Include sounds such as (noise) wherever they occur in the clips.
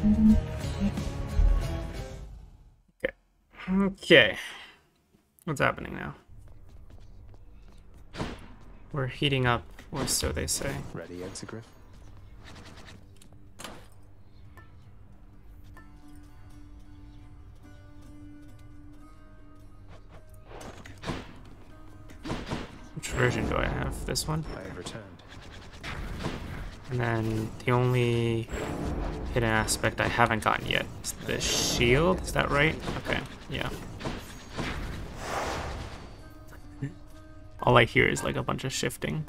Okay. Okay. What's happening now? We're heating up, or so they say. Ready, Exagryph? Which version do I have? This one? I have returned. And then the only hidden aspect I haven't gotten yet is the shield. Is that right? Okay, yeah. All I hear is like a bunch of shifting.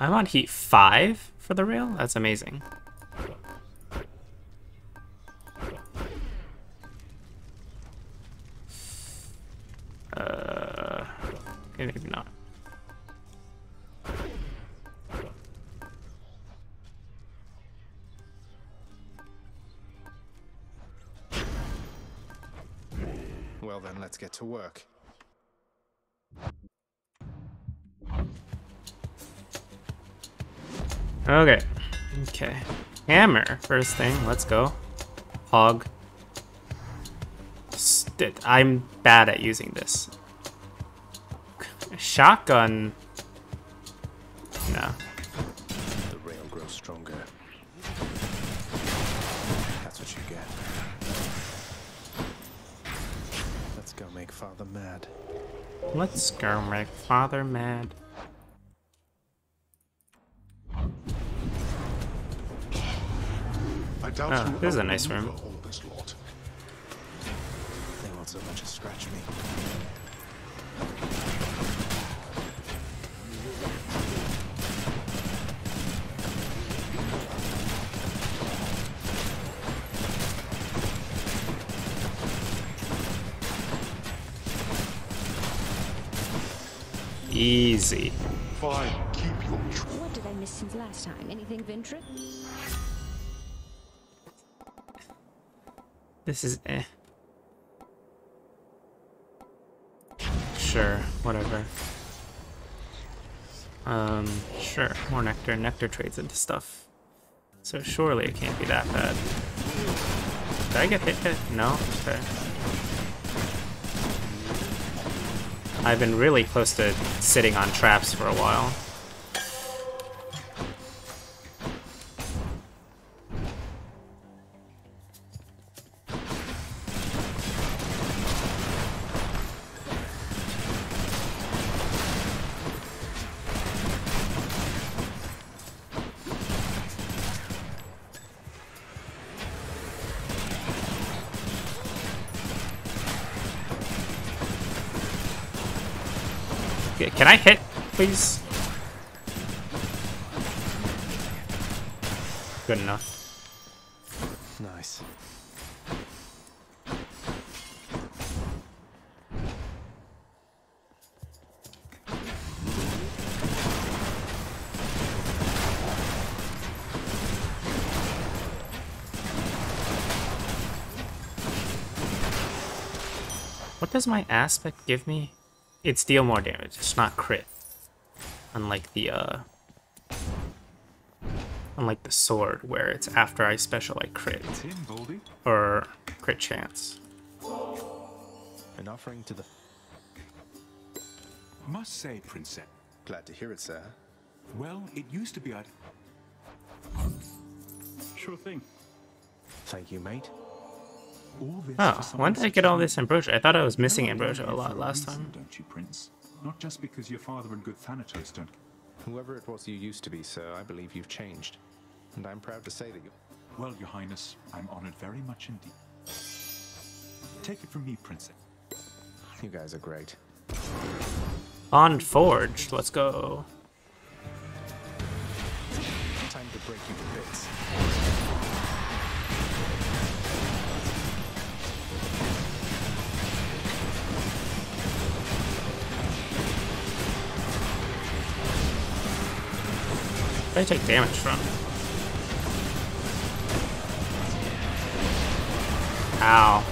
I'm on heat 5 for the rail? That's amazing. Maybe not. Well then, let's get to work. Okay. Okay. Hammer, first thing. Let's go. Hog. St I'm bad at using this. Shotgun. No. The rail grows stronger. That's what you get. Let's go make father mad. Let's go make father mad. I doubt Oh, this is a nice room. Easy. Fine, keep your tr- What did I miss since last time? Anything Vintry? This is eh. Sure, whatever. Um, sure, more nectar. Nectar trades into stuff. So surely it can't be that bad. Did I get hit hit? No? Okay. I've been really close to sitting on traps for a while. I hit, please? Good enough. Nice. What does my aspect give me? It's deal more damage, it's not crit. Unlike the, uh... Unlike the sword, where it's after I special I crit. It's him, Baldy. Or crit chance. An offering to the. Must say, Princess. Glad to hear it, sir. Well, it used to be I'd. Sure thing. Thank you, mate. All this Oh, for when did I get all this ambrosia? I thought I was missing ambrosia a lot last time. Don't you, Prince? Not just because your father and good Thanatos don't. Whoever it was you used to be, sir, I believe you've changed. And I'm proud to say that you. Well, Your Highness, I'm honored very much indeed. Take it from me, Princess. You guys are great. On Forged, let's go. Time to break you to bits. they take damage from? Ow.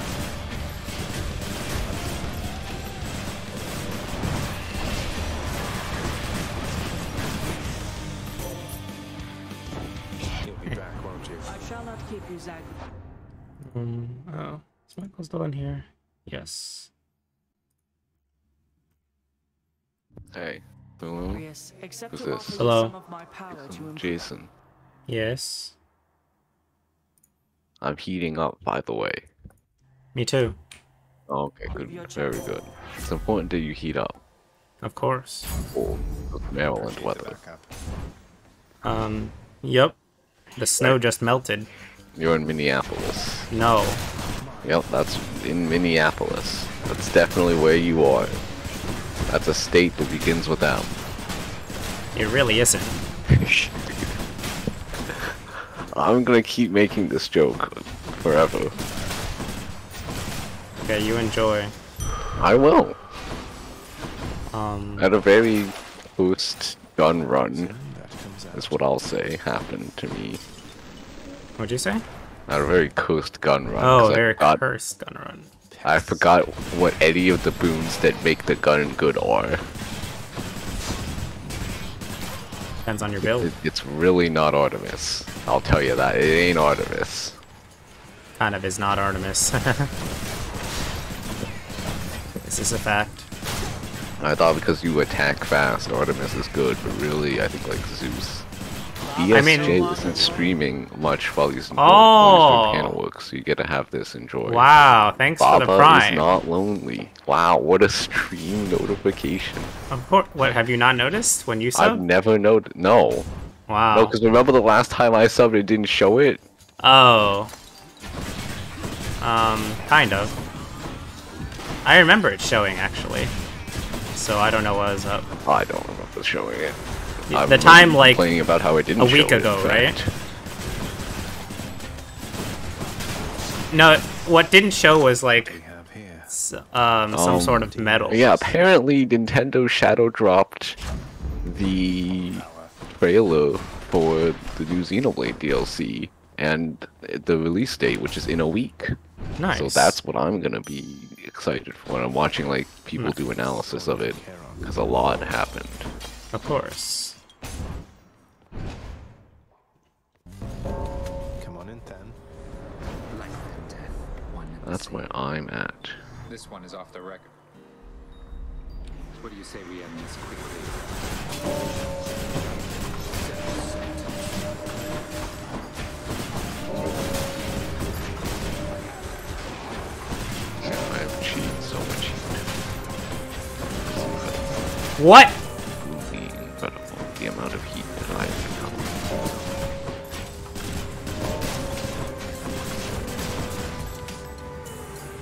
You'll be back, won't you? I shall not keep you, Zag. Mm, oh. Is Michael still in here? Yes. Hey, hello, Yes, except Who's this? Hello. some of my power to improve. Jason. Yes. I'm heating up, by the way. Me too. Okay, good, very good. It's important that you heat up Of course. for the Maryland weather. Um, yep. The snow just melted. You're in Minneapolis. No. Yep, that's in Minneapolis. That's definitely where you are. That's a state that begins with M. It really isn't. (laughs) I'm gonna keep making this joke forever. Okay, you enjoy. I will. Um, At a very post gun run, Soon that comes out. is what I'll say happened to me. what'd you say? At a very cursed gun run. Oh, I very forgot, cursed gun run. I forgot what any of the boons that make the gun good are. Depends on your build. It, it's really not Artemis. I'll tell you that. It ain't Artemis. Kind of is not Artemis. Is (laughs) this is a fact. I thought because you attack fast, Artemis is good, but really, I think like Zeus. ESJ I mean- isn't streaming much while he's, Oh. doing panel work, so you get to have this enjoy. Wow, thanks Baba for the prime. is not lonely. Wow, what a stream notification. Of course. What have you not noticed when you I've never noticed. No. Wow. No, because remember the last time I subbed, it didn't show it? Oh. Um, kind of. I remember it showing actually. So I don't know what was up. I don't remember showing it. The I remember time, like, complaining about how it didn't a show week it, ago, right? No, what didn't show was like We have here. s- um some Um, sort of metal. Yeah, apparently Nintendo Shadow dropped the trailer for the new Xenoblade DLC and the release date, which is in a week. Nice. So that's what I'm gonna be excited for. And I'm watching like people do analysis of it because a lot happened. of course. Come on in then. Life and death, one and That's where I'm at. This one is off the record. What do you say we end this quickly? I have cheat, so much heat. What? The amount of heat that I have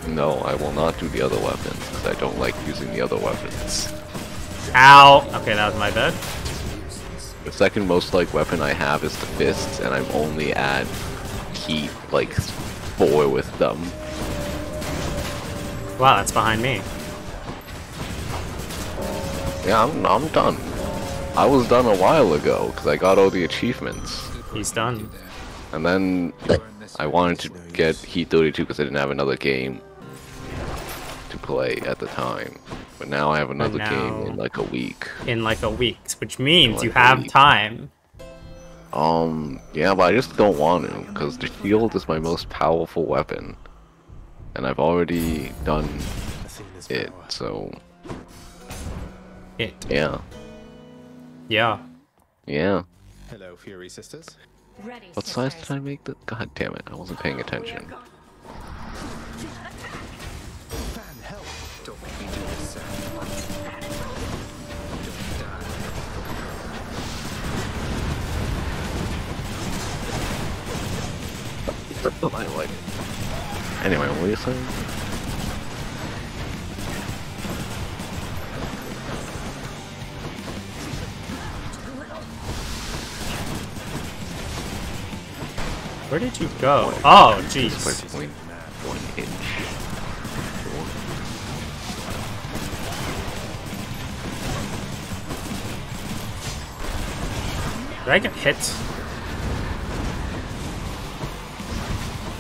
become. No, I will not do the other weapons because I don't like using the other weapons. Ow. Okay, that was my bad. The second most like weapon I have is the fists, and I'm only at heat like four with them. Wow, that's behind me. Yeah, I'm I'm done. I was done a while ago because I got all the achievements, He's done. and then I wanted to get Heat 32 because I didn't have another game to play at the time. But now I have another game in like a week. In like a week, which means Like you have week. time. Um, yeah, but I just don't want to because the shield is my most powerful weapon, and I've already done it. So It. yeah, Yeah. yeah. Hello, Fury Sisters. Ready, What size did I make the? God damn it! I wasn't paying attention. Fan, help! Don't make me do this, sir. Don't die. (laughs) I like it. Anyway, what were you saying? Where did you go? Oh, jeez. Did I get hit?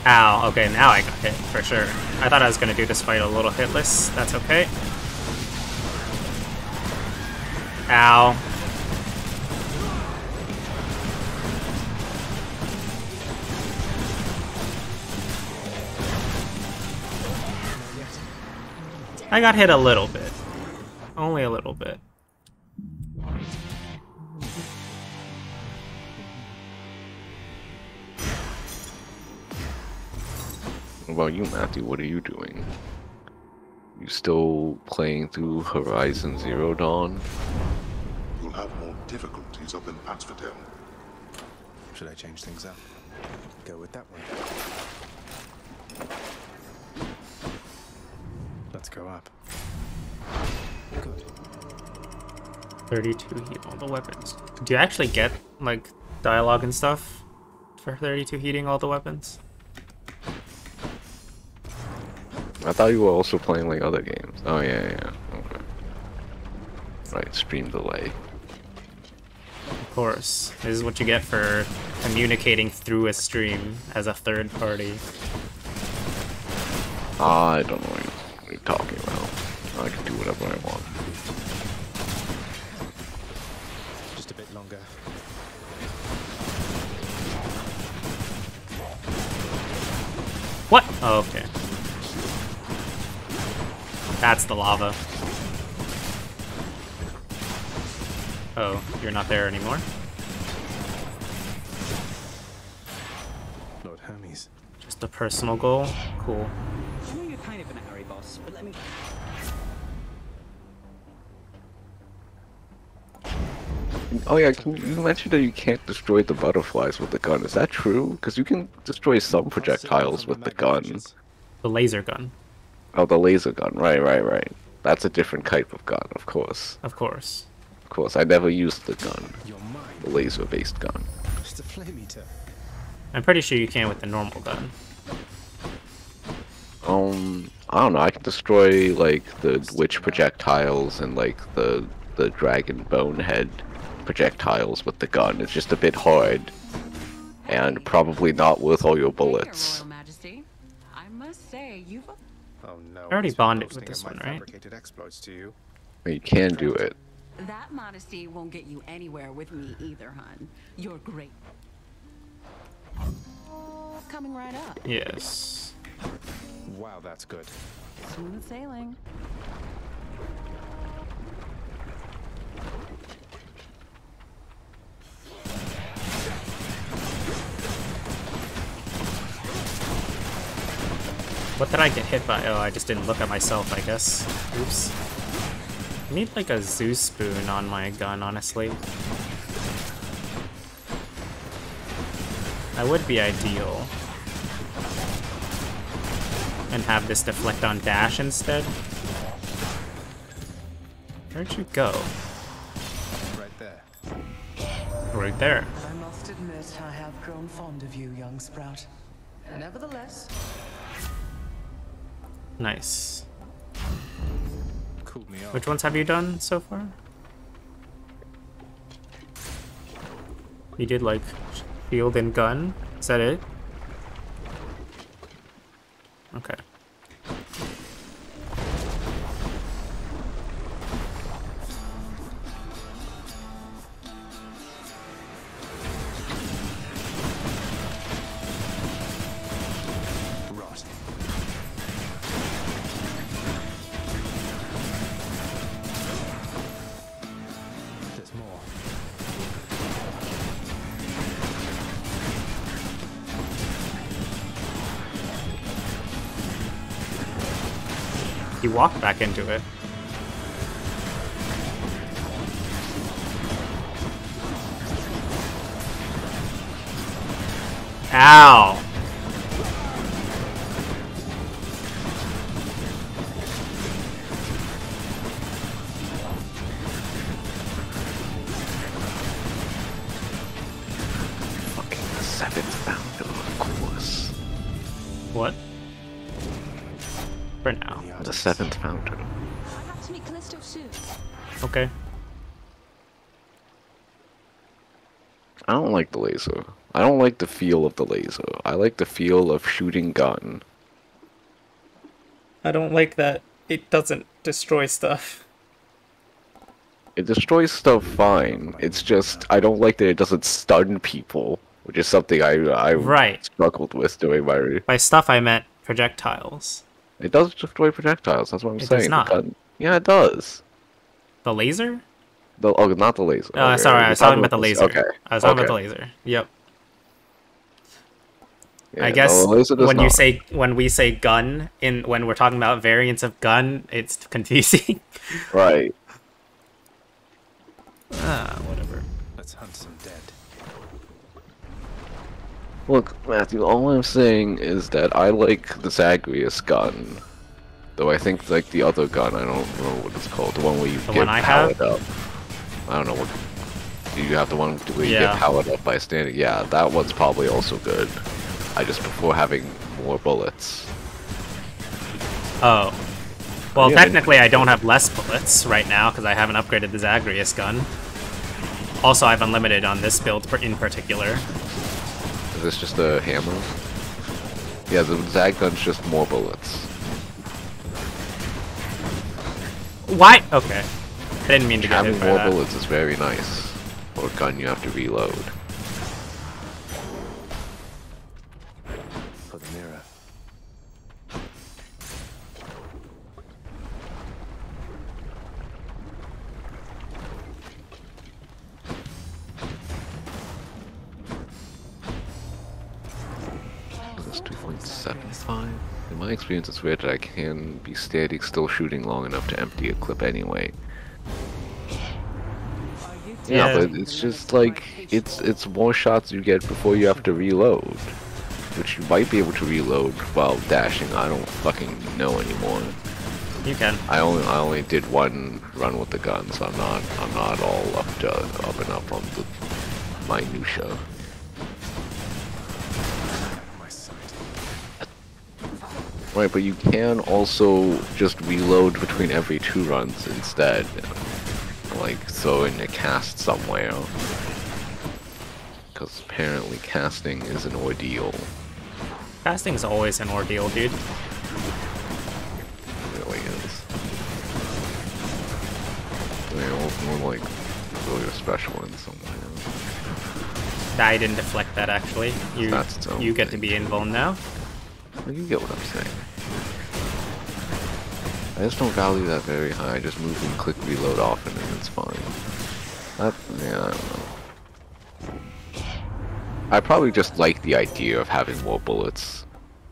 Ow. Okay, now I got hit for sure. I thought I was gonna do this fight a little hitless. That's okay. Ow. I got hit a little bit. Only a little bit. What about you, Matthew? What are you doing? You still playing through Horizon Zero Dawn? You'll have more difficulties up in Asphodel. Should I change things up? Go with that one. Let's go up. Good. 32 heat all the weapons. Do you actually get, like, dialogue and stuff for 32 heating all the weapons? I thought you were also playing like other games. Oh yeah, yeah. Okay. Right, stream delay. Of course. This is what you get for communicating through a stream as a third party. Ah, I don't know what you're talking about. I can do whatever I want. Just a bit longer. What? Oh, okay. That's the lava. Oh, you're not there anymore? Lord Hermes. Just a personal goal? Cool. Oh yeah, can, you mentioned that you can't destroy the butterflies with the gun. Is that true? Because you can destroy some projectiles with the gun. The laser gun, Oh, the laser gun. Right, right, right. That's a different type of gun, of course. of course. Of course, I never used the gun, the laser-based gun. Just a flame eater. I'm pretty sure you can with the normal gun. Um, I don't know. I can destroy like the witch projectiles and like the the dragon bonehead projectiles with the gun. It's just a bit hard, and probably not worth all your bullets. Royal Majesty. I must say, you've Oh no. already bonded with this one, right? Exploits to you. You can do it. that modesty won't get you anywhere with me either, hun. You're great. Coming right up. Yes. Wow, that's good. Smooth sailing. What did I get hit by? Oh, I just didn't look at myself, I guess. Oops. I need like a Zeus boon on my gun, honestly. That would be ideal. And have this deflect on dash instead. Where'd you go? Right there. Right there. I must admit, I have grown fond of you, young sprout. Nevertheless, Nice. Cooled me. Which ones have you done so far? You did like shield and gun. Is that it? Okay. Walked back into it. Ow! Seventh fountain. I have to meet Callisto soon. Okay. I don't like the laser. I don't like the feel of the laser. I like the feel of shooting gun. I don't like that it doesn't destroy stuff. It destroys stuff fine. It's just I don't like that it doesn't stun people, which is something I I Right. struggled with doing my. By stuff I meant projectiles. It does destroy projectiles. That's what I'm It does saying. The not. gun- Yeah, it does. The laser? The, oh, not the laser. Oh, Okay, sorry, I was talking about the laser. Okay. I was talking okay. about the laser. Yep. Yeah, I guess does when you say when we say gun in when we're talking about variants of gun, it's confusing. (laughs) Right. ah, whatever. Let's hunt some Look, Matthew, all I'm saying is that I like the Zagreus gun. Though I think like the other gun, I don't know what it's called, the one where you The get I have? powered up. I don't know what. Do you have the one where you Yeah. get powered up by standing? Yeah, that one's probably also good. I just prefer having more bullets. Oh. Well, Yeah. technically, I don't have less bullets right now because I haven't upgraded the Zagreus gun. Also, I have unlimited on this build in particular. Is this just a hammer? Yeah, the Zag gun's just more bullets. Why? Okay. I didn't mean to get Having hit by more that. bullets is very nice. For a gun you have to reload. 2.75. In my experience, it's weird that I can be steady still shooting long enough to empty a clip anyway. Yeah, Yeah. but it's just like it's it's more shots you get before you have to reload, which you might be able to reload while dashing. I don't fucking know anymore. You can. I only I only did one run with the gun, so I'm not I'm not all up to up and up on the minutia. Right, but you can also just reload between every two runs instead. Like throw in a cast somewhere. Because apparently casting is an ordeal. Casting's always an ordeal, dude. It really is. I mean, more like really a special one somewhere. I didn't deflect that actually. You, you get to be invuln now. You get what I'm saying. I just don't value that very high. Just move and click reload often and it's fine. That, yeah, I don't know. I probably just like the idea of having more bullets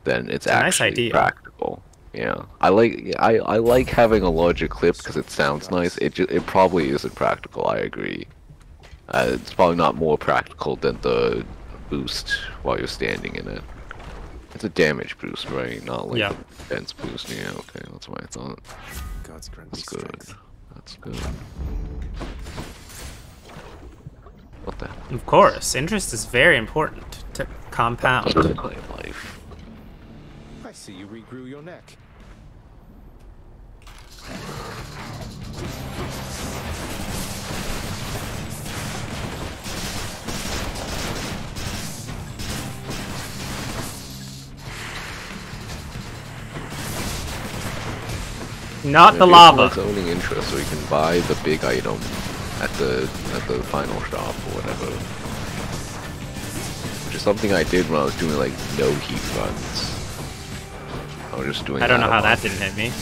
than it's, nice actually idea. practical. Yeah, I like I, I like having a larger clip because it sounds nice. It it probably isn't practical. I agree. Uh, it's probably not more practical than the boost while you're standing in it. It's a damage boost, right? Not like Yeah. defense boost. Yeah, okay, that's what I thought. God's grant That's good. strength. That's good. What the hell? Of course, interest is very important to compound. My life. I see you regrew your neck. Not the lava. owning interest, so he can buy the big item at the at the final shop or whatever. Which is something I did when I was doing like no heat runs. I was just doing. I don't know how that didn't hit me.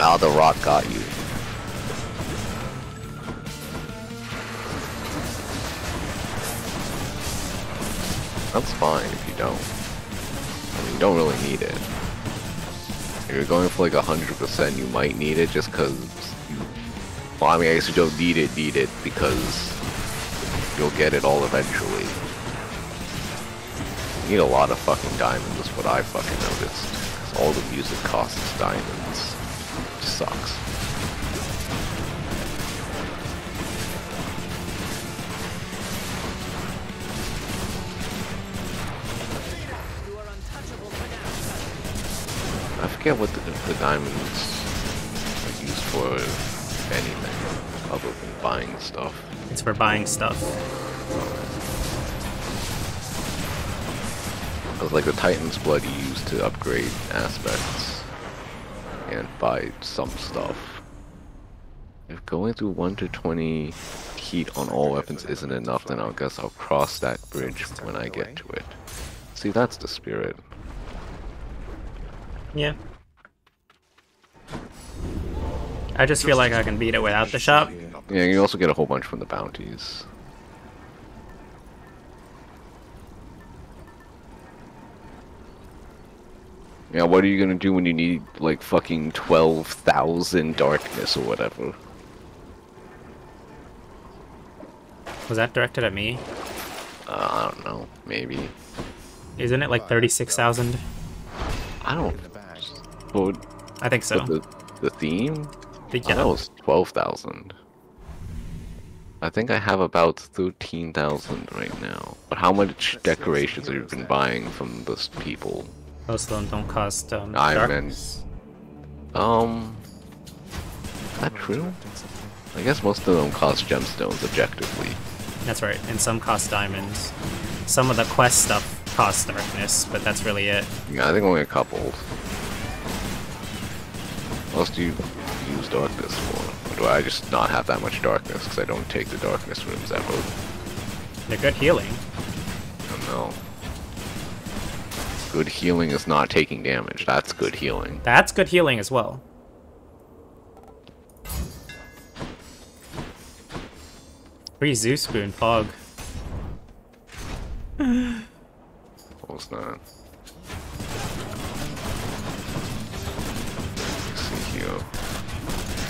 Ah, the rock got you. That's fine if you don't. I mean, you don't really need it. If you're going for like a hundred percent, you might need it just because. You... Well, I mean, I guess you don't need it, need it because you'll get it all eventually. You need a lot of fucking diamonds, is what I fucking noticed. 'Cause all the music costs diamonds. Sucks. Forget what the, the diamonds are used for, anything, other than buying stuff. It's for buying stuff. Because like the Titan's blood you use to upgrade aspects and buy some stuff. If going through 1 to 20 heat on all weapons isn't enough, then I guess I'll cross that bridge when I get to it. See, that's the spirit. Yeah. I just feel like I can beat it without the shop. Yeah, you also get a whole bunch from the bounties. Yeah, what are you gonna do when you need like fucking 12,000 darkness or whatever? Was that directed at me? Uh, I don't know, maybe. Isn't it like 36,000? I don't. In. But, I think so. but the, the theme? The- I thought it was 12,000. I think I have about 13,000 right now. But how much decorations have you been buying from those people? Most of them don't cost um, Um, is that true? I guess most of them cost gemstones objectively. That's right, and some cost diamonds. Some of the quest stuff costs darkness, but that's really it. Yeah, I think only a couple. What else do you use darkness for? Or do I just not have that much darkness because I don't take the darkness rooms ever? They're good healing. I know. Good healing is not taking damage. That's good healing. That's good healing as well. Free Zeus boon, Fog. What was that? Let's.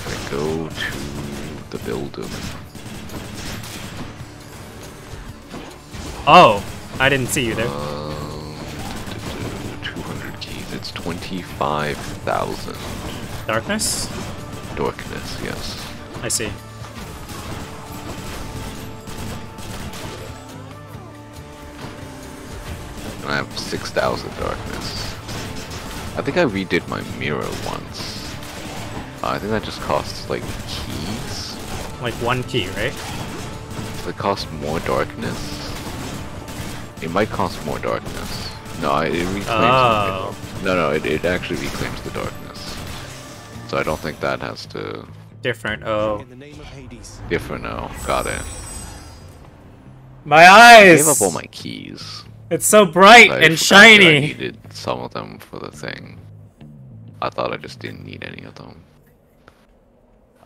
I go to the building. Oh, I didn't see you there. Um, 200 keys. It's 25,000 Darkness? darkness, yes. I see. And I have 6,000 darkness. I think I redid my mirror once. Uh, I think that just costs, like, keys? Like one key, right? Does it cost more darkness? It might cost more darkness. No, it reclaims Oh. the No, no, it, it actually reclaims the darkness. So I don't think that has to Different. Oh. In the name of Hades. differ now. Got it. My eyes. I eyes! gave up all my keys. It's so bright I and shiny. I needed some of them for the thing. I thought I just didn't need any of them.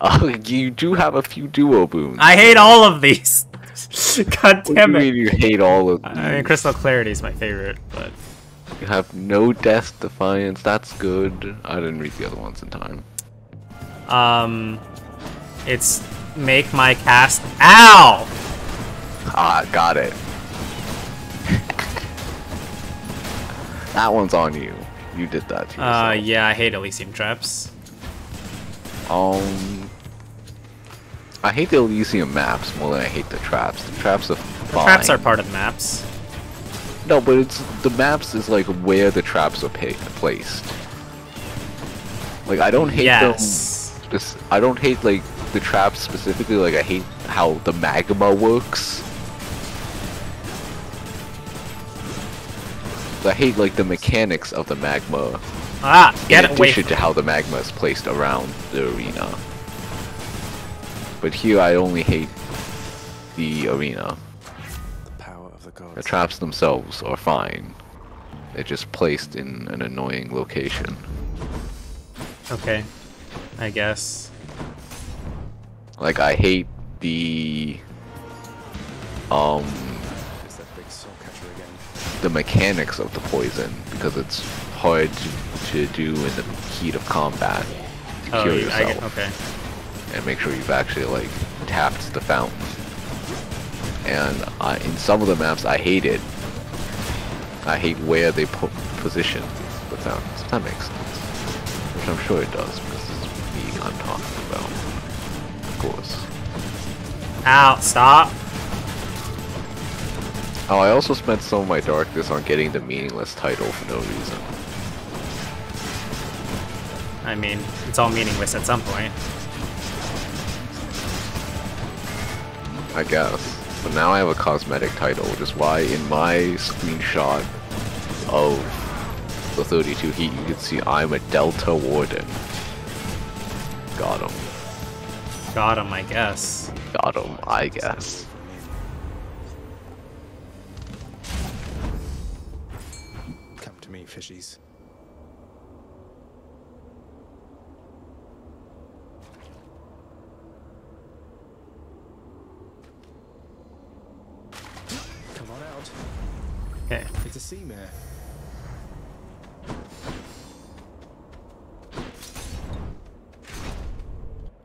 Oh, (laughs) you do have a few duo boons. I hate all of these! (laughs) God What do damn you it! mean you hate all of these? I mean, Crystal Clarity is my favorite, but You have no Death Defiance, that's good. I didn't read the other ones in time. um, it's make my cast. Ow! Ah, got it. (laughs) that one's on you. You did that to yourself. Uh, yeah, I hate Elysium traps. Um, I hate the Elysium maps more than I hate the traps. The traps are The traps are part of the maps. No, but it's the maps is like where the traps are pa- placed. Like I don't hate Yes. them. This I don't hate like the traps specifically. Like I hate how the magma works. I hate like the mechanics of the magma Ah, get in it away! addition to how the magma is placed around the arena. But here I only hate the arena. The power of the gods. The traps themselves are fine. They're just placed in an annoying location. Okay, I guess. Like I hate the um It's that big soul catcher again. the mechanics of the poison because it's hard to, to do in the heat of combat to Oh, cure you, I yourself get, okay. And make sure you've actually like tapped the fountain. And I, in some of the maps, I hate it. I hate where they put position the fountains. If that makes sense, which I'm sure it does because it's me I'm talking about, of course. Out! stop! Oh, I also spent some of my darkness on getting the meaningless title for no reason. I mean, it's all meaningless at some point. I guess. But now I have a cosmetic title, which is why in my screenshot of the 32 heat, you can see I'm a Delta Warden. Got him. Got him, I guess. Got him, I guess. Come to me, fishies. Come on out. Okay. It's a sea mare.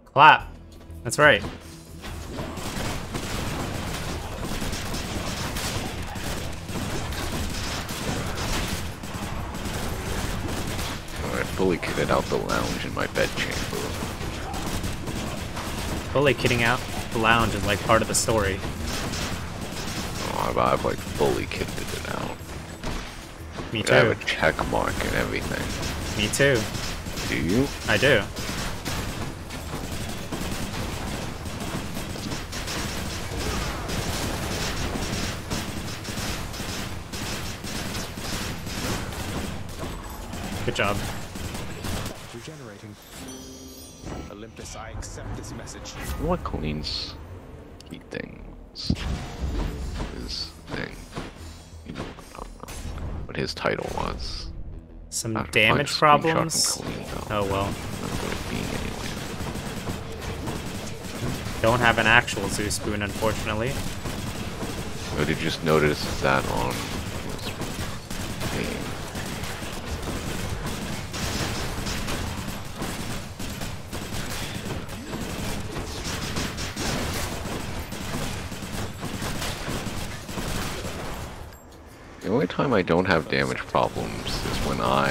Clap. That's right. I fully kitted out the lounge in my bedchamber. Fully kitting out the lounge is like part of the story. Oh, I've, I've like fully kitted it out. Me I have too. a check mark and everything. Me too. Do you? I do. Good job. Regenerating. Olympus, I accept this message. What cleans key things? His thing. What his title was. Some I have to find a damage problems. clean. Oh well. Not good at being anyway. Don't have an actual Zeus boon, unfortunately. Or did you just notice that on his thing? The only time I don't have damage problems is when I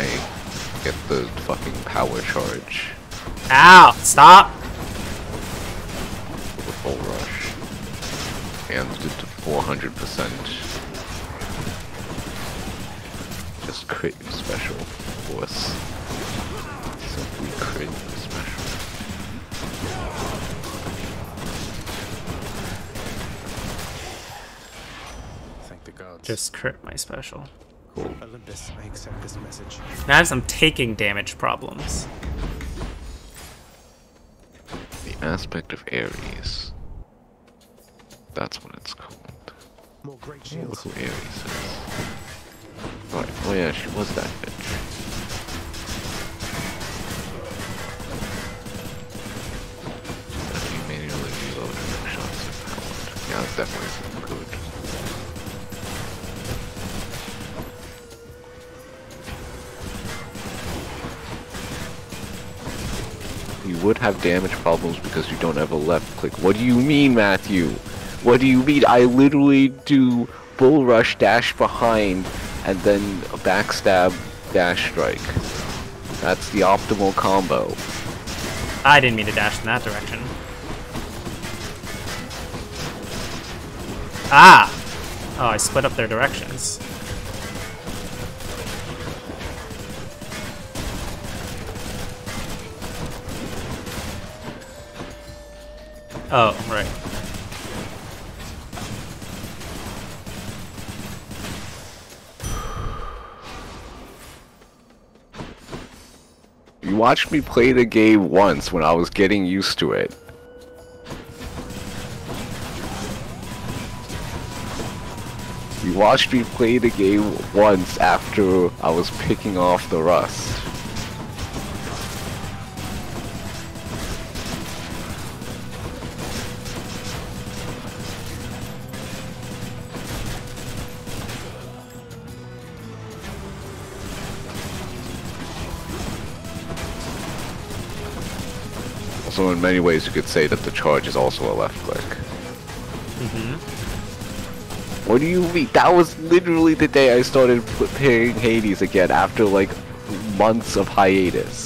get the fucking power charge Ow! Stop! the full rush. And did to 400%. Just crit your special force. Simply crit your special. Thank the gods. Just crit my special. Cool. Olympus, I accept this message. Now I have some taking damage problems. The aspect of Ares. That's what it's called. More great Oh, shields. who Ares is. Right. Oh yeah, she was that bitch. If You would have damage problems because you don't have a left click. What do you mean, Matthew? What do you mean? I literally do bull rush dash behind and then backstab dash strike. That's the optimal combo. I didn't mean to dash in that direction. Ah! Oh, I split up their directions. Oh, right. You watched me play the game once when I was getting used to it. You watched me play the game once after I was picking off the rust. Many ways you could say that the charge is also a left click. Mm -hmm. What do you mean? That was literally the day I started pl- playing Hades again after like months of hiatus.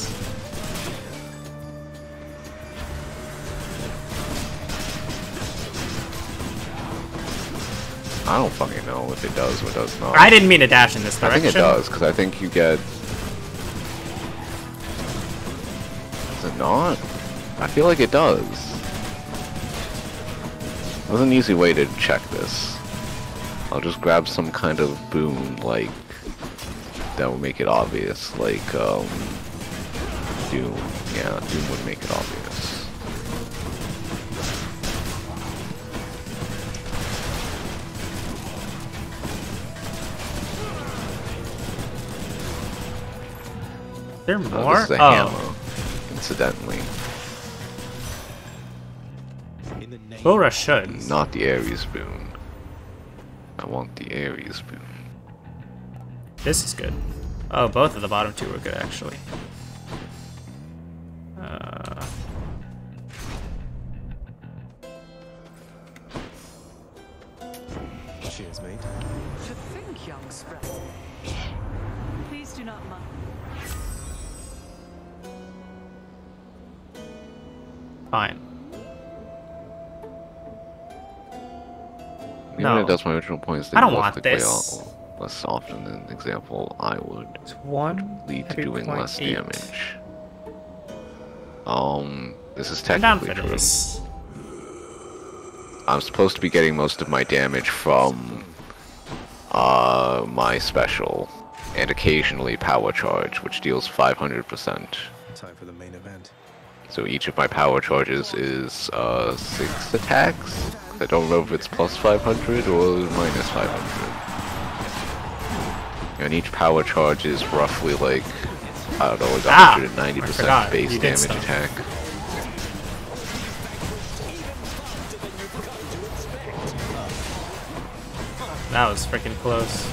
I don't fucking know if it does or does not. I didn't mean to dash in this direction. I think it does, because I think you get... Does it not? I feel like it does. There's an easy way to check this. I'll just grab some kind of boon, like, that would make it obvious, like, um, Doom. Yeah, Doom would make it obvious. there Oh, more? this is a oh, hammer, incidentally. Bora should. Not the Ares boon. I want the Ares boon. This is good. Oh, both of the bottom two were good, actually. Uh, Cheers, mate. To think, young Sprout. Please do not mind. fine. Even No. if that's my original point, is points, I don't left want the way this. out Less often than an example I would It's one. lead to doing less 2.8. damage. Um, this is I'm technically true. this. I'm supposed to be getting most of my damage from uh, my special, and occasionally power charge, which deals 500%. Time for the main event. So each of my power charges is uh, six attacks. I don't know if it's plus 500 or minus 500. And each power charge is roughly like, I don't know, like Ah, I 190% forgot. base You damage attack. That was freaking close.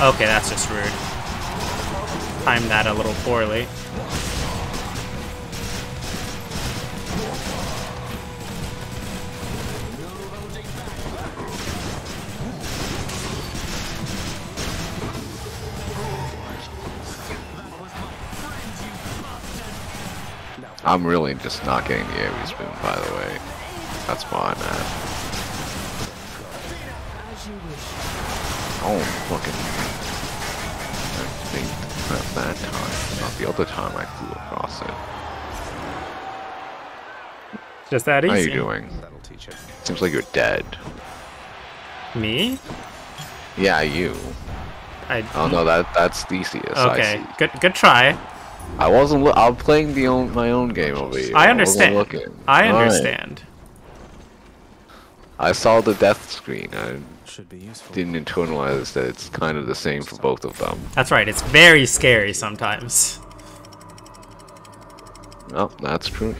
Okay, that's just rude. Timed that a little poorly. I'm really just not getting the Ares boon, by the way. That's why oh, I'm at. Oh, fucking. I think not that time, not the other time I flew across it. Just that easy. How easy. you doing? That'll teach it. Seems like you're dead. Me? Yeah, you. I. Oh no, that that's Theseus. I Okay, see. good good try. I wasn't. Lo- I'm playing the own my own game over here. I understand. looking. I Alright. understand. I saw the death screen. I Should be useful. didn't internalize that it's kind of the same for both of them. That's right. It's very scary sometimes. Oh, that's true.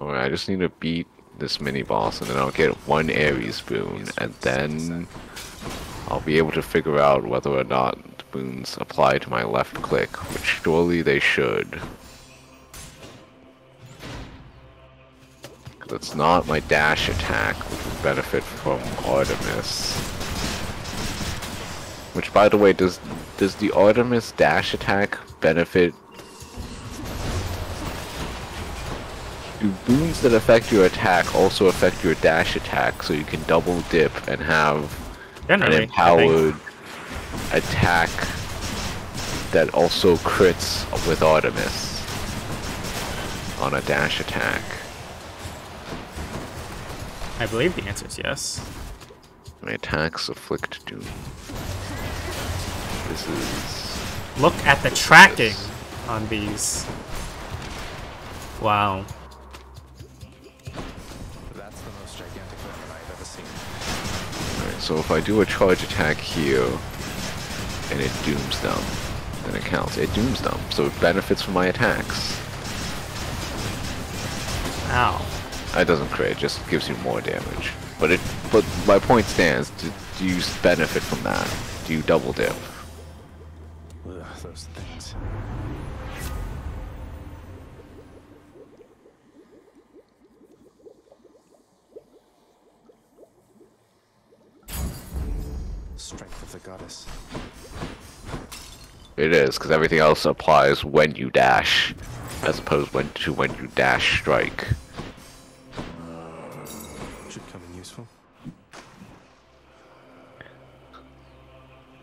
Alright, I just need to beat this mini boss and then I'll get one Ares boon and then I'll be able to figure out whether or not the boons apply to my left click, which surely they should. it's not my dash attack, which would benefit from Artemis. Which, by the way, does does the Artemis dash attack benefit? Do boons that affect your attack also affect your dash attack, so you can double dip and have an Generally, think. empowered attack that also crits with Artemis on a dash attack? I believe the answer is yes. My attacks afflict doom. This is Look at the tracking on these. Wow. That's the most gigantic weapon I've ever seen. Alright, so if I do a charge attack here, and it dooms them, then it counts. It dooms them, so it benefits from my attacks. Ow. It doesn't crit, it just gives you more damage. But it, but my point stands, do, do you benefit from that? Do you double dip? It is, because everything else applies when you dash, as opposed when, to when you dash strike. Should come in useful.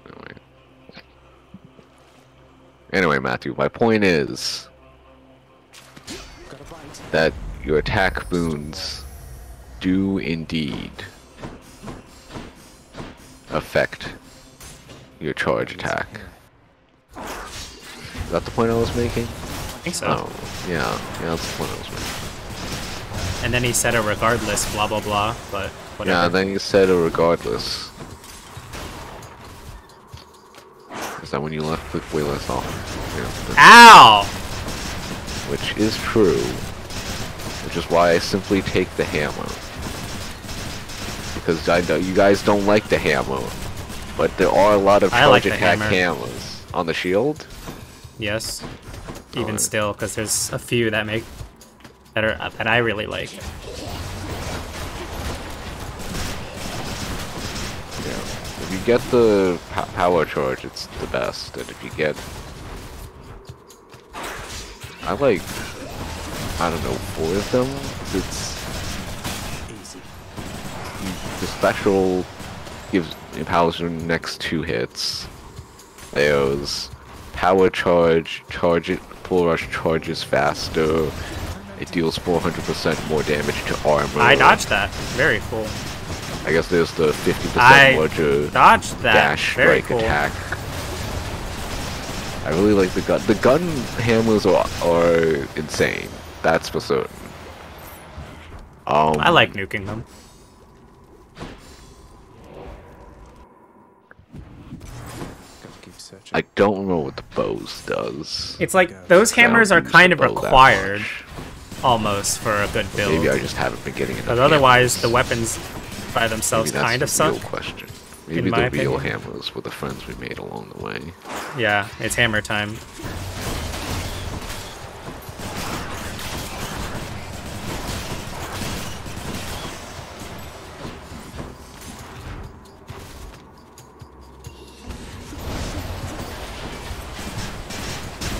Anyway. Anyway, Matthew, my point is Got a bite. that your attack boons do indeed affect your charge attack. Is that the point I was making? I think so. Oh, yeah, yeah, that's the point I was making. And then he said a regardless, blah blah blah, but whatever. Yeah, then he said a regardless. Is that when you left click way less often? Yeah, Ow! which is true. Which is why I simply take the hammer. Because I know you guys don't like the hammer. But there are a lot of I charge like the attack hammer. hammers. On the shield? Yes. Even Alright. still, because there's a few that make that are uh, that I really like. Yeah. If you get the power charge, it's the best. And if you get... I like... I don't know, four of them. It's... Easy. The special gives empowers your next two hits. There's power charge, charge it, full rush charges faster. It deals 400% more damage to armor. I dodged that. Very cool. I guess there's the 50% I larger dodged that. dash Very strike cool. attack. I really like the gun. The gun hammers are, are insane. That's for certain. Um, I like nuking them. I don't remember what the bows does. It's like those hammers are kind of required almost for a good build. Maybe I just haven't been getting enough. Because otherwise, the weapons by Maybe themselves that's kind of the suck. real question. Maybe my the real opinion. hammers were the friends we made along the way. Yeah, it's hammer time.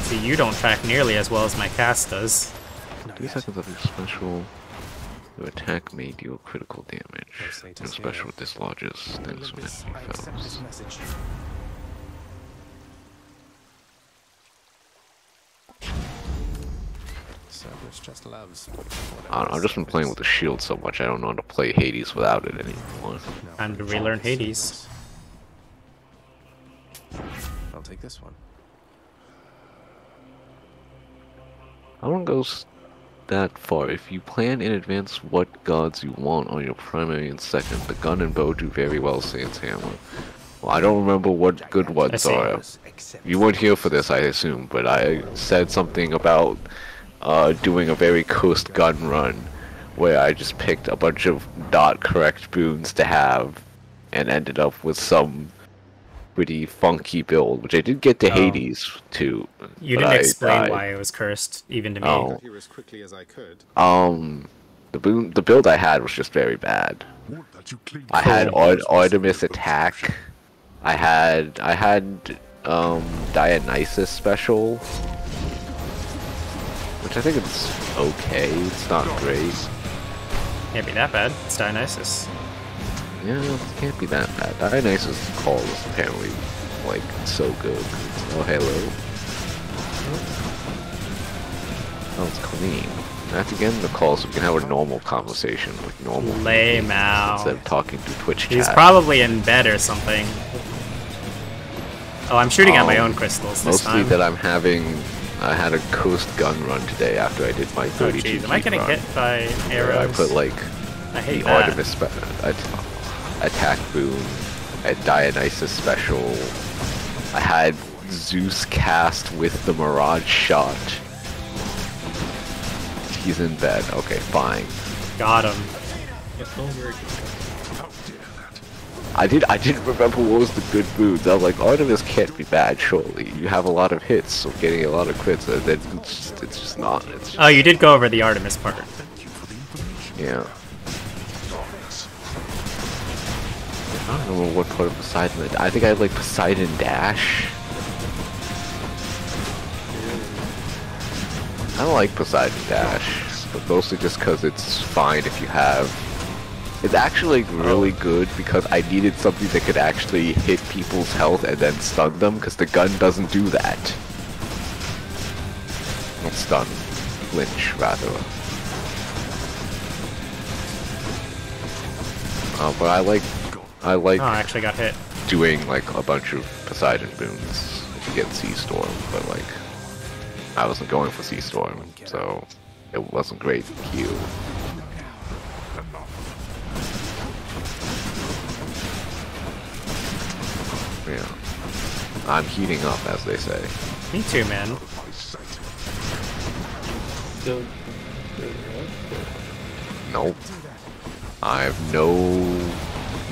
See, you don't track nearly as well as my cast does. Three seconds of your special. Your attack may deal critical damage. status Your special dislodges things when Olympus, enemy I accept foes. this message. Cerberus just loves. I don't know, I've just been playing with the shield so much I don't know how to play Hades without it anymore. Time to relearn Hades. I'll take this one. I wouldn't go that far. If you plan in advance what gods you want on your primary and second, the gun and bow do very well sans hammer. Well, I don't remember what good ones are. You weren't here for this, I assume, but I said something about uh, doing a very cursed gun run where I just picked a bunch of not correct boons to have and ended up with some pretty funky build, which I did get to Oh. Hades too. You didn't I explain died. why it was cursed, even to me. Oh. Here as quickly as I could. Um, the boon, the build I had was just very bad. Would that you cling I had Ar- Artemis attack. I had I had um Dionysus special, which I think it's okay. It's not great. Can't be that bad. It's Dionysus. Yeah, it can't be that bad. Dionysus' call is apparently like so good. Oh hello. Oh, it's clean. That's again the calls, we can have a normal conversation, with normal Lame instead out. of talking to Twitch He's probably in bed or something. Oh, I'm shooting at my Um, own crystals this Mostly time. that I'm having. I had a coast gun run today after I did my oh 32 jeez, am I getting run, hit by arrows? I put like I hate the that. Artemis spe- at- attack boon, and Dionysus special. I had Zeus cast with the Mirage shot. He's in bed. Okay, fine. Got him. I did. I didn't remember what was the good boons. I was like, Artemis can't be bad. Surely you have a lot of hits, so getting a lot of crits. Then it's just, it's just not. It's just, Oh, you did go over the Artemis part. yeah. I don't remember what part of Poseidon. I, I think I had like Poseidon Dash. I don't like Poseidon Dash, but mostly just because it's fine if you have. It's actually really good because I needed something that could actually hit people's health and then stun them, because the gun doesn't do that. Not stun, flinch rather. Uh, but I like, I like Oh, I actually got hit. doing like a bunch of Poseidon boons to get Sea Storm, but like I wasn't going for Sea Storm, so it wasn't great Q. Yeah. I'm heating up, as they say. Me too, man. My sight. Still, still what? Nope. I have no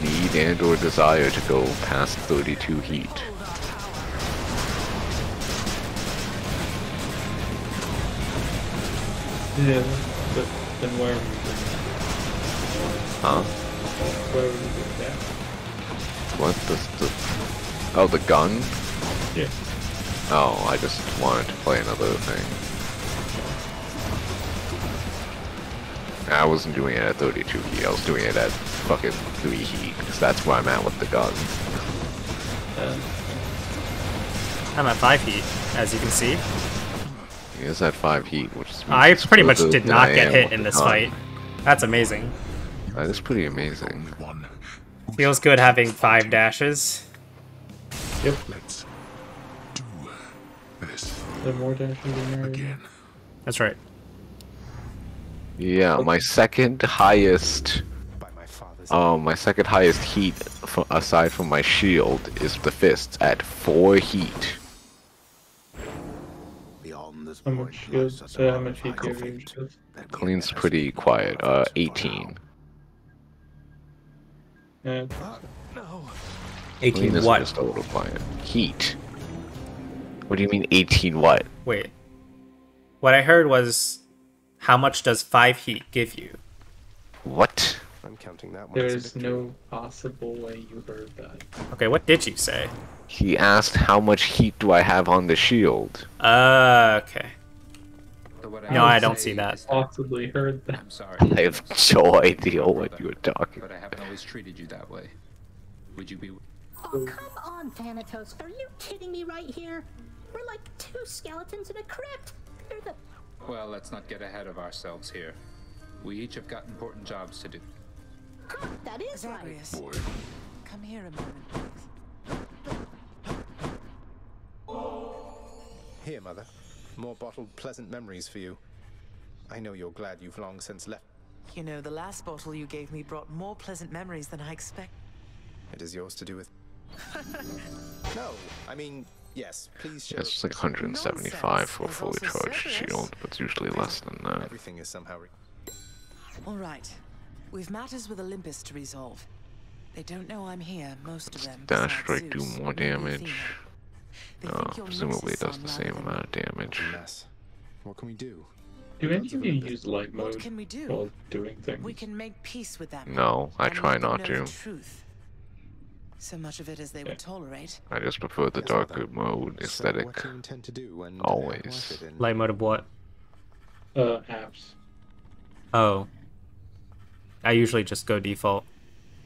need and or desire to go past 32 heat. Yeah, but then where are we doing Huh? Why are we doing that? What? The, the... Oh, the gun? Yeah. Oh, I just wanted to play another thing. I wasn't doing it at 32 heat, I was doing it at fucking 3 heat, because that's where I'm at with the gun. Um, I'm at 5 heat, as you can see. He is at 5 heat, which is I pretty much did not get hit in this gun. fight. That's amazing. That is pretty amazing. Feels good having 5 dashes. Yep. Let's do this the more dashes in there. again. That's right. Yeah, my second highest, By my father's um, my second highest heat, f aside from my shield, is the fists at 4 heat. Beyond this How much shield? Uh, how much heat do you have in your battlefield shield? that Clean's pretty quiet, uh, 18. Yeah. No. 18 Clean what? just a little quiet. Heat. What do you mean 18 what? Wait. What I heard was, how much does 5 heat give you? What? I'm counting that one. There as a is victory. no possible way you heard that. Okay, what did you say? He asked how much heat do I have on the shield? Uh, okay. So what No, I don't see that. is Possibly heard that. I'm sorry, I have no idea what you were talking but I haven't always treated you that way. Would you be? Oh, come on, Thanatos. Are you kidding me right here? We're like two skeletons in a crypt. You're the. Well, let's not get ahead of ourselves here. We each have got important jobs to do. Huh, that is right. Zagreus, Boy, come here a moment, please. Here, mother. More bottled pleasant memories for you. I know you're glad you've long since left. You know, the last bottle you gave me brought more pleasant memories than I expect. It is yours to do with. (laughs) no, I mean, yes. Please share. It's just like 175 for a fully charged Cerberus. shield, but it's usually less than that. Everything is somehow. Re- All right. We've matters with Olympus to resolve. They don't know I'm here, most of them. Dash strike do more damage. Athena. Uh, presumably it does the same amount of damage. mess. What can we do? Do any of you use light mode What can we do? while doing things? We can make peace with them. No, I and try not to. Truth. So much of it as they Yeah. would tolerate. I just prefer the Yes, mother. darker mode So aesthetic. what do you intend to do and Always. how was it in- Light mode of what? Uh, apps. Oh. I usually just go default,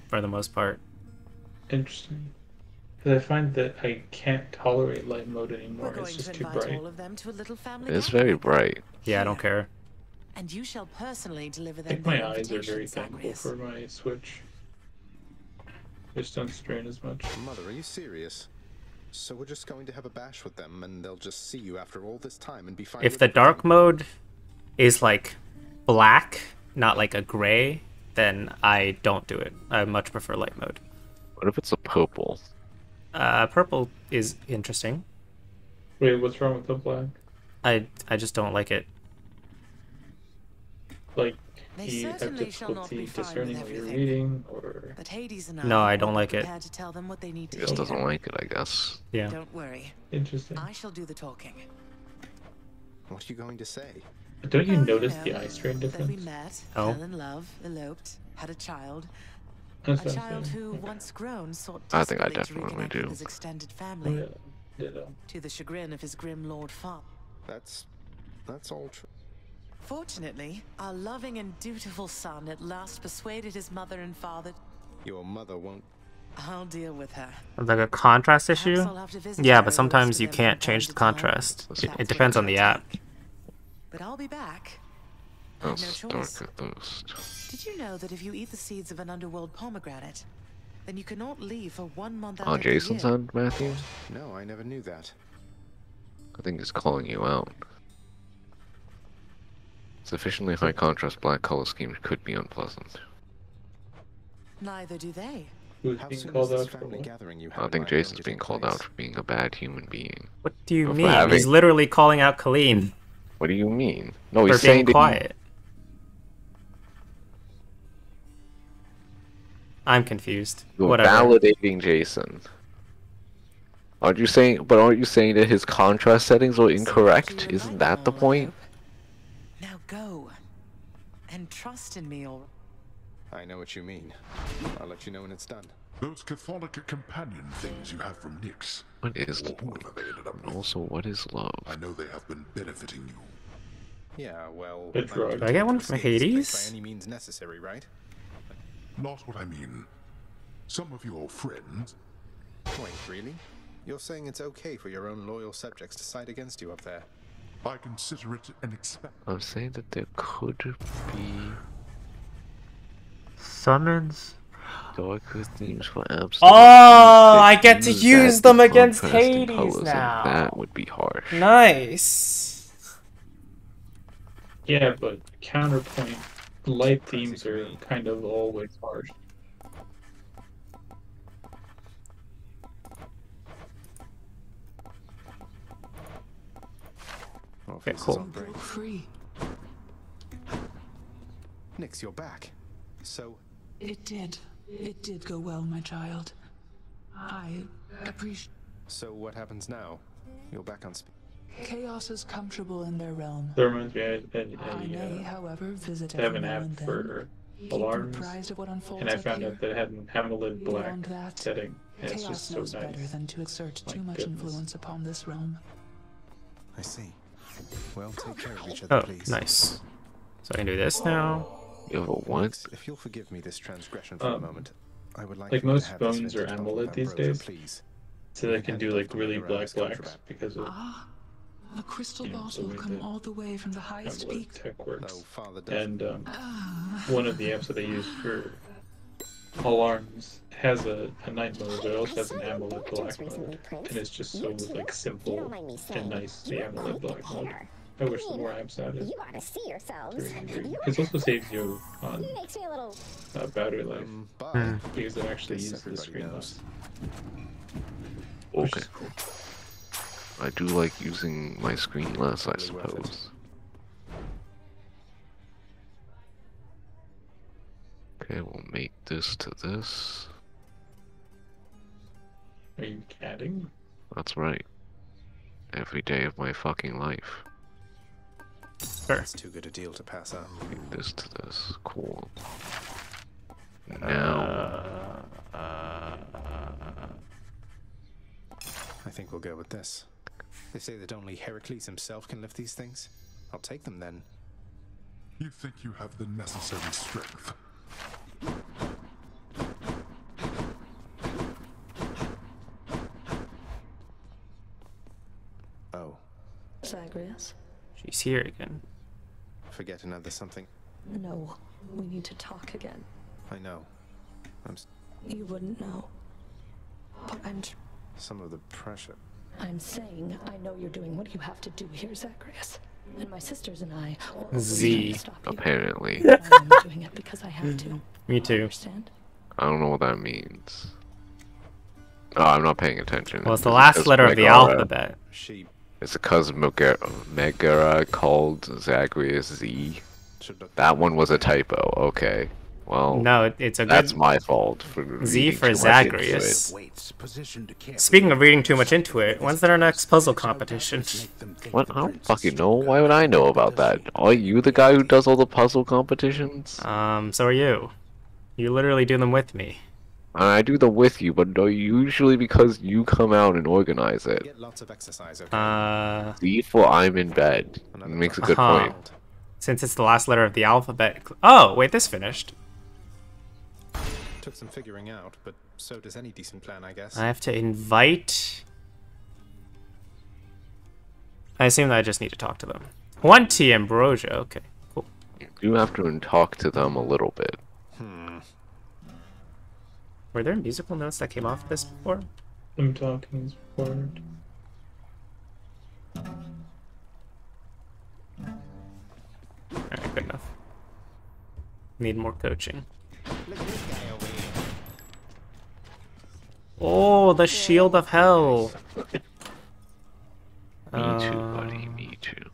for the most part. Interesting. Because I find that I can't tolerate light mode anymore. It's just to too bright. all of them to a little family It's very bright. Yeah, I don't care. And you shall personally deliver I them think my their eyes are very thankful Zagreus. for my Switch. Just don't strain as much. Mother, are you serious? So we're just going to have a bash with them, and they'll just see you after all this time and be fine. If the dark mode is like black, not like a gray, then I don't do it. I much prefer light mode. What if it's a purple? Uh, purple is interesting. Wait, what's wrong with the black? I I just don't like it. Like, They do you have certainly shall not difficulty discerning what you're reading, or But Hades and I No, I don't like it. prepared to tell them what they need to He just hear. doesn't like it, I guess. Yeah. Don't worry. interesting? I shall do the talking. What are you going to say? But don't you Oh, notice know, the eye strain That we difference? met, Oh. fell in love, eloped, had a child. That's A I'm child saying. who, once grown, sought I think I desperately to definitely reconnect do. with his extended Oh, family, yeah. Ditto. to the chagrin of his grim lord father. That's that's all true. Fortunately, our loving and dutiful son at last persuaded his mother and father. Your mother won't. I'll deal with her. Like a contrast issue? Perhaps I'll have to visit Yeah, but sometimes you can't change the contrast. It, it depends on the it'll app. Take. But I'll be back. I have no choice. dark at thirst. Did you know that if you eat the seeds of an underworld pomegranate, then you cannot leave for one month out On Jason's year? end, Matthew? No, I never knew that. I think he's calling you out. Sufficiently high contrast black color schemes could be unpleasant. Neither do they. Who's How being called out for family gathering you I have don't think Jason's being called place? out for being a bad human being. What do you for mean? having- He's literally calling out Colleen What do you mean? No, for he's being saying that he- quiet. I'm confused. You're Whatever. validating Jason. Aren't you saying? But aren't you saying that his contrast settings were incorrect? Isn't that the point? Now go. And trust in me, all I know what you mean. I'll let you know when it's done. Those Chthonic companion things you have from Nyx. What is or whoever they ended up And with. also, what is love? I know they have been benefiting you. Yeah, well. A I'm drug. I get one from escape this place Hades? By any means necessary, right? Not what I mean. Some of your friends. Wait, really? You're saying it's okay for your own loyal subjects to side against you up there? I consider it an expect. I'm saying that there could be Summons. Darker themes for absolute. Oh, I get to use them against contrasting Hades now. That would be harsh. Nice. Yeah, but counterpoint, light themes are kind of always harsh. Okay, cool. Break. free. Nyx, you're back. So, It did. It did go well, my child. I appreciate. so what happens now? You're back on speed. Chaos is comfortable in their realm. That reminds me, I, I, I may, uh, however, visit have every an now app and then. for alarms, of what unfolds and I found out that it had an AMOLED black Beyond that, setting. And it's Chaos just so knows better than to exert too much goodness. influence upon this realm. I see. Well, take care of each other, Oh, please. nice. So I can do this now. You have a what? Nyx, if you'll forgive me this transgression for a Um, moment, I would like, like for to most have this phones are vintage AMOLED these days. Please. So they You can do like really around black blacks because of Ah, a crystal You know, the bottle way come all the way from the highest peak. tech works. Oh, Father. And um, Ah, one of the apps that I use for alarms has a, a night mode, but it also has an AMOLED black mode, and it's just so like simple and nice. The AMOLED black mode. I wish the more apps had it. You ought to see yourselves. to a degree. You It also saves you on makes me a little. uh, battery life Um, bye. Hmm. because it actually This uses the everybody screen knows. less. Okay. cool. I do like using my screen less, I Totally worth it. suppose. Okay, we'll make this to this. Are you catting? That's right. Every day of my fucking life. Sure. That's too good a deal to pass up. Make this to this. Cool. Uh, now, uh, I think we'll go with this. They say that only Heracles himself can lift these things. I'll take them then. You think you have the necessary strength. Oh, Zagreus? She's here again. forget another something. No, we need to talk again. I know. I'm s- You wouldn't know. But I'm tr- some of the pressure. I'm saying I know you're doing what you have to do here, Zagreus. And my sisters and I. Z. stop apparently. I'm doing it (laughs) because I have to. Me too. Understand? I don't know what that means. Oh, I'm not paying attention. Well, it's the last it last 'cause letter of the alphabet. She It's because Megaera, Megaera called Zagreus Z. That one was a typo. Okay. Well, No, it's a that's my fault for Z for too much into Zagreus. it. Waits, positioned to carefully Speaking of reading too much into it, when's our next puzzle competition? make them think What? I don't fucking know. Why would I know about that? Are you the guy who does all the puzzle competitions? Um, so are you. You literally do them with me. I do them with you, but no, usually because you come out and organize it. Get lots of exercise, okay? Uh, Z for I'm in bed. Another Makes a good Uh-huh. point. since it's the last letter of the alphabet. Oh, wait, this finished. Took some figuring out, but so does any decent plan, I guess. I have to invite. I assume that I just need to talk to them. One T Ambrosia. Okay, cool. You have to talk to them a little bit. Were there musical notes that came off this before? I'm talking is word. Alright, good enough. Need more coaching. Look at this guy over here. Oh, the shield of hell. Me too, buddy. Um, Me too.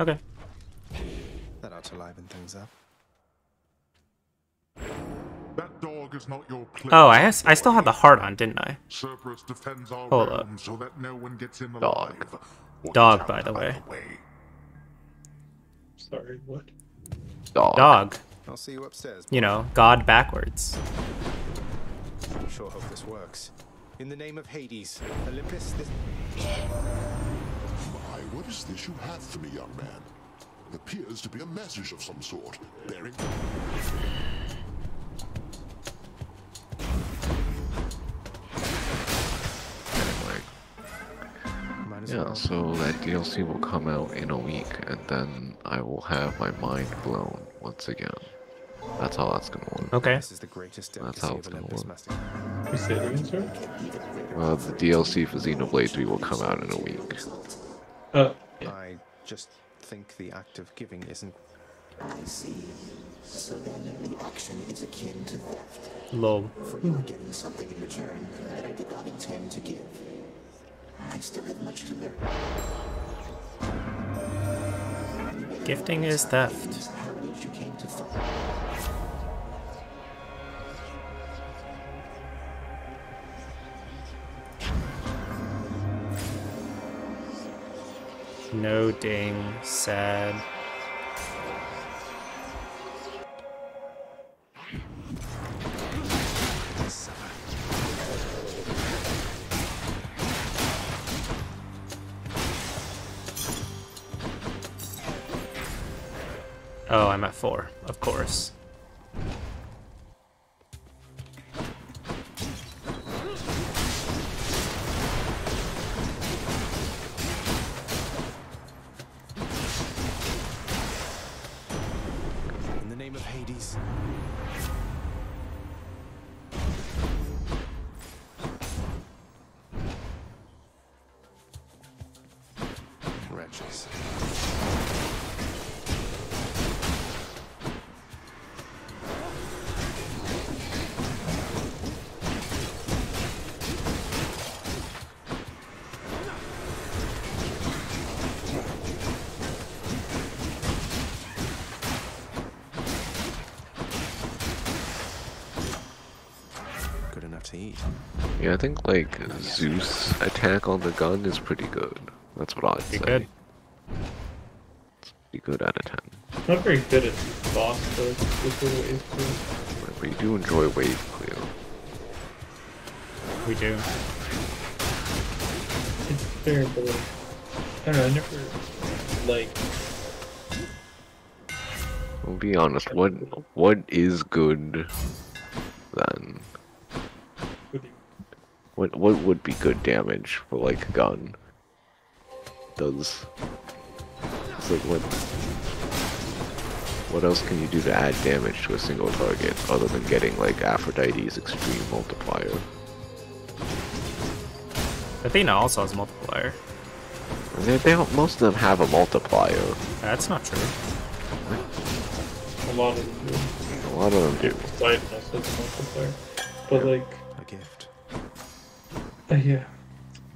Okay. That ought to liven things up. That dog is not your place. Oh, I has, I still had the heart on, didn't I? Cerberus defends our Hold realm up. so that no one gets in Dog. alive. or Dog, gets by the way. Sorry, what? Dog. Dog. I'll see you upstairs. You know, God backwards. Sure hope this works. In the name of Hades, Olympus, this. My, what is this you have for me, young man? It appears to be a message of some sort, bearing. Anyway. Yeah, so that DLC will come out in a week, and then I will have my mind blown once again. That's how that's gonna work. Okay. This is the greatest That's how it's gonna work. Master. You say it sir? Well, the DLC for Xenoblade 3 will come out in a week. Uh, I just think the act of giving isn't. I see. So then the action is akin to theft. Lol. For you are getting something in return that I did not intend to give. I still have much to learn. Gifting is theft. No ding. Sad. Oh, I'm at four, of course. Think like Zeus attack on the gun is pretty good. That's what I'd Pretty say. good. It's pretty good out of 10. not very good at boss though. With the wave too. But we do enjoy wave clear. We do. It's but like, I don't know. I never like. I'll be honest, what what is good What what would be good damage for like a gun? Does it's like what what else can you do to add damage to a single target other than getting like Aphrodite's extreme multiplier? Athena also has multiplier. They, they don't, most of them have a multiplier. That's not true. A lot of them do. A lot of them do. Poseidon also has a multiplier. But like, A gift. Uh, yeah.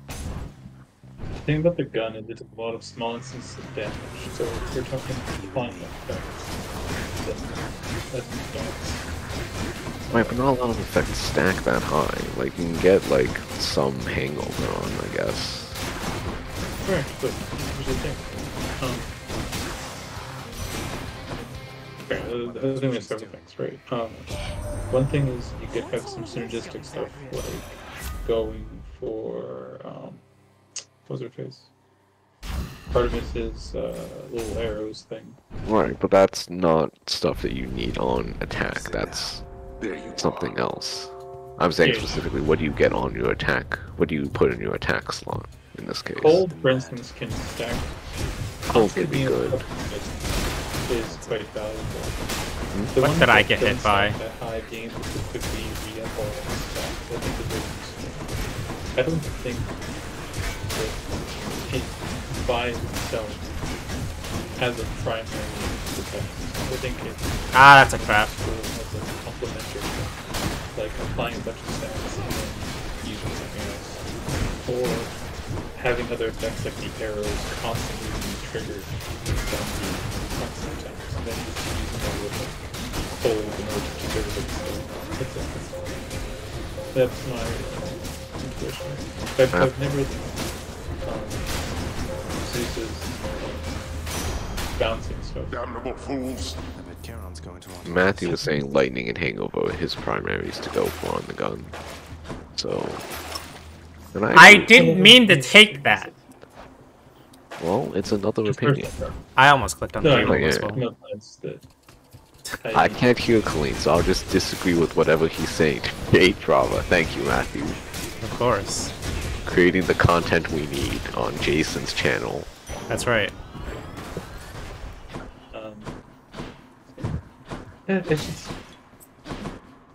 The thing about the gun is it's a lot of small instances of damage. So if we're talking flying effects. That's, that's nuts. Right, but not a lot of effects stack that high. Like you can get like some hangover on, I guess. Right, but here's the thing. Um, okay, the other thing is several things, right? Um, one thing is you could have some synergistic stuff, like going for, um, what was her face? Artemis's uh, little arrows thing. Right, but that's not stuff that you need on attack. That's something else. I'm saying Yeah. specifically, what do you get on your attack? What do you put in your attack slot in this case? Cold, for instance, can stack. Cold Constantly could be good. is, is quite valuable. Hmm? The What ones did I get hit by? That high gain could be re-up all that stuff. I think is very useful. I don't think that it by itself has a primary effect. I think it Ah, that's a crap. sort of has a complementary effect, like applying a bunch of stats and then using something else. Or having other effects like the arrows constantly being triggered from the constant attacks, and then just using them with like hold in order to trigger them. So that's it. That's my I've, I've never um, Zeus's bouncing stuff. Damnable fools! I bet Charon's going to want Matthew was saying lightning and hangover are his primaries to go for on the gun. So. And I agree. didn't mean to take that. Well, it's another opinion. I almost clicked on the No, table yeah. as well. No plans that I can't hear Colleen, so I'll just disagree with whatever he's saying to create drama. Thank you, Matthew. Of course. Creating the content we need on Jason's channel. That's right. Um, yeah, it's just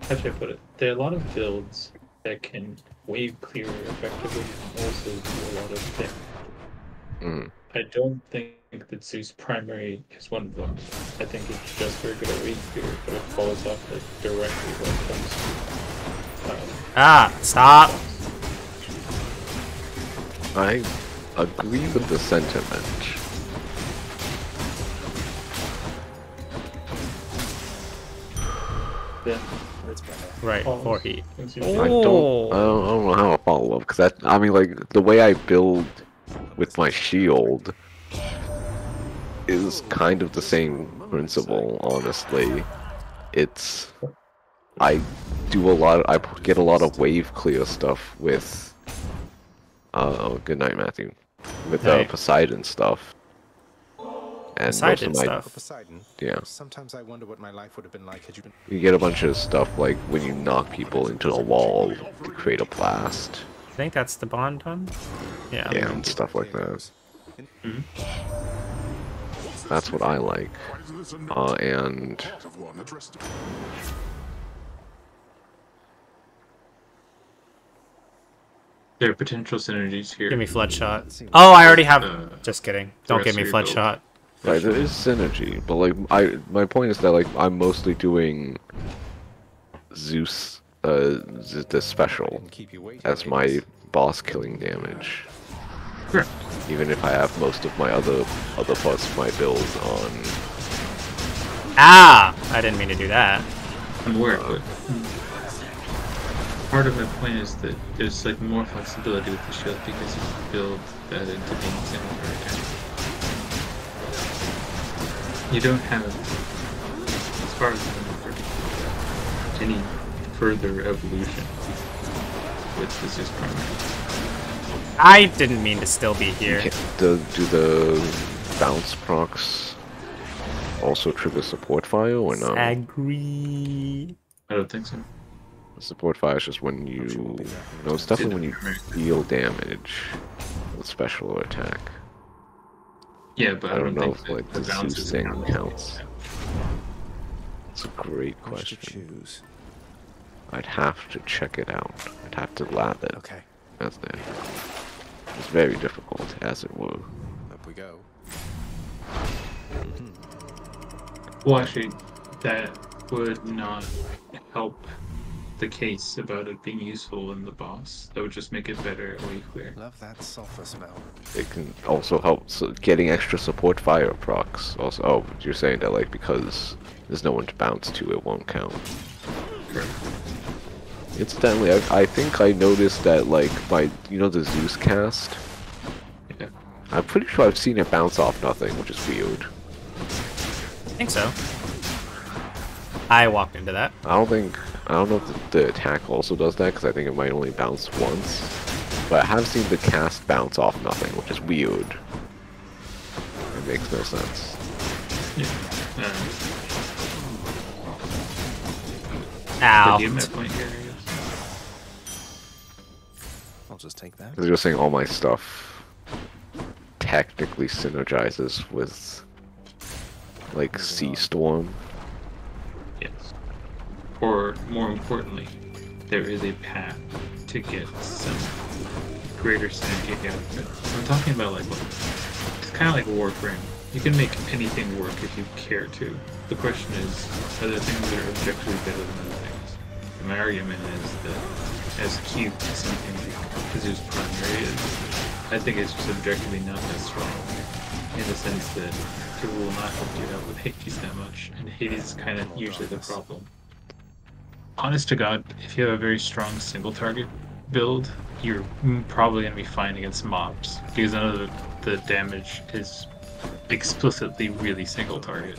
how should I put it? There are a lot of builds that can wave clear effectively and also do a lot of damage. Mm. I don't think that Zeus primary is one of them. I think it's just very good at wave clear, but it falls off like directly when it comes to um, Ah, stop. I agree with the sentiment. then Right, falls for heat. into- I don't, oh. I don't, I don't know how to follow up because that I mean like the way I build with my shield is kind of the same principle. Honestly, it's I do a lot. I get a lot of wave clear stuff with. Uh, oh, good night, Matthew. With uh, Poseidon stuff. And Poseidon my, stuff. Poseidon. Yeah. Sometimes I wonder what my life would have been like had you been. You get a bunch of stuff like when you knock people into a wall to create a blast. I think that's the bond one. Yeah. Yeah, and stuff like that. That's what I like. Uh, and Part of one addressed There are potential synergies here. Give me flood shot. Oh, I already have. Uh, Just kidding. Don't give me flood build. shot. right, there is synergy, but like I, my point is that like I'm mostly doing Zeus, uh, the special as my boss killing damage. Correct. Even if I have most of my other other parts of my build on. Ah! I didn't mean to do that. I'm aware of it. Part of my point is that there's like more flexibility with the shield because you can build that into being similar attack. You don't have, as far as I'm aware, any further evolution with the Zeus primary. I didn't mean to still be here. Ca- Do, do the bounce procs also trigger support fire or no? Agree. I don't think so. Support fire is just when you. No, it's definitely when you deal damage with special or attack. Yeah, but I, I don't know think if like the the Zeus thing count. counts. It's a great question. choose. I'd have to check it out. I'd have to lab it. Okay, As there. It's very difficult, as it were. up we go. Well, actually, that would not help the case about it being useful in the boss. That would just make it better at way clear. Love that sulfur smell. It can also help so getting extra support fire procs. Also, oh, but you're saying that like because there's no one to bounce to, it won't count. Correct. Incidentally, I, I think I noticed that like my, you know, the Zeus cast. Yeah. I'm pretty sure I've seen it bounce off nothing, which is weird. I think so. I walked into that. I don't think I don't know if the, the attack also does that because I think it might only bounce once. But I have seen the cast bounce off nothing, which is weird. It makes no sense. Yeah. Um, Ow. Redeem that point here, I guess. I'll just take that. Because you're saying all my stuff technically synergizes with like Sea Storm. Or more importantly, there is a path to get some greater synergy out of it. I'm talking about like it's kind of like Warframe. You can make anything work if you care to. The question is, are there things that are objectively better than other things? And my argument is that as cute as something like Kazu's primary is, I think it's just objectively not that strong. In the sense that it will not help you out with Hades that much, and Hades is kind of usually the problem. Honest to God, if you have a very strong single target build, you're probably going to be fine against mobs because none of the, the damage is explicitly really single target.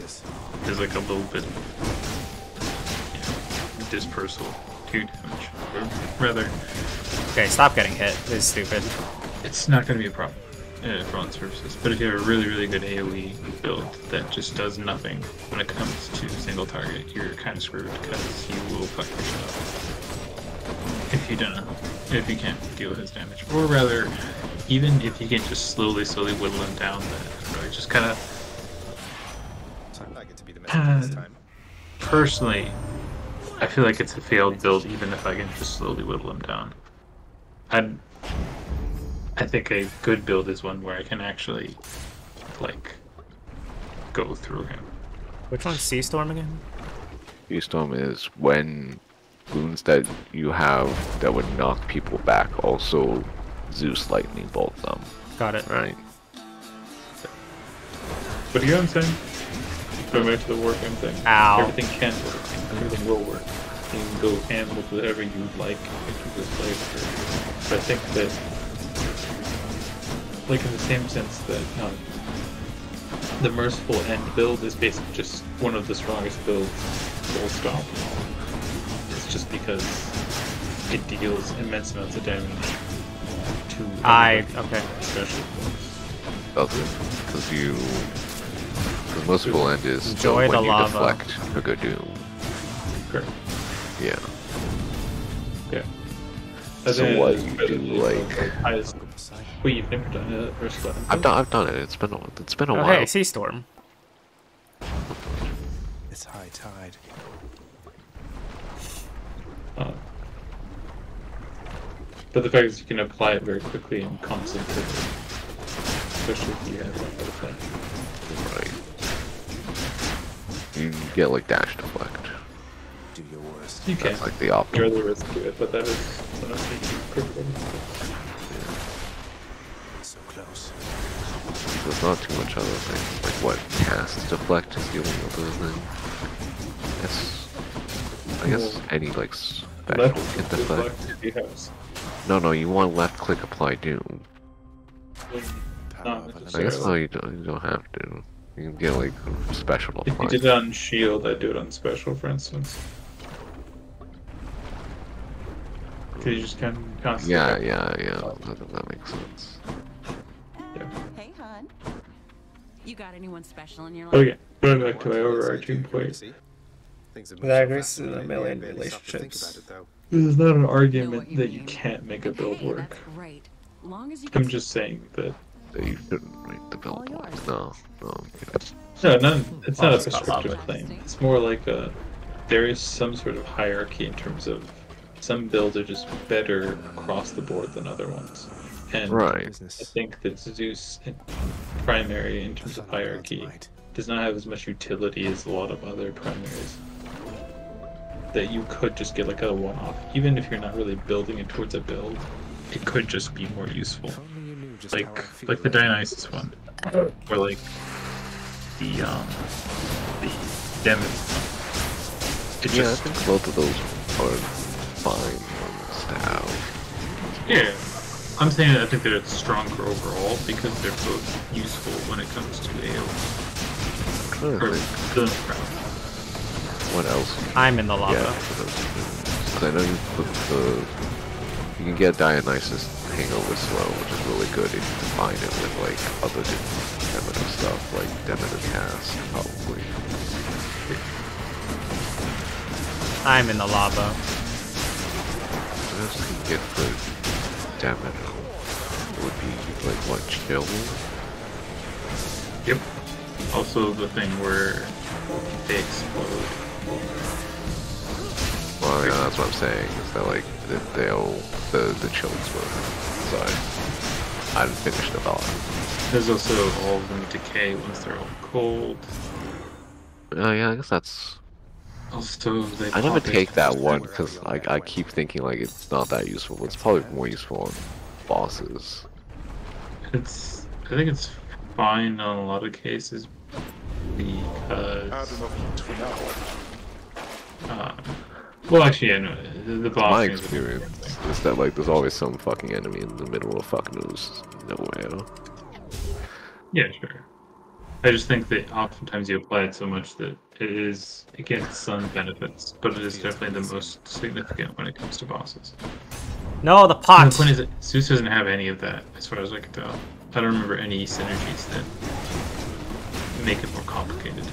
There's like a little bit you know, dispersal to damage. Rather, Okay, stop getting hit. This is stupid. it's not going to be a problem uh, for on surfaces. But if you have a really, really good AoE build that just does nothing when it comes to single target, you're kind of screwed because you will fuck your shit up. If you don't, if you can't deal his damage, or rather, even if you can just slowly, slowly whittle him down, that just kind of. Sound like to be the messenger this Uh, time. personally, I feel like it's a failed build, even if I can just slowly whittle him down. I, I think a good build is one where I can actually, like, go through him. Which one's Sea Storm again? Sea Storm is when wounds that you have that would knock people back also Zeus lightning bolt them. Got it. Right. But you know what I'm saying? Going back to the Warframe thing. Ow. Everything can work. Everything will work. You can go ham with whatever you like into this of flavor. But I think that, like in the same sense that um, the Merciful End build is basically just one of the strongest builds, full stop. It's just because it deals immense amounts of damage to I everybody, okay. especially Does it? Because you. The merciful end is the Enjoy when the you lava. deflect a good doom. Correct. Yeah. Yeah. So what you do like? Highest... Wait, you've never done it first one? I've done. I've done it. It's been. A, it's been a Oh, while. hey, Sea Storm. It's high tide. Uh, but the fact is you can apply it very quickly and constantly, especially if you have that effect. Right. You can get like dash deflect. Do your worst. You can. That's like the optimal. You're the risk to it, but that is one of the critical. So close. There's not too much other thing. Like what? Cast deflect is the only other thing. Yes. I guess any like special Left hit deflect. deflect if you have s- No, no, you want left click apply doom. not I guess necessarily. no, you don't, you don't have to. You can get like special If you apply. did it on shield, I'd do it on special, for instance. Hmm. Cause you just kind of constantly. Yeah, yeah, yeah. That, that makes sense. Hey, hon. You got anyone special in your life? Okay, going back to my overarching point. Things have That moved goes so to fast the that million I barely stop to think relationships. about. This is not an Know argument what you that you mean. can't make a build Hey, work. that's great. Long as you I'm just saying that. That you shouldn't make the build work. No, no. No, none, it's not a prescriptive claim. It's more like a. There is some sort of hierarchy in terms of some builds are just better across the board than other ones. And Right. I think that Zeus in primary in terms of hierarchy does not have as much utility as a lot of other primaries. That you could just get like a one-off, even if you're not really building it towards a build, it could just be more useful. Like like the Dionysus one, or like the um the Demis. It Yeah, I think both of those are fine ones to have. yeah. I'm saying that I think that it's stronger overall because they're both useful when it comes to AoE. I'm trying to Or think crowd. what else. I'm in the lava. get for those things. 'Cause I know you put the. You can get Dionysus Hangover Slow, which is really good if you combine it with like other Demeter stuff, like Demeter Cast, probably. I'm in the lava. What else you can get for Demeter? Would be like what chill? Yep. Also the thing where they explode. Well, yeah, that's what I'm saying. Is that like they'll the the chills were. Sorry, I didn't finish the thought. There's also all of them decay once they're all cold. Oh yeah, I guess that's. Also, I never take that one because I I keep thinking like it's not that useful. It's probably more useful on bosses. It's. I think it's fine on a lot of cases because. Add enough heat for now. Uh, well, actually, yeah, no, the, the boss. My experience is that like there's always some fucking enemy in the middle of fucking news nowhere. Yeah, sure. I just think that oftentimes you apply it so much that it is it gets some benefits, but it is definitely the most significant when it comes to bosses. No, the And pot. the point is that Zeus doesn't have any of that, as far as I can tell. I don't remember any synergies that make it more complicated.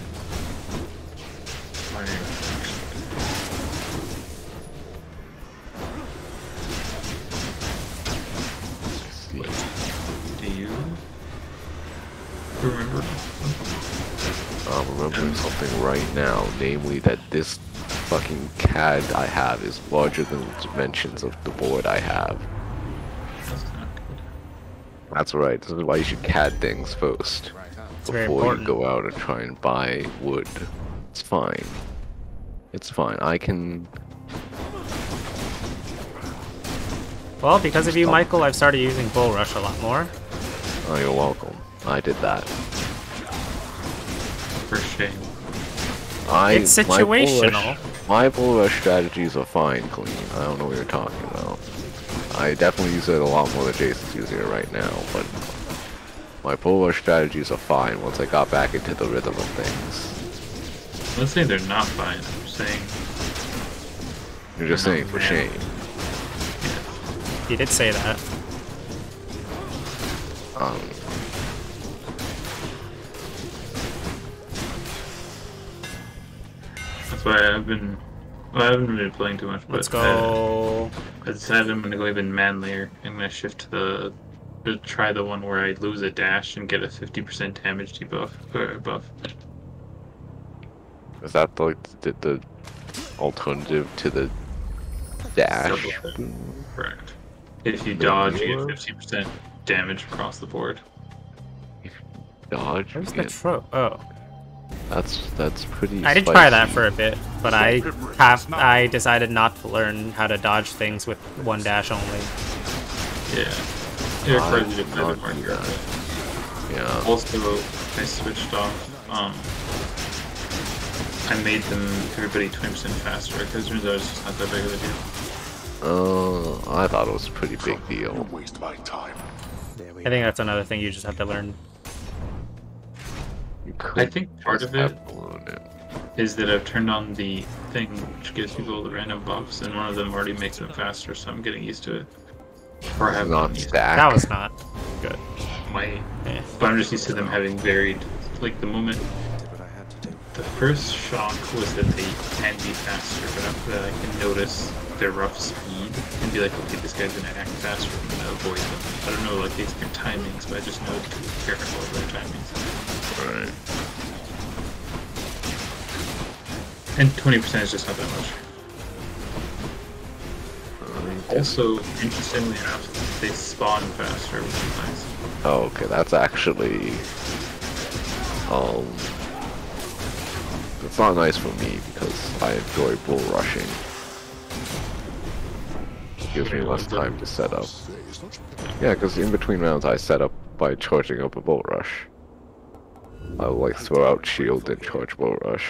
What do you remember? I'm remembering something right now, namely that this fucking CAD I have is larger than the dimensions of the board I have. That's not good. That's right. This is why you should CAD things first It's very before you go out and try and buy wood. It's fine. It's fine. I can. Well, because of you, Michael, I've started using Bull Rush a lot more. Oh, you're welcome. I did that. For shame. I, It's my Bull Rush- situational. My bull rush strategies are fine, clean. I don't know what you're talking about. I definitely use it a lot more than Jason's using it right now, but my bull rush strategies are fine once I got back into the rhythm of things. I'm not saying they're not fine. I'm saying You're just saying for shame. You did say that. Um, that's why I've been. Well, I haven't been playing too much, but Let's go. Uh, I decided I'm gonna go even manlier. I'm gonna shift to the to try the one where I lose a dash and get a 50% damage debuff or buff. is that like the, the alternative to the dash? Correct. If you dodge, you get 50% damage across the board. Dodge? Where's Yeah, the tro? Oh, that's that's pretty. I did try that for a bit, but I have I decided not to learn how to dodge things with one dash only. Yeah. It I requires you to did play a not bit do careful. Yeah. Also, I switched off. Um, I made them everybody 20% faster because turns out it's just not that big of a deal. Uh, I thought it was a pretty big deal. Waste my time. I think that's another thing you just have to learn. You I think part of it it. is that I've turned on the thing which gives people the random buffs, and one of them already makes them faster, so I'm getting used to it. Or I It's have not gotten used to stacked. That was not good. my. Eh. But I'm just used to them having varied. Like the moment. The first shock was that they can be faster, but after that I can notice their rough speed and be like, okay, this guy's gonna act faster, I'm gonna avoid them. I don't know like the exact timings, but I just know to be careful of their timings. Right. And 20% is just not that much. Also, interestingly enough, they spawn faster, which is nice. Oh, okay, that's actually um it's not nice for me because I enjoy bull rushing. Gives me less time to set up. Yeah, because in between rounds I set up by charging up a bull rush. I'll like throw out shield and charge bull rush.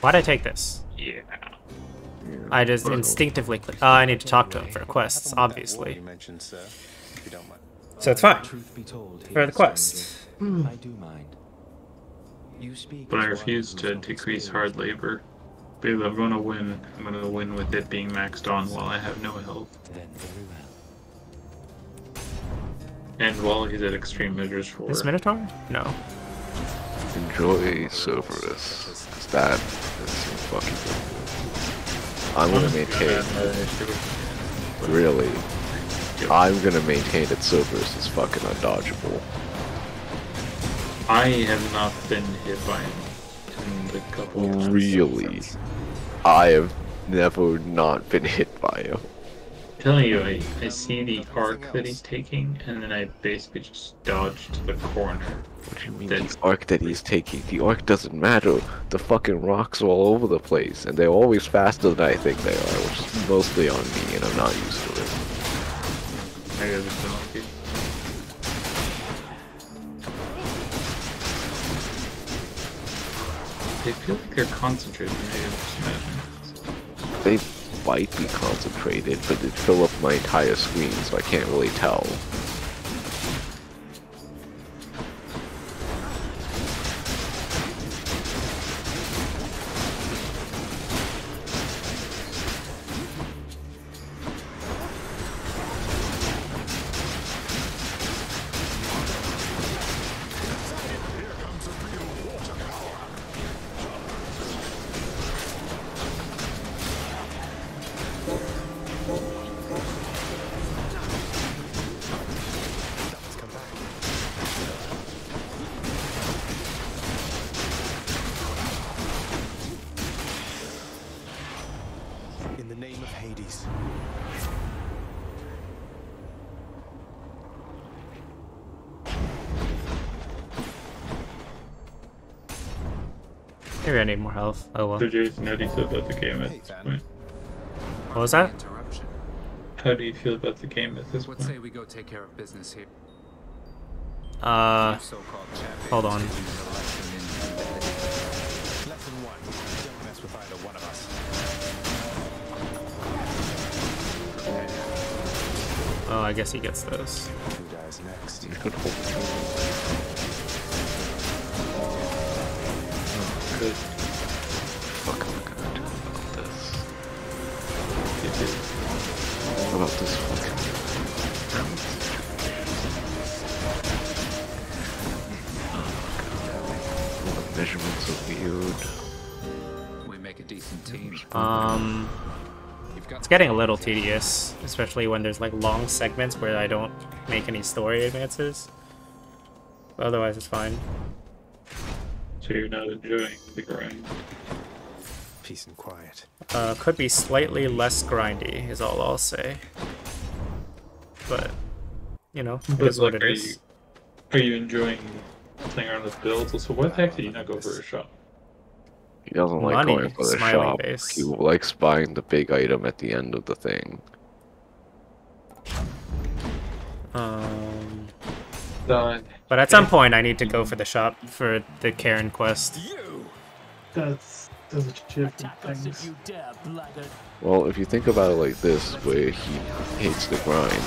Why'd I take this? Yeah. I just instinctively click. Oh, I need to talk to him for quests, obviously. You mentioned, sir, if you don't mind. So it's fine. Truth be told, For the quest. stranger, I do mind. You speak But I refuse to decrease hard labor. Because I'm gonna win. I'm gonna win with it being maxed on while I have no health. Then very well. And while he's at extreme measures for This Minotaur? No. Enjoy Cerberus. 'cause that is some fucking I'm gonna maintain really I'm gonna maintain that Cerberus is fucking undodgeable. I have not been hit by him in the couple of times. Really? I have never not been hit by him. telling you, I, I see the arc that he's taking, and then I basically just dodge to the corner. What do you mean the arc that he's taking? The arc doesn't matter. The fucking rocks are all over the place, and they're always faster than I think they are, which is mostly on me, and I'm not used to it. I gotta just unlucky. They feel like they're concentrating. maybe I'm just imagining. They might be concentrated, but it fill up my entire screen, so I can't really tell. Need more health. Oh well. So Jason, how do you feel about the game at this point? What was that? How do you feel about the game at this What point? say we go take care of business here? Uh, hold on. to the election in Lesson one. Don't mess with either one of us. Oh, I guess he gets those. Who dies next? Good. Fuck, am I gonna do about this? It is. What about this fucking... Oh, the measurements are weird. We make a decent team. Um, it's getting a little tedious, especially when there's like long segments where I don't make any story advances. But otherwise, it's fine. So you're not enjoying the grind. Peace and quiet. Uh, could be slightly less grindy, is all I'll say. But, you know, it But is what like, it are is. you are you enjoying playing around with builds? Also, why the heck did you not go for a shot? He doesn't like Money, going for the smiley shop. face. He likes buying the big item at the end of the thing. Um, Done. but at some point, I need to go for the shop for the Charon quest. You. That's those are two things. Well, if you think about it like this, where he hates the grind,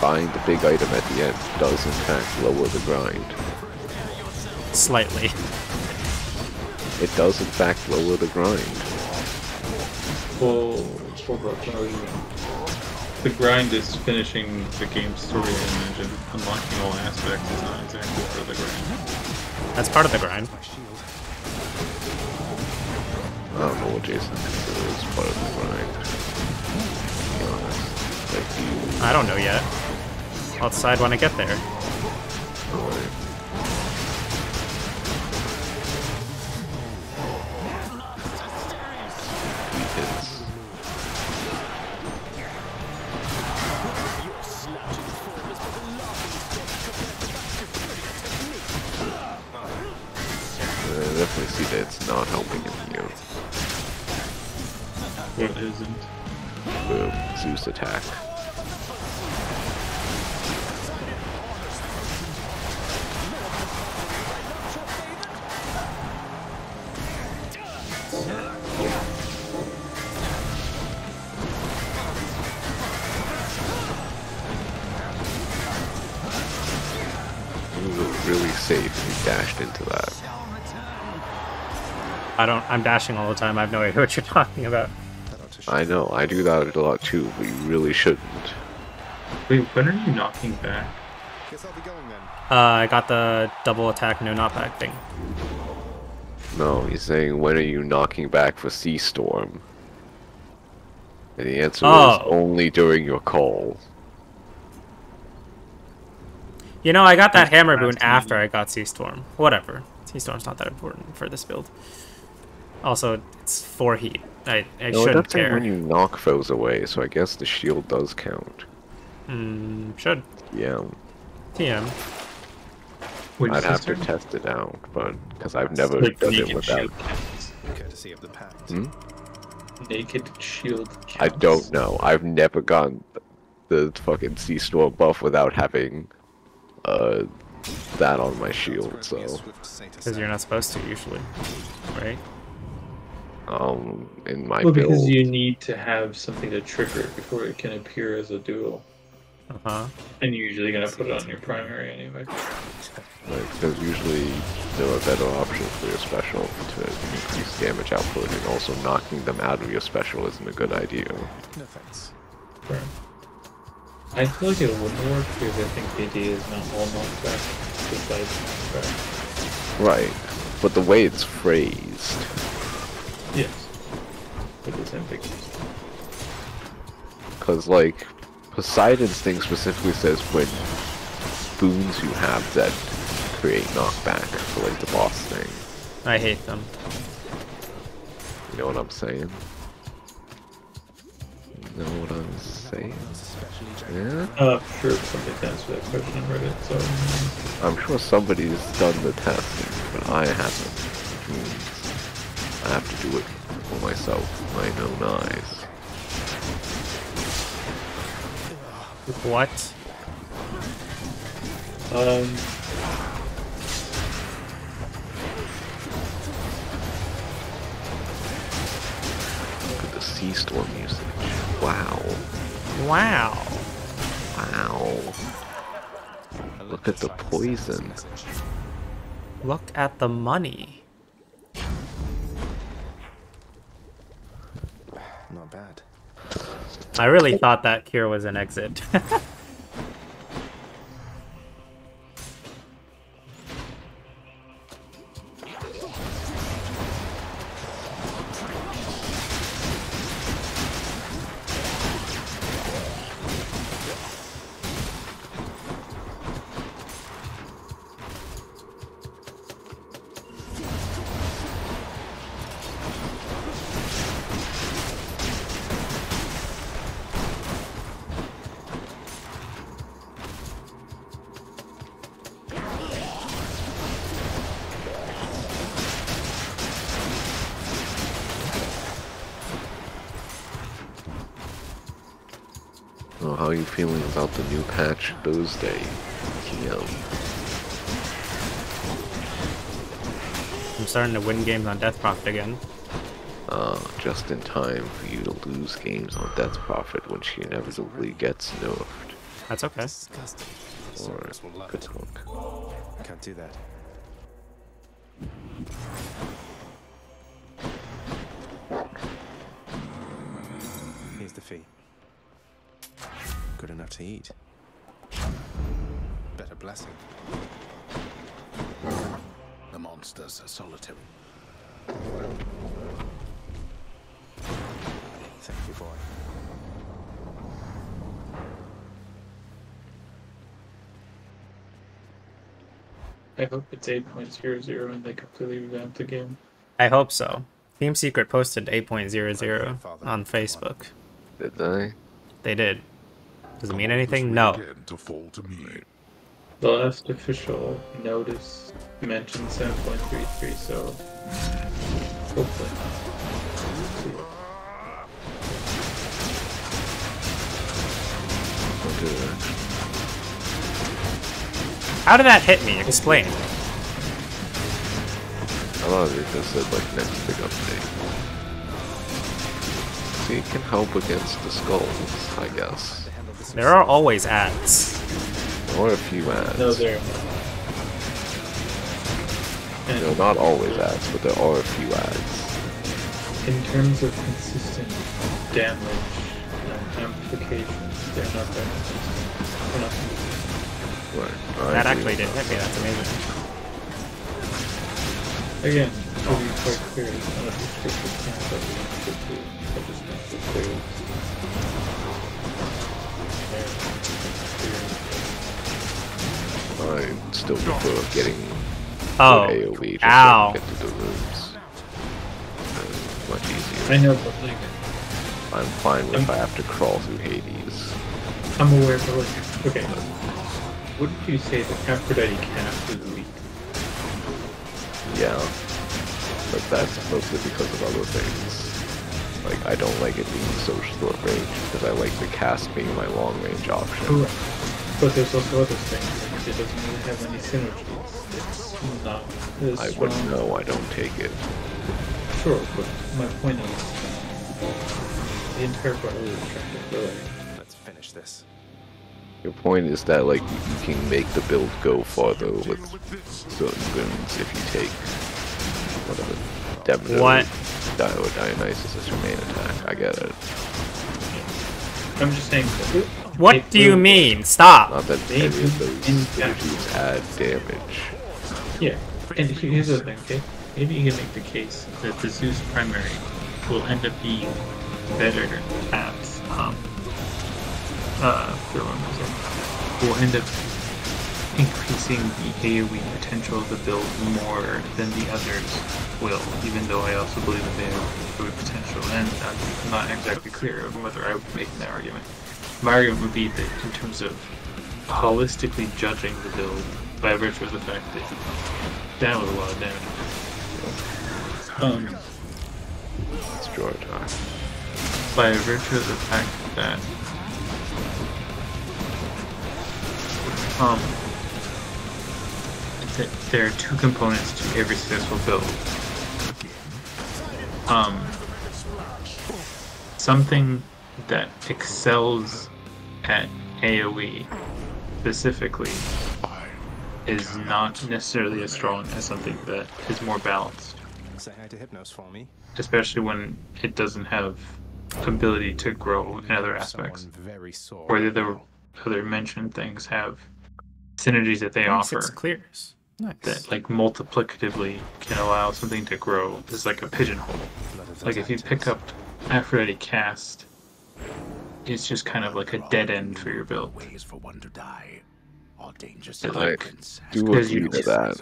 buying the big item at the end does in fact lower the grind. Slightly. It does in fact lower the grind. Well, hold up. no, you- The grind is finishing the game's story and engine, unlocking all aspects is not exactly part of the grind. That's part of the grind. I don't know what Jason considers part of the grind. Like, do I don't know yet. I'll decide when I get there. Alright. He. I definitely see that it's not helping him here. What isn't? The Zeus attack. Really safe you dashed into that. I don't. I'm dashing all the time. I have no idea what you're (laughs) talking about. I know, I do that a lot too, but you really shouldn't. Wait, when are you knocking back? Guess I'll be going then. Uh, I got the double attack, no knockback thing. No, he's saying, when are you knocking back for Sea Storm? And the answer is Oh. only during your call. You know, I got that hammer boon after I got Sea Storm. Whatever. Sea Storm's not that important for this build. Also, it's four heat. I, I no, shouldn't that's care. when you knock foes away, so I guess the shield does count. Hmm, should. Yeah. TM. Which I'd have to test it out, but because I've never Like done it naked without. shield counts. Courtesy of the pact. Hmm? Naked shield I don't know. I've never gotten the fucking sea storm buff without having uh that on my shield. So Because you're not supposed to usually, right? Um, in my Well, build, because you need to have something to trigger it before it can appear as a duel. Uh huh. And you're usually gonna put it on your primary anyway. like, there's usually there are better options for your special to increase damage output, and also knocking them out of your special isn't a good idea. No thanks. Right. I feel like it wouldn't work because I think the idea is not all knockback, besides knockback. Right, but the way it's phrased, Yes. But it's ambiguous. because like Poseidon's thing specifically says when boons you have that create knockback for like the boss thing. I hate them. You know what I'm saying? You know what I'm saying? Yeah? Uh, sure, somebody to answer that question on Reddit, so... I'm sure somebody's done the testing, but I haven't. Which means I have to do it for myself, with my own eyes. What? Um... Look at the sea storm usage. Wow. Wow. Wow. Look at the poison. Look at the money. Not bad. I really thought that cure was an exit. (laughs) about the new patch Thursday? TM. I'm starting to win games on Death Prophet again. Uh, just in time for you to lose games on Death Prophet when she inevitably gets nerfed. That's okay. Disgusting. Or Cerberus will love good it. luck. Can't do that. Here's Good enough to eat. Better blessing. The monsters are solitary. Thank you, boy. I hope it's 8.00 and they completely revamp the game. I hope so. Team Secret posted 8.00 on Facebook. Did they? They did. Does it mean anything? No. To fall to me. The last official notice mentioned 7.33, so hopefully not. How did that hit me? Explain. I thought it just said like next big update. See, it can help against the skulls, I guess. There are always ads. Or a few ads. No, there. No, not always ads, but there are a few ads. In terms of consistent damage and amplifications, they're not that consistent. They're not consistent. Right. That actually did hit me. That's amazing. Again, to be quite clear, it's not a restricted camp that we want to do. Just want to clear there. I still prefer getting Oh, good AoE just so ow. I can get to the rooms. Uh, much easier. I know, but like, I'm fine if I have to crawl through Hades. I'm aware, but like, okay. Wouldn't you say that Aphrodite cast is weak? Yeah. But that's mostly because of other things. Like, I don't like it being so short range, because I like the cast being my long range option. Correct. But there's also other things. Like it doesn't really have any synergies. It's not as I strong. wouldn't know, uh, I don't take it. Sure, but my point is, uh, the entire part is attractive. But like, Let's finish this. Your point is that, like, you can make the build go farther with certain runes if you take whatever. Demeter What? Di- or Dionysus as your main attack. I get it. I'm just saying. What do you mean? Stop. Not that They any of will those impact- synergies add damage. Yeah, and here's the thing, okay? Maybe you can make the case that the Zeus primary will end up being better at, um, uh, forget what I'm saying. will end up increasing the AoE potential of the build more than the others will, even though I also believe that they have AoE potential, and I'm not exactly clear on whether I would making that argument. My argument would be that in terms of holistically judging the build by virtue of the fact that that was a lot of damage. Um, It's draw time. by virtue of the fact that um that there are two components to every successful build. Um something that excels at AoE specifically is not necessarily as strong as something that is more balanced Say hi to Hypnos for me. especially when it doesn't have ability to grow in other aspects. Or the other, mentioned things have synergies that they offer Six clears. Nice. that like multiplicatively can allow something to grow. It's like a pigeonhole. Like if you pick up Aphrodite cast, it's just kind of like a dead end for your build. Ways for one to die. All dangers Yeah, to like, do Because you to that.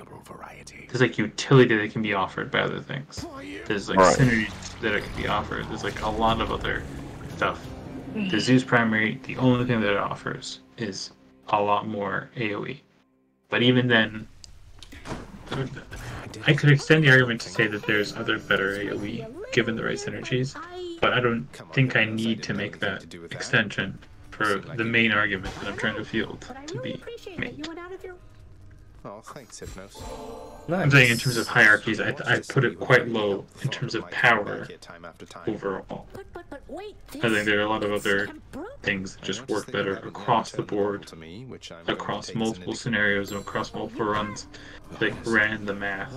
There's like utility that can be offered by other things. There's like Right. synergy that it can be offered. There's like a lot of other stuff. Mm-hmm. The Zeus primary, the only thing that it offers is a lot more AoE. But even then, I could extend the argument to say that there's other better AoE given the right synergies, but I don't think I need to make that extension for the main argument that I'm trying to field to be made. Oh, (laughs) thanks, Hypnos. I'm saying in terms of hierarchies, I, I put it quite low in terms of power overall. I think there are a lot of other things that just work better across the board, across multiple scenarios and across multiple runs, like ran the math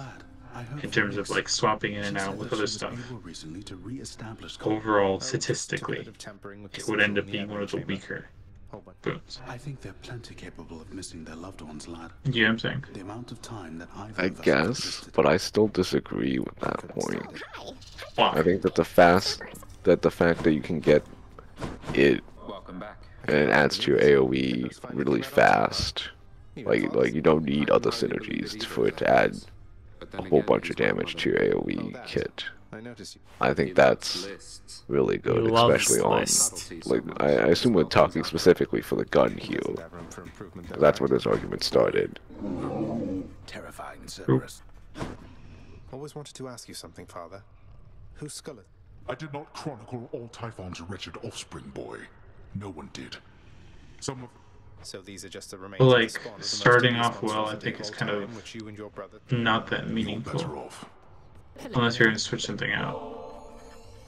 in terms of like swapping in and out with other stuff. recently to re-establish Overall, statistically, it would end up being one of the weaker boons. I think they're plenty capable of missing their loved ones, lad. You know what I'm saying? The amount of time that I've I guess, but I still disagree with that point. Why? I think that the fast, that the fact that you can get it, Welcome back. and it adds to your AOE really fast. Like, like you don't need other synergies for it to add a whole bunch of damage to your AOE kit. I think that's really good, He especially on lists. like I, I assume we're talking specifically for the gun heal. That's where this argument started. Terrifying, Cerberus. Always wanted to ask you something, Father. Who's Skullet? I did not chronicle all Typhon's wretched offspring, boy. No one did. Some of So these are just the remains But like of the starting hideous off well, I think of is kind of which you and your brother not that meaningful. Unless you're gonna switch something out.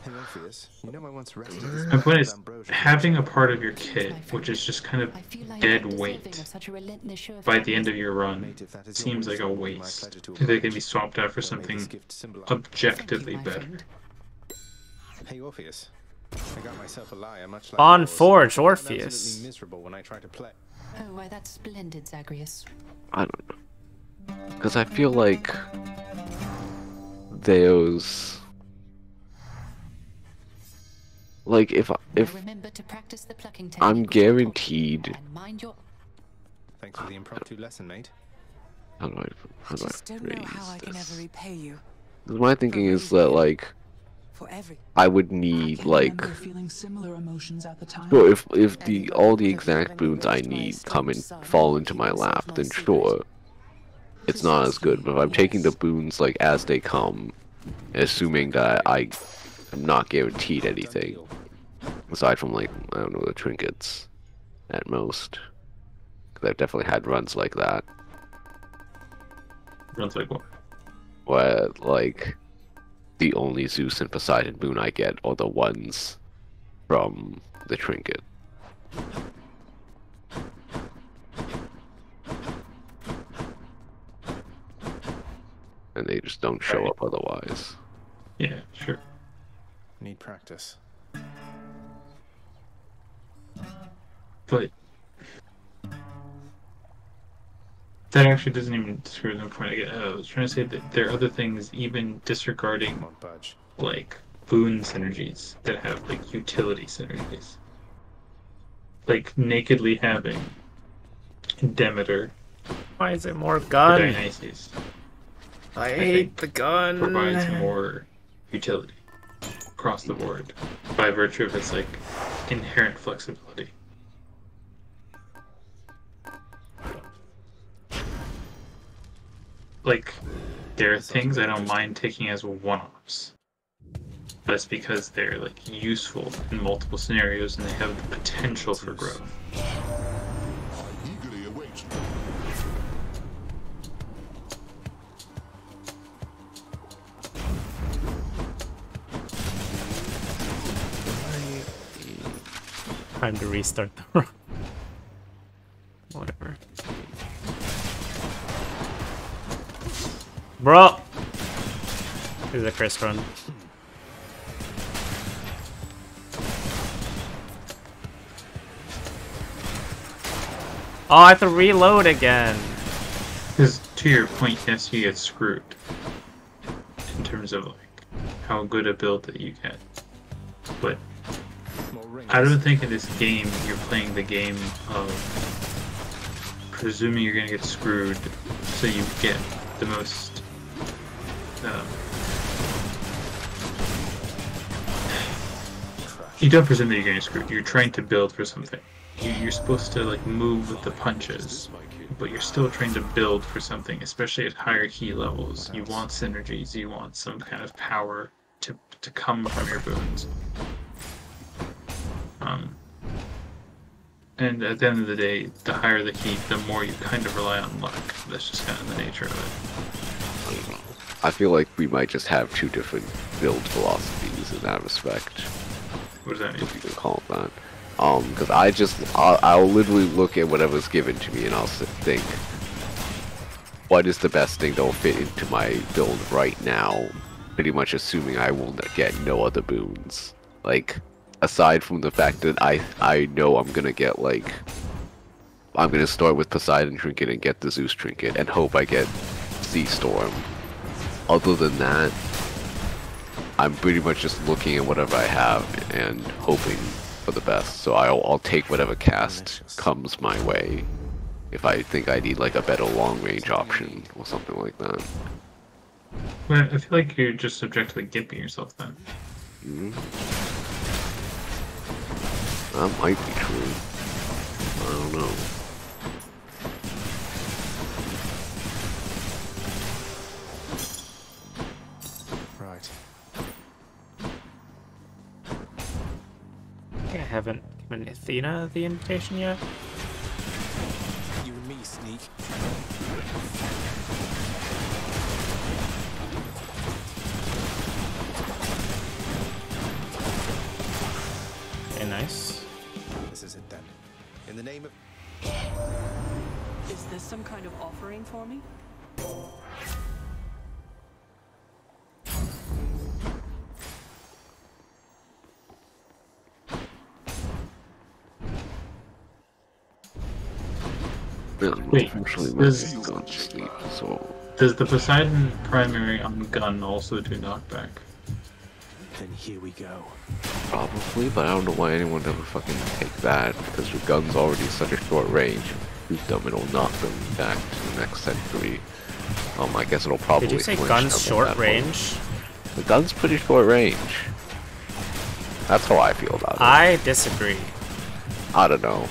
Hey, Orpheus, you know I once rested My point is, having a part of your kit which is just kind of dead weight by the end of your run seems like a waste. They can be swapped out for something objectively better. Hey, Orpheus. I got myself a lyre much like On. Forge, Orpheus. miserable when I try to play. Oh, why, that's splendid, Zagreus. I don't know. Because I feel like there's like if I- if Remember to practice the plucking I'm guaranteed And mind your Thanks for the impromptu lesson, mate. How do I, how do I Just don't know phrase how I can this? ever repay you. 'Cause my thinking is that like For every I would need like remember feeling similar emotions at the time. sure if if the all the exact boons I need come and fall into my lap, then sure. It's not as good, but if I'm taking the boons like as they come, assuming that I am not guaranteed anything, aside from like I don't know the trinkets, at most. Because I've definitely had runs like that. Runs like what? where like the only Zeus and Poseidon boon I get are the ones from the trinket. And they just don't show up otherwise. Yeah, sure. Need practice. But that actually doesn't even describe the point oh, I was trying to say that there are other things, even disregarding like boon synergies that have like utility synergies. Like nakedly having Demeter Why is it more for gun? Dionysus I think hate the gun. provides more utility across the board by virtue of its like inherent flexibility. Like there are things I don't mind taking as one-offs. That's because they're like useful in multiple scenarios and they have the potential for growth. Time to restart the run. (laughs) Whatever. Bro! This is a Chris run. Oh, I have to reload again. Because to your point, yes, you get screwed in terms of like how good a build that you get. But I don't think in this game you're playing the game of presuming you're gonna get screwed, so you get the most. Um, you don't presume that you're getting screwed. You're trying to build for something. You, you're supposed to like move with the punches, but you're still trying to build for something, especially at higher key levels. You want synergies. You want some kind of power to to come from your boons. Um, and at the end of the day, the higher the heat, the more you kind of rely on luck. That's just kind of the nature of it. I feel like we might just have two different build philosophies in that respect. What does that mean? If you can call it that. Um, because I just, I'll, I'll literally look at whatever's given to me and I'll think, what is the best thing that'll fit into my build right now? Pretty much assuming I will get no other boons. Like, aside from the fact that I, I know I'm gonna get like, I'm gonna start with Poseidon Trinket and get the Zeus Trinket and hope I get Sea Storm. Other than that, I'm pretty much just looking at whatever I have and hoping for the best. So I'll, I'll take whatever cast comes my way if I think I need like a better long range option or something like that. Well, I feel like you're just subjectively gimping yourself then. Mhm. That might be true. I don't know. Right. I haven't given Athena the invitation yet. You and me, sneak. Okay, nice. This is it then. In the name of. Is this some kind of offering for me? Wait, does- brain's gone to sleep, so Does the Poseidon primary on gun also do knockback? Then here we go. probably, but I don't know why anyone would ever fucking take that because your gun's already such a short range. shoot them, it'll knock them back to the next century. Um, I guess it'll probably. Did you say guns short that point. range? The gun's pretty short range. That's how I feel about it. I disagree. I don't know.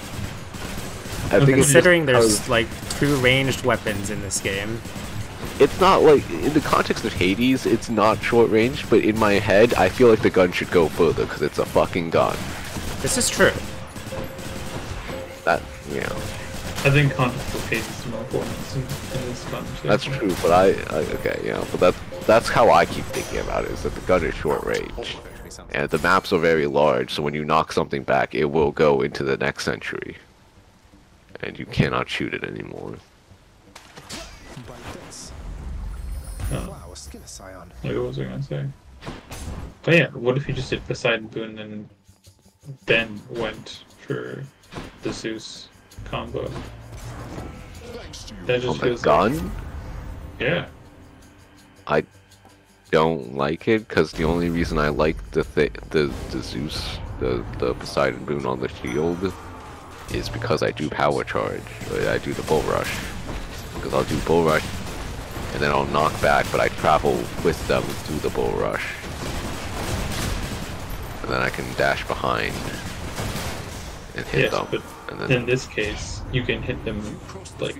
I think Considering just there's because- like two ranged weapons in this game. It's not like in the context of Hades, it's not short range. But in my head, I feel like the gun should go further because it's a fucking gun. This is true. That you know, I think context of Hades is more important in, in this conversation. that's true. But I, I okay, you know, but that that's how I keep thinking about it. Is that the gun is short range, and the maps are very large. So when you knock something back, it will go into the next century, and you cannot shoot it anymore. Like this. Oh. Wow, a skin scion. Like, what was I gonna say? But yeah, what if you just did Poseidon Boon and then went for the Zeus combo? That just On the feels like- gun, yeah. I don't like it because the only reason I like the thi- the the Zeus the the Poseidon boon on the shield is because I do power charge. I do the bull rush because I'll do bull rush and then I'll knock back, but I travel with them through the bull rush, and then I can dash behind and hit Yes, them, but and then in this case, you can hit them like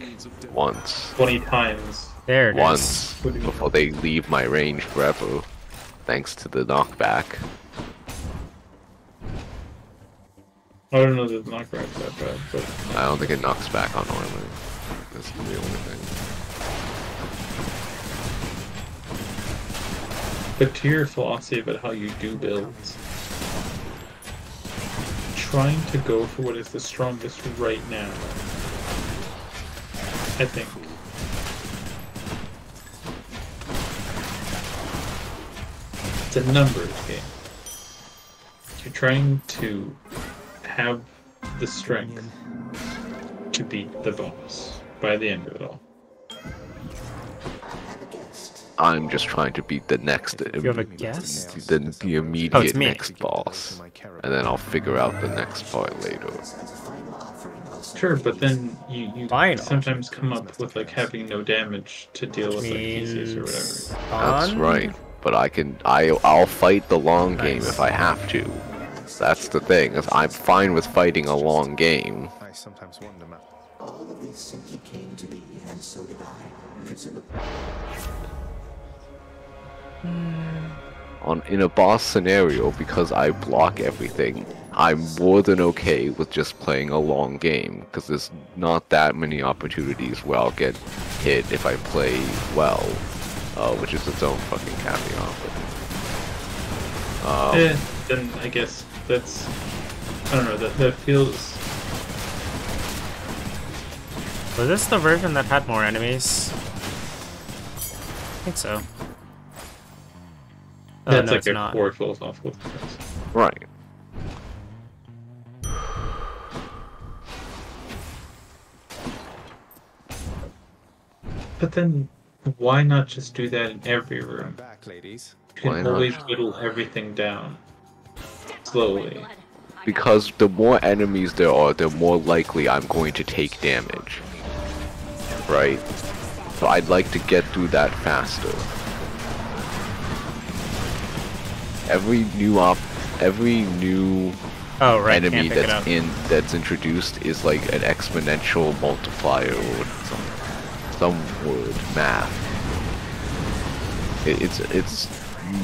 once. 20 times. There it is. once before they leave my range forever, thanks to the knockback. I don't know that the knockback's that bad, but I don't think it knocks back on armor. That's the only thing. But to your philosophy about how you do builds, trying to go for what is the strongest right now, I think. It's a numbers game. You're trying to have the strength mm. to beat the boss by the end of it all. I'm just trying to beat the next. You have a guess? The, the immediate Oh, next boss, and then I'll figure out the next part later. Sure, but then you, you Final. sometimes come up with like having no damage to deal with like Theseus or whatever. That's right. But I can. I I'll fight the long game if I have to. That's the thing. Is I'm fine with fighting a long game. I sometimes wonder, man. All of this simply came to be, and so did I. Presumably. on in a boss scenario because I block everything. I'm more than okay with just playing a long game because there's not that many opportunities where I'll get hit if I play well, uh, which is its own fucking caveat. But, um, Eh, then I guess that's I don't know that that feels Was this the version that had more enemies? I think so. Oh, that's no, like it's a not. core philosophical difference. right. But then why not just do that in every room? Back, ladies. You Why can not? always whittle everything down slowly. Because the more enemies there are, the more likely I'm going to take damage. Right? So I'd like to get through that faster. Every new op every new Oh, right, enemy can't pick it that's in that's introduced is like an exponential multiplier or some some word math. It, it's it's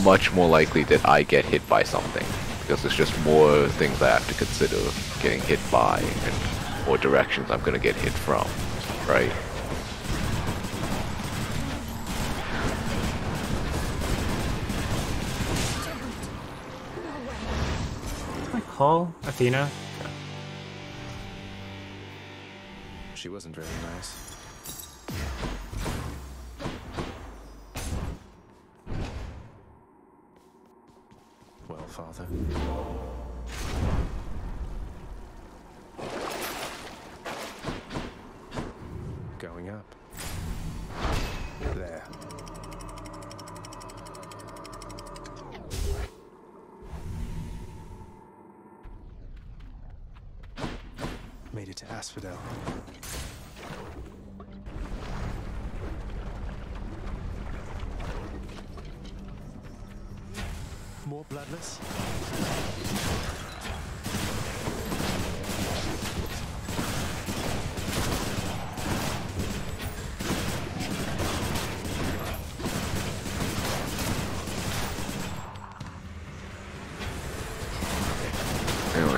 much more likely that I get hit by something because there's just more things I have to consider getting hit by and more directions I'm gonna get hit from, right? Call Athena? She wasn't very nice. Well, father. Going up. There. Asphodel. More bloodless?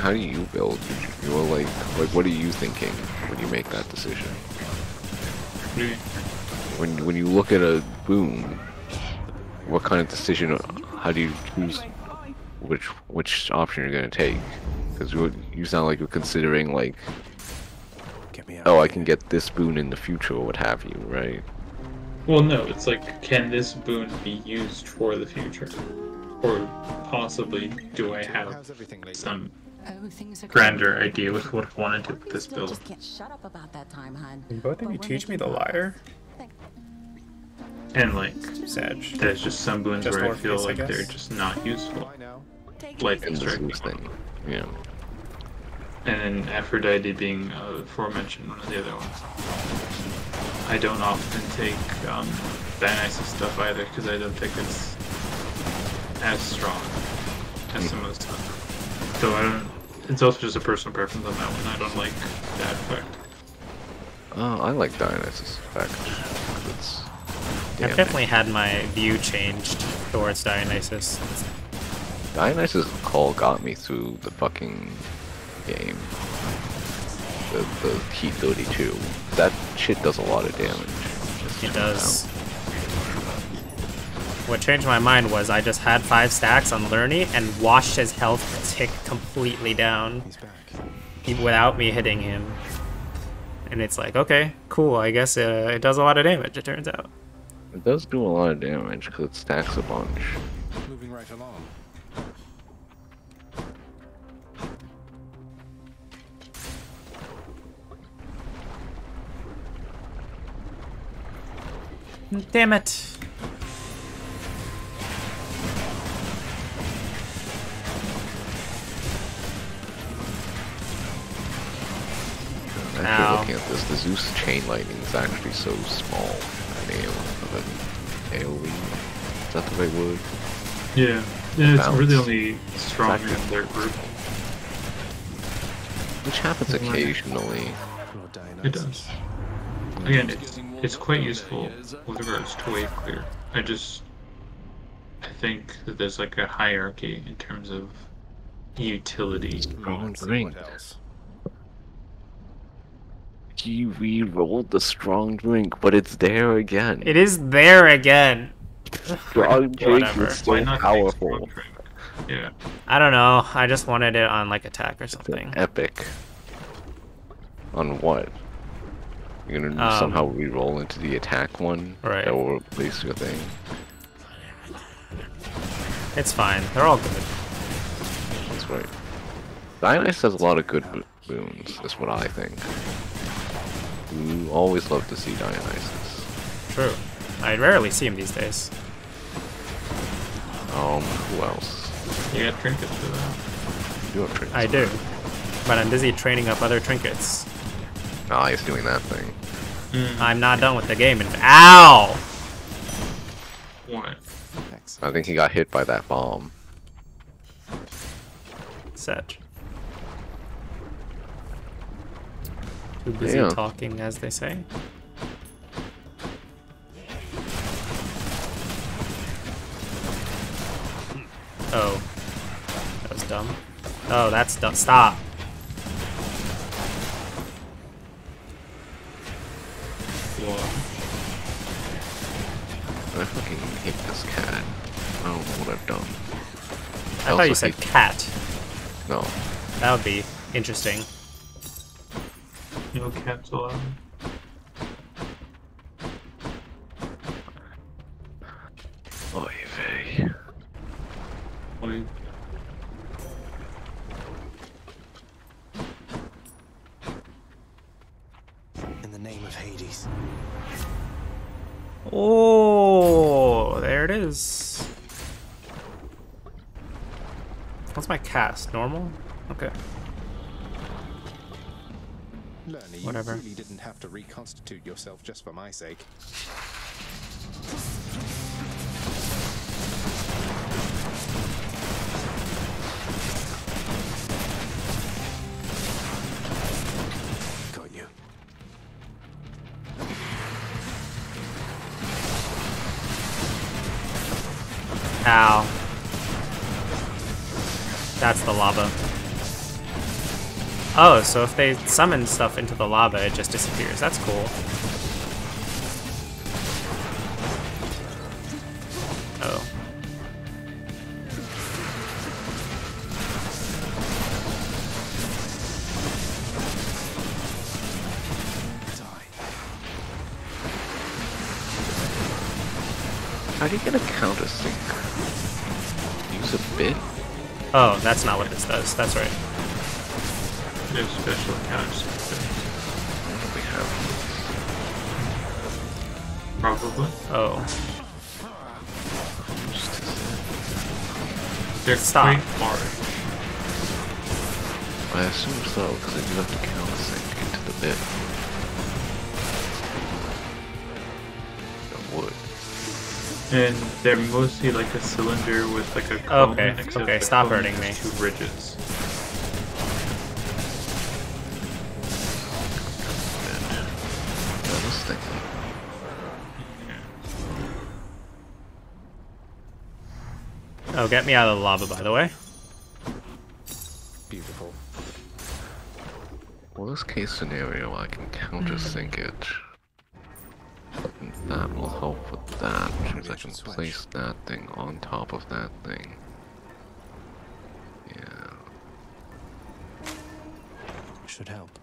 How do you build? You're like, like, what are you thinking when you make that decision? When when you look at a boon, what kind of decision? How do you choose which which option you're gonna take? Because you you sound like you're considering like, oh, I can get this boon in the future or what have you, right? Well, no, it's like, can this boon be used for the future? Or possibly, do I have some Oh, things grander idea with what I want to do with this build? Just can't shut up about that time, hun. Can both of you teach me the lyre? And like, Sag. there's just some boons Just where I feel Orpheus, I like they're just not useful. Lightning In the thing, yeah. And then Aphrodite being uh, aforementioned one of the other ones. I don't often take um, Dionysus stuff either because I don't think it's as strong as some of the stuff. So I don't. It's also just a personal preference on that one. I don't like that effect. Oh, I like Dionysus effect. It's I've definitely had my view changed towards Dionysus. Dionysus call got me through the fucking game. The the Heat 32. That shit does a lot of damage. It turns does. What changed my mind was I just had five stacks on Lernie and watched his health tick completely down he- without me hitting him. And it's like, okay, cool. I guess uh, it does a lot of damage. It turns out. out. It does do a lot of damage because it stacks a bunch. Moving right along. Damn it. Actually, Ow. looking at this, the Zeus chain lightning is actually so small. An AO AoE. Is that the right word? Yeah, yeah it's really only strong in their group. Which happens occasionally. It does. Again, it's, it's quite useful with regards to wave clear. I just I think that there's like a hierarchy in terms of utility. Wrong ring. You re-rolled the strong drink, but it's there again. It is there again. Strong (laughs) drink is still powerful. Yeah. I don't know. I just wanted it on like attack or something. Epic. On what? You're gonna Um, somehow re-roll into the attack one? Right. That will replace your thing. It's fine. They're all good. That's right. Dionysus has a lot of good boons, is what I think. You always love to see Dionysus. True. I rarely see him these days. Um, who else? You got trinkets for that. You have trinkets. I do. But I'm busy training up other trinkets. Ah, he's doing that thing. I'm not done with the game. And ow! What? I think he got hit by that bomb. Set. Too busy Yeah. talking, as they say. Oh. That was dumb. Oh, that's dumb. Stop. I fucking hate this cat. I don't know what I've done. I, thought you said hate- cat. No. That would be interesting. No cats allowed. Oy vey. Like, In the name of Hades. Oh, there it is. What's my cast? Normal? Okay. whatever. You really didn't have to reconstitute yourself just for my sake. Ow. That's the lava. Oh, so if they summon stuff into the lava, it just disappears. That's cool. Oh. How do you get a counter sync? Use a bit? Oh, that's not what this does. That's right. No special counters. We have. Probably. Oh. They're Stop. quite large. I assume so, because I do have to counter sync into the bit. I would. And they're mostly like a cylinder with like a cone, Okay, except okay, the stop cone hurting me. Two ridges. Oh, get me out of the lava, by the way. Beautiful. Worst case scenario, I can counter sync it. And that will help with that, because I can place that thing on top of that thing. Yeah, Should help.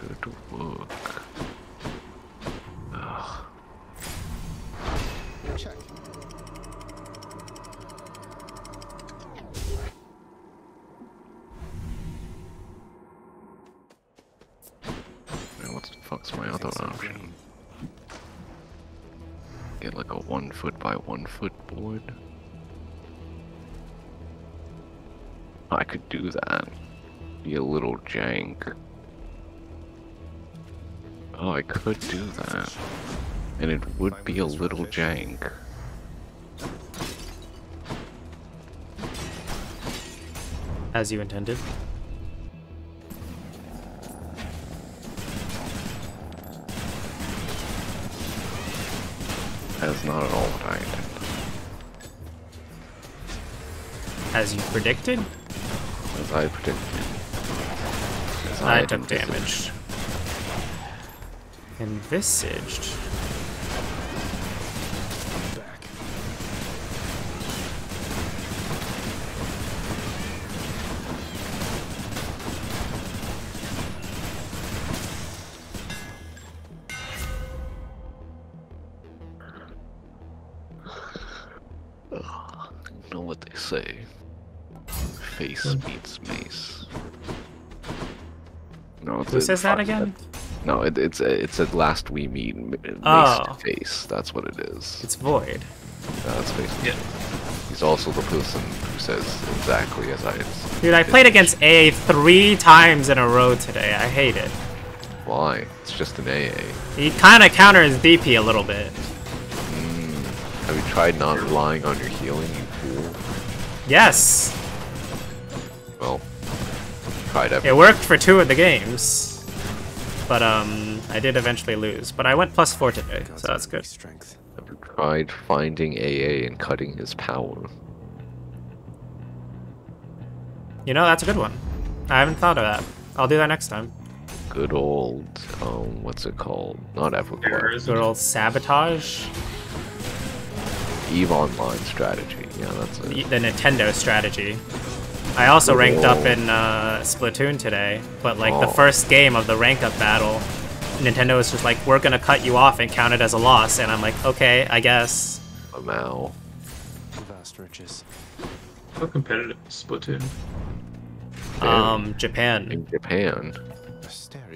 should work. One foot board? I could do that. Be a little jank. Oh, I could do that. And it would be a little jank. As you intended. That's not at all As you predicted, As I predicted. As I had took damage. Envisaged. Says that again? No, it, it's a, it's a last we meet m- mace Oh. to face. That's what it is. It's void. That's basically. He's also the person who says exactly as I. Dude, I played against A three times in a row today. I hate it. Why? It's just an AA. He kind of counters DP a little bit. Mm. Have you tried not relying on your healing, you fool? Yes, Well, tried everything. it worked for two of the games, but um, I did eventually lose. But I went plus four today, so that's good. Strength. Have you tried finding AA and cutting his power? You know, that's a good one. I haven't thought of that. I'll do that next time. Good old, um, what's it called? Not EverQuest. Good old sabotage. Eve Online strategy. Yeah, that's it. the Nintendo strategy. I also ranked up in uh, Splatoon today, but like the Oh. first game of the rank up battle, Nintendo was just like, we're gonna cut you off and count it as a loss, and I'm like, okay, I guess. A Mao. Vast riches. How competitive is Splatoon? Um, Japan. In Japan.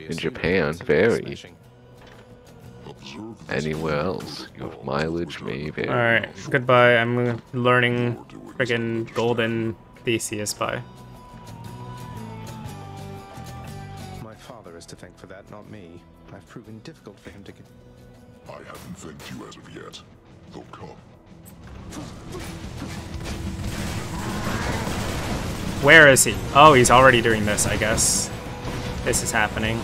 In Japan, very. Anywhere else, your mileage may vary. Alright, goodbye. I'm learning friggin' golden Theseus by. My father is to thank for that, not me. I've proven difficult for him to get. I haven't thanked you as of yet. They'll come. Where is he? Oh, he's already doing this, I guess. This is happening.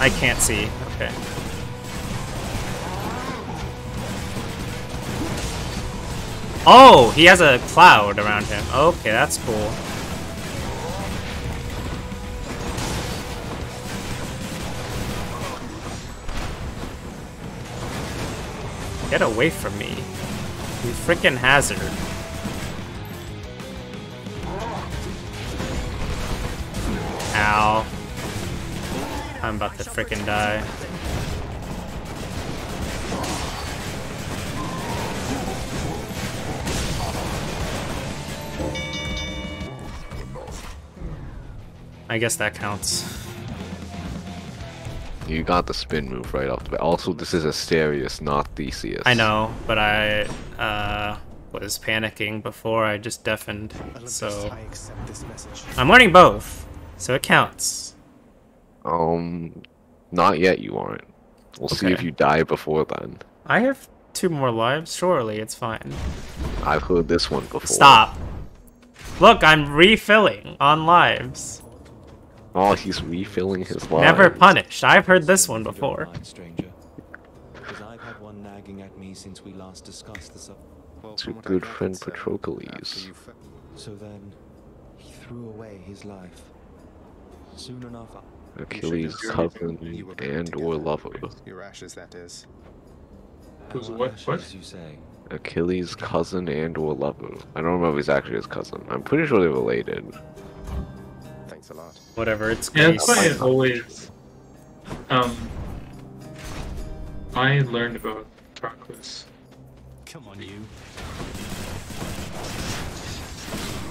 I can't see. Okay. Oh, he has a cloud around him. Okay, that's cool. Get away from me. You freaking hazard. Ow. I'm about to freaking die. I guess that counts. You got the spin move right off the bat. Also, this is Asterius, not Theseus. I know, but I uh, was panicking before I just deafened, so I accept this message. I'm learning both, so it counts. Um, not yet. You aren't. We'll see if you die before then. I have two more lives. Surely it's fine. I've heard this one before. Stop. Look, I'm refilling on lives. Oh, he's refilling his life. (laughs) Never punished. I've heard this one before. Mind, stranger. Because I've had one nagging at me since we last discussed the sub. It's your good friend Patroclus. So then, he threw away his life. Soon enough, Achilles' You cousin and or lover. Your ashes, that is. Who's what? What? you say? Achilles' cousin and or lover. I don't remember if he's actually his cousin. I'm pretty sure they're related. Thanks a lot. Whatever, it's Yeah, Greece. that's why I always. Um. I learned about Proclus. Come on, you.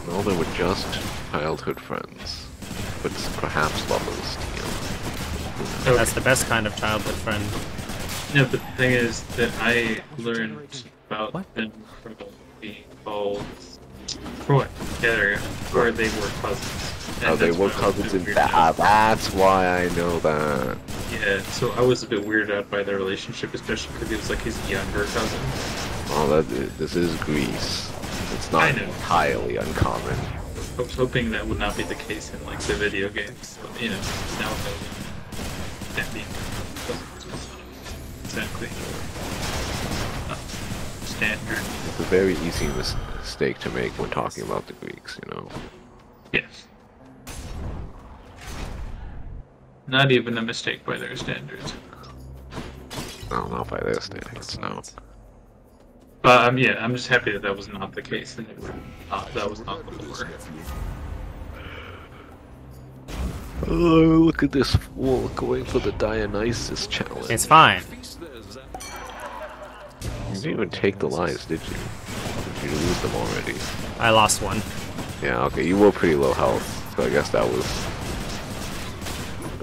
No, they were just childhood friends, but perhaps lovers. You know. That's the best kind of childhood friend. No, but the thing is that I learned about them from being called Troy. Yeah, there you. Where they were cousins. And Oh, they were why I was a cousins in that. Ah, that's why I know that. Yeah, so I was a bit weirded out by their relationship, especially because he was like his younger cousin. Oh, that this is Greece. It's not entirely uncommon. I was hoping that would not be the case in like the video games, but you know, now I know that being exactly standard. It's a very easy mistake to make when talking about the Greeks. You know. Yes. Not even a mistake by their standards. I don't know by their standards. No. But um, yeah, I'm just happy that that was not the case, and it was not, that was not the lore. Oh, look at this fool going for the Dionysus challenge. It's fine. You didn't even take the lives, did you? Did you lose them already? I lost one. Yeah, okay, you were pretty low health, so I guess that was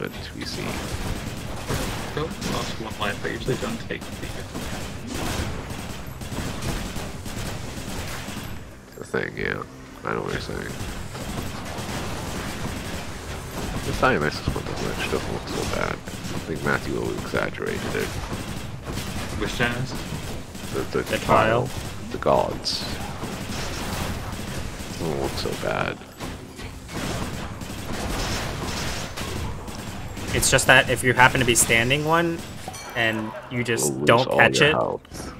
good to be seen. Oh, lost one life. I usually don't take the. The thing, yeah. I know what you're saying. The Dionysus one doesn't, doesn't look so bad. I think Matthew will exaggerated it. Which Dionysus? The, the, The trial. The gods. Doesn't look so bad. It's just that if you happen to be standing one and you just You'll don't catch it, health.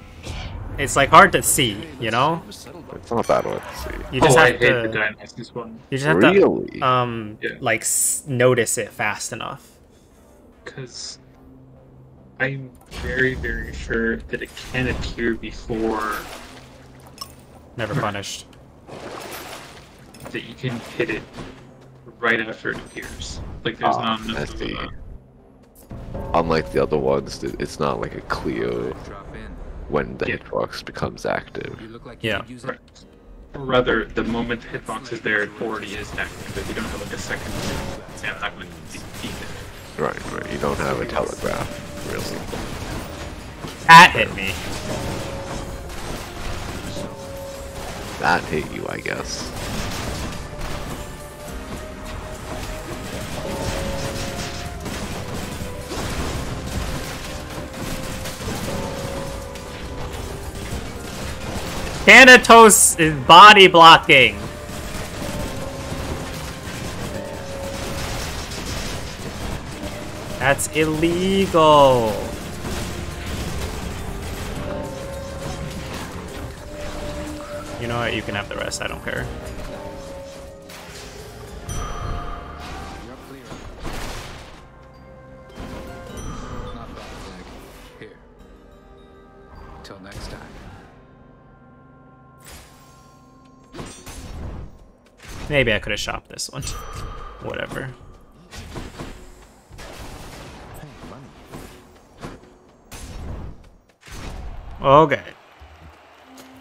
it's like hard to see, you know? It's not that hard to see. You just oh, I have hate to the Dionysus one. You just have Really? to um Yeah. like s- notice it fast enough. Because I'm very, very sure that it can appear before Never punished. that you can hit it right after it appears. Like there's Ah, not I enough of see. Unlike the other ones, it's not like a clear when the Yeah. hitbox becomes active. You look like Yeah. you could use. Right. Rather, the moment the hitbox is there, it already is active. If you don't have like a second, say I'm not going to beat it. Right, right. You don't have a telegraph, really. That hit me. That hit you, I guess. Thanatos is body blocking. That's illegal. You know what? You can have the rest. I don't care. Next time. Maybe I could have shopped this one. Whatever. Okay.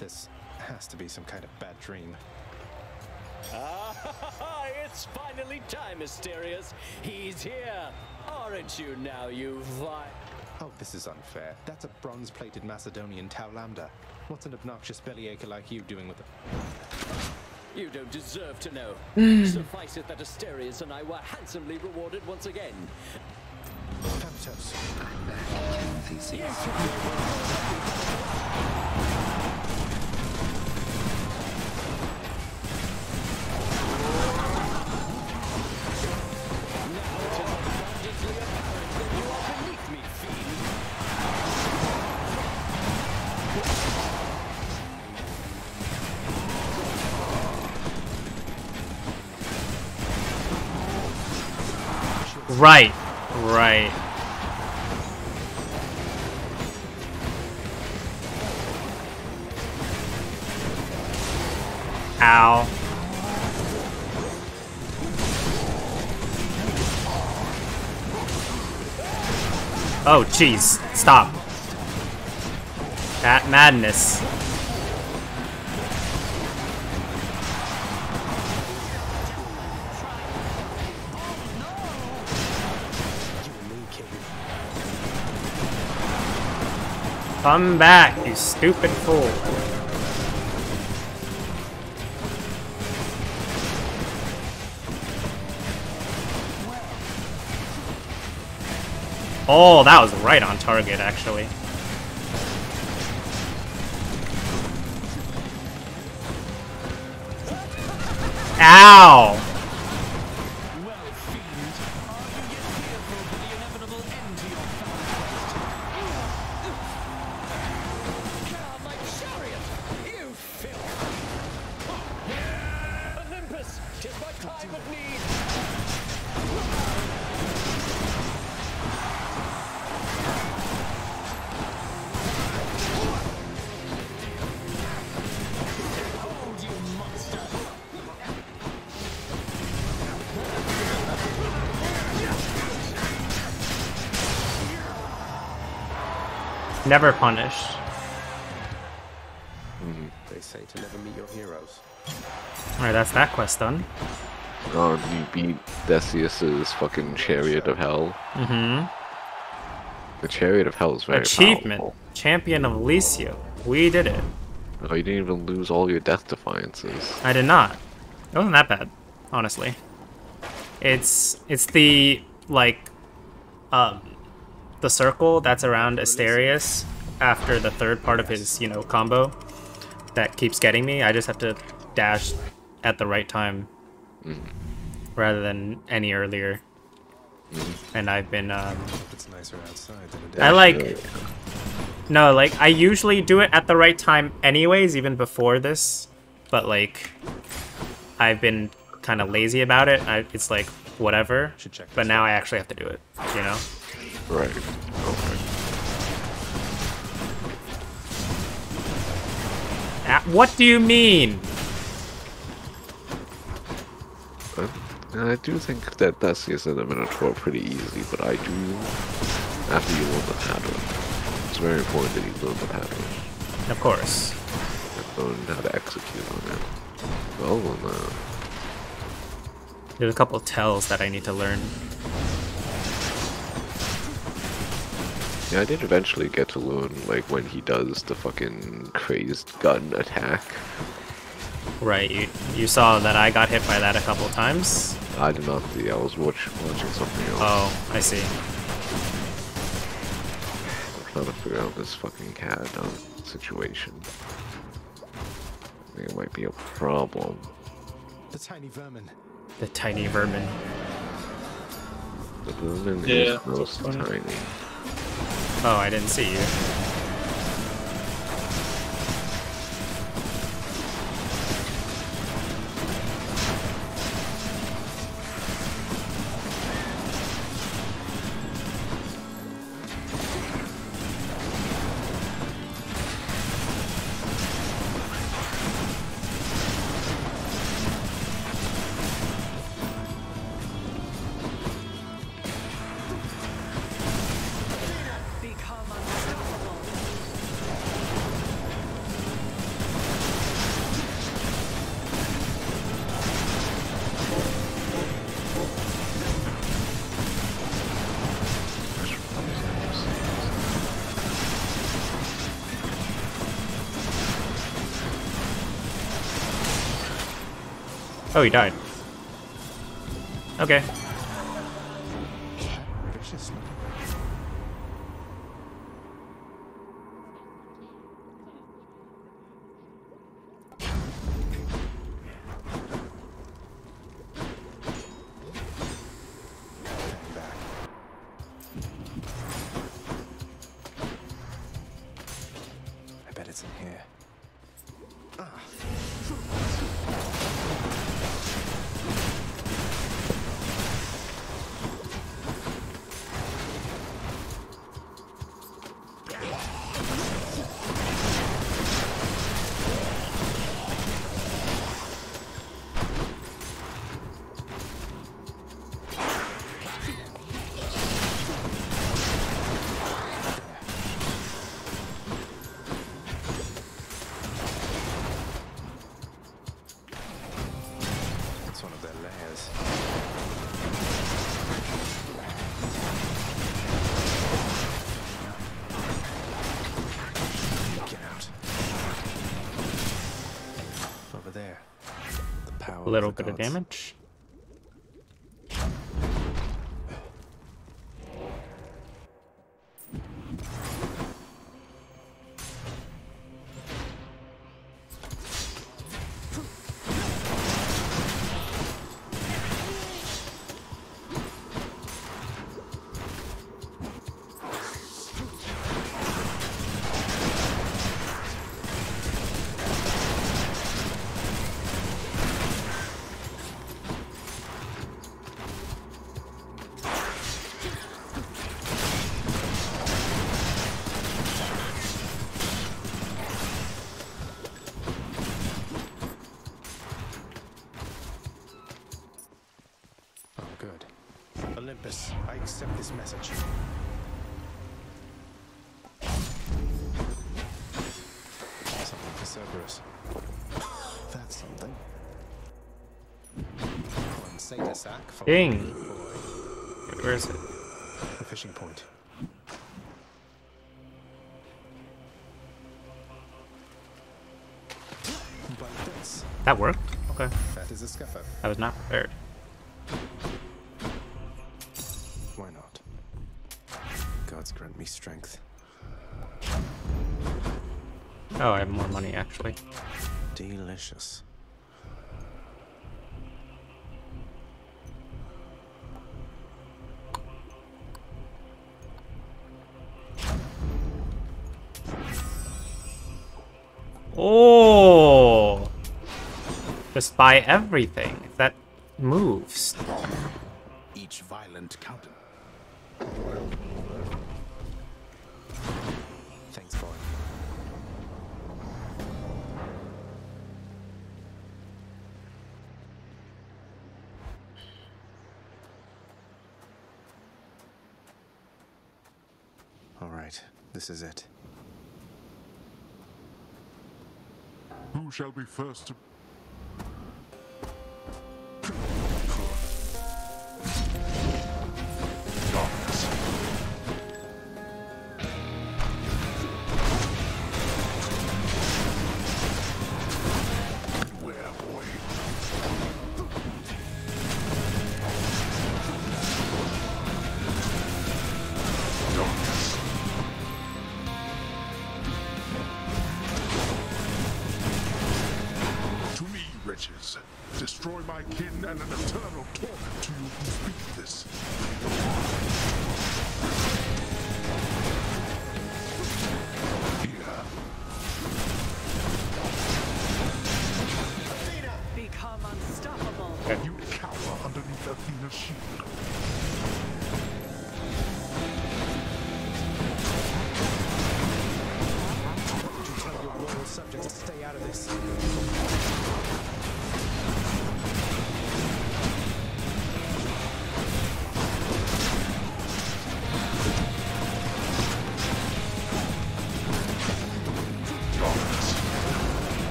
This has to be some kind of bad dream. Ah, (laughs) it's finally time, Mysterious. He's here. Aren't you now, you vi- Oh, this is unfair. That's a bronze-plated Macedonian Tau Lambda. What's an obnoxious bellyacher like you doing with it? You don't deserve to know. (sighs) Mm. Suffice it that Asterius and I were handsomely rewarded once again. Thanatos. Right. Right. Ow. Oh, jeez. Stop. That madness. Come back, you stupid fool. Oh, that was right on target, actually. Ow! Never punished. They say to never meet your heroes. Alright, that's that quest done. Oh, you beat Theseus's fucking Chariot of Hell. Mm-hmm. The Chariot of Hell is very Achievement. powerful. Champion of Elysia. We did it. Oh, you didn't even lose all your Death Defiances. I did not. It wasn't that bad, honestly. It's it's the like um the circle that's around Asterius after the third part of his, you know, combo that keeps getting me. I just have to dash at the right time rather than any earlier. And I've been um It's nicer outside than it I is. like no, like I usually do it at the right time anyways, even before this. But like I've been kind of lazy about it. I, it's like whatever. But now I actually have to do it, you know? Right. Okay. Ah, what do you mean? I, I do think that Theseus and the Minotaur pretty easy, but I do, after you learn the pattern, it's very important that you learn the pattern. Of course. And learn how to execute on it. Well, uh, There's a couple tells that I need to learn. Yeah, I did eventually get to learn, like, when he does the fucking crazed gun attack. Right, you you saw that I got hit by that a couple times. I did not see, I was watch, watching something else. Oh, I see. I'm trying to figure out this fucking cat um, situation. I think it might be a problem. The tiny vermin. The tiny vermin. The lumen Yeah, is most that's funny. tiny. Oh, I didn't see you. Oh, he died. Okay. Bit of damage. Accept this message. Something for Cerberus. That's something. One Satyr Sack for Ding. Where is it? The fishing point. That worked? Okay. that is a scuffer. I was not prepared. Delicious. Oh! Just buy everything. That moves. Each violent counter. Is it. Who shall be first to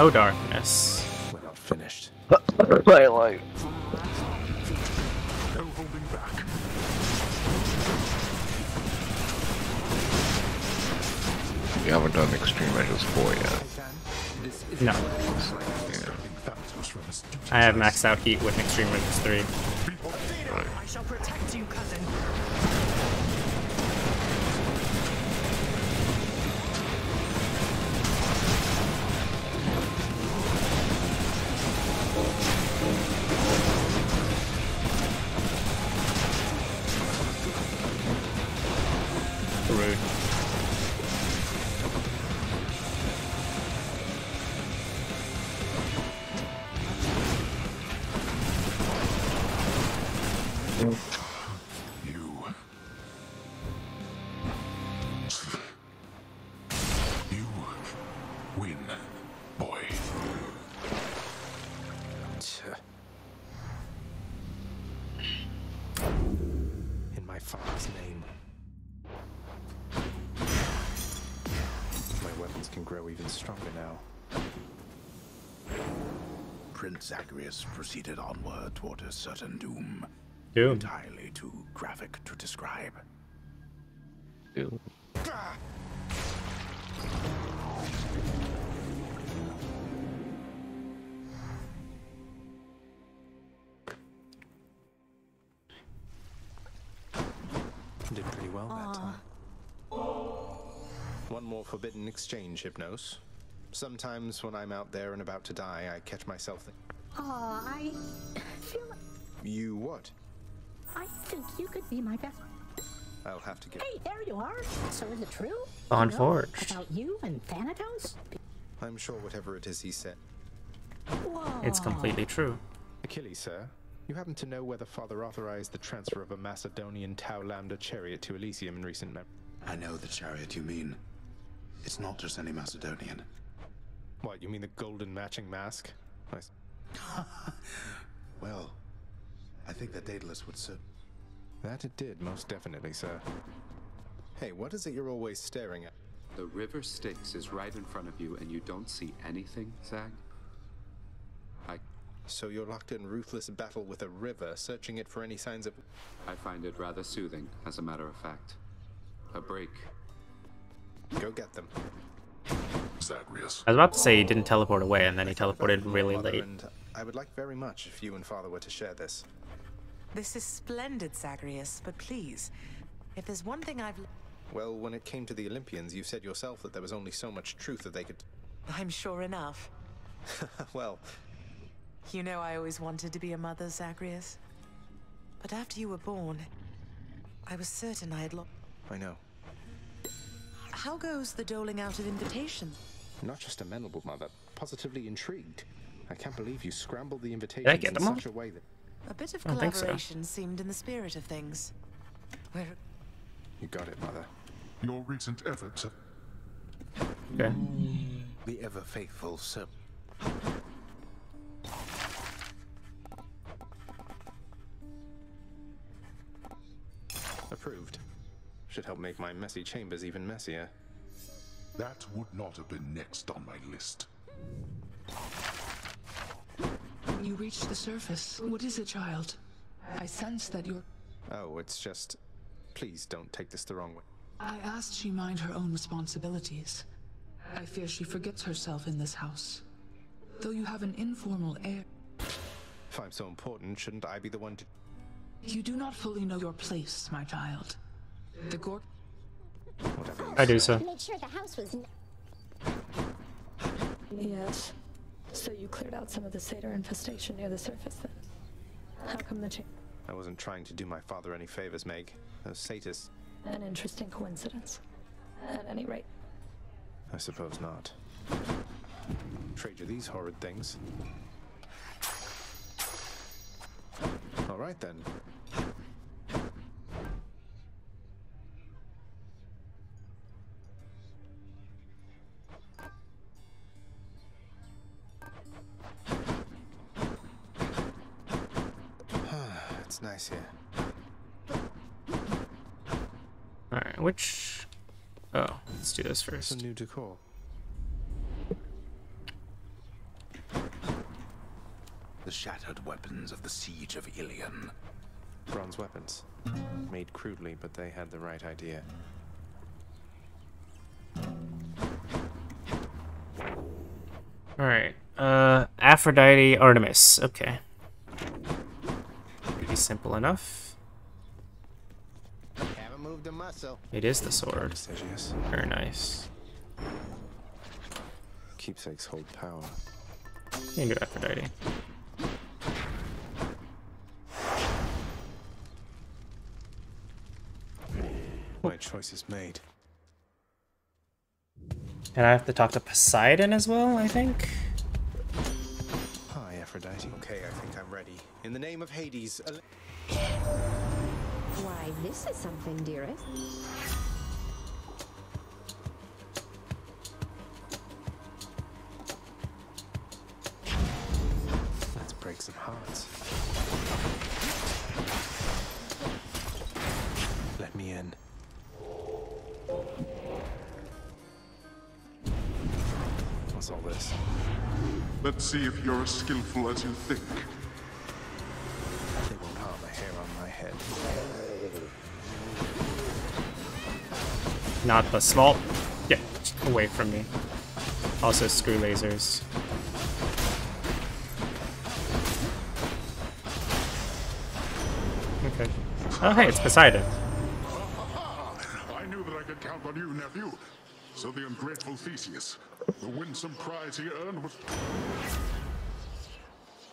No darkness. We're not finished. (laughs) My life. No holding back. You haven't done Extreme Measures 4 yet. No. Yeah. I have maxed out heat with Extreme Measures 3. Proceeded onward toward a certain doom. Doom. Entirely too graphic to describe. Doom. Did pretty well that time. One more forbidden exchange, Hypnos. Sometimes when I'm out there and about to die, I catch myself think, Aw, I feel like You what? I think you could be my best. I'll have to get. Hey, there you are. So is it true? Bond You know forged. About you and Thanatos? I'm sure whatever it is he said. Whoa. It's completely true. Achilles, sir. You happen to know whether Father authorized the transfer of a Macedonian Tau Lambda chariot to Elysium in recent memory? I know the chariot you mean. It's not just any Macedonian. What, you mean the golden matching mask? I s- Well, I think that Daedalus would ser- That it did, most definitely, sir. Hey, what is it you're always staring at? The river Styx is right in front of you, and you don't see anything, Zag? I, So you're locked in ruthless battle with a river, searching it for any signs of. I find it rather soothing, as a matter of fact. A break. Go get them. Zagreus. I was about to say he didn't teleport away, and then he teleported really late. And I would like very much if you and Father were to share this. This is splendid, Zagreus, but please, if there's one thing I've. Well, when it came to the Olympians, you said yourself that there was only so much truth that they could. I'm sure enough. (laughs) well, You know I always wanted to be a mother, Zagreus. But after you were born, I was certain I had lost. I know. How goes the doling out of invitations? Not just amenable, Mother. Positively intrigued. I can't believe you scrambled the invitations in such a way that. A bit of I so. collaboration seemed in the spirit of things. Where You got it, Mother. Your recent efforts have Okay. The ever faithful Sir. Approved. Should help make my messy chambers even messier. That would not have been next on my list. You reached the surface. What is it, child? I sense that you're. Oh, it's just. Please don't take this the wrong way. I asked she mind her own responsibilities. I fear she forgets herself in this house. Though you have an informal air, If I'm so important, shouldn't I be the one to. you do not fully know your place, my child. The Gork. Whatever you I do sir. Make sure the house was. Yes. So you cleared out some of the satyr infestation near the surface then? How come the cha- I wasn't trying to do my father any favors, Meg. Those satists. An interesting coincidence. At any rate, I suppose not. Trade you these horrid things. All right then. It's nice here. Alright, which... Oh, let's do this first. Some first. new decor. The shattered weapons of the siege of Ilion. Bronze weapons. Made crudely, but they had the right idea. Alright, uh, Aphrodite Artemis. Okay. Pretty simple enough. Haven't moved a muscle. It is the sword. Very nice. Keepsakes hold power. You can do Aphrodite. My choice is made. And I have to talk to Poseidon as well, I think? Hi, Aphrodite. Okay, I think I'm ready. In the name of Hades. Why, this is something, dearest. Let's break some hearts. Let me in. What's all this? Let's see if you're as skillful as you think. They won't harm a hair on my head. Not the small. Get away from me. Also, screw lasers. Okay. Oh, hey, it's Poseidon. I knew that I could count on you, nephew. So the ungrateful Theseus, the winsome prize he earned was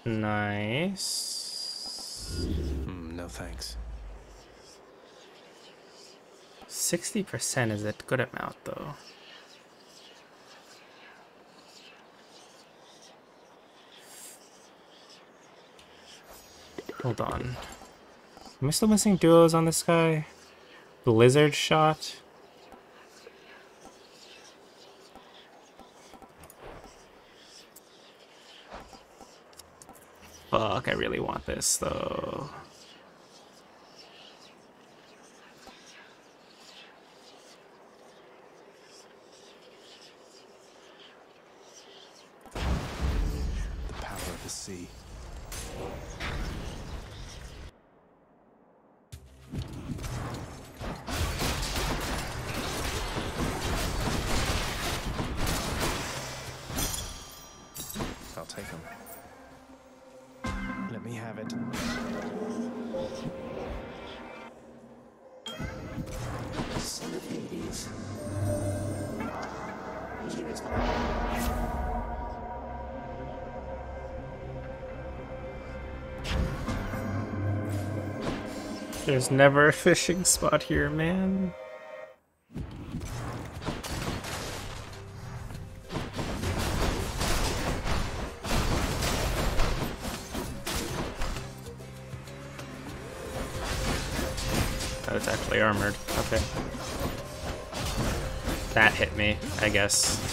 Nice. Hmm, no thanks. 60% is a good amount, though. Hold on. Am I still missing duos on this guy? Blizzard shot? Fuck, I really want this, though. There's never a fishing spot here, man. It's actually armored. Okay. That hit me, I guess.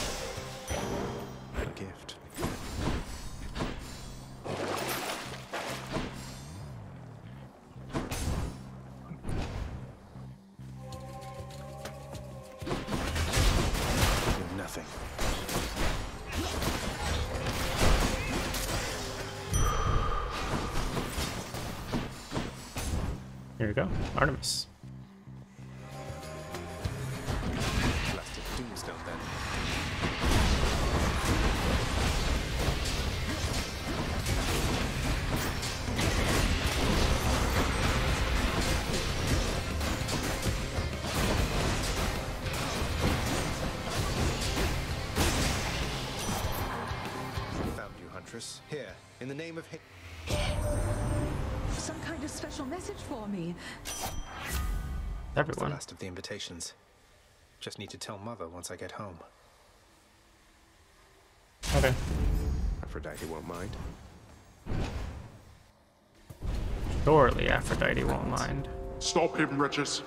Of. Just need to tell Mother once I get home. Okay. Aphrodite won't mind. Surely Aphrodite won't mind. Stop him, Regis.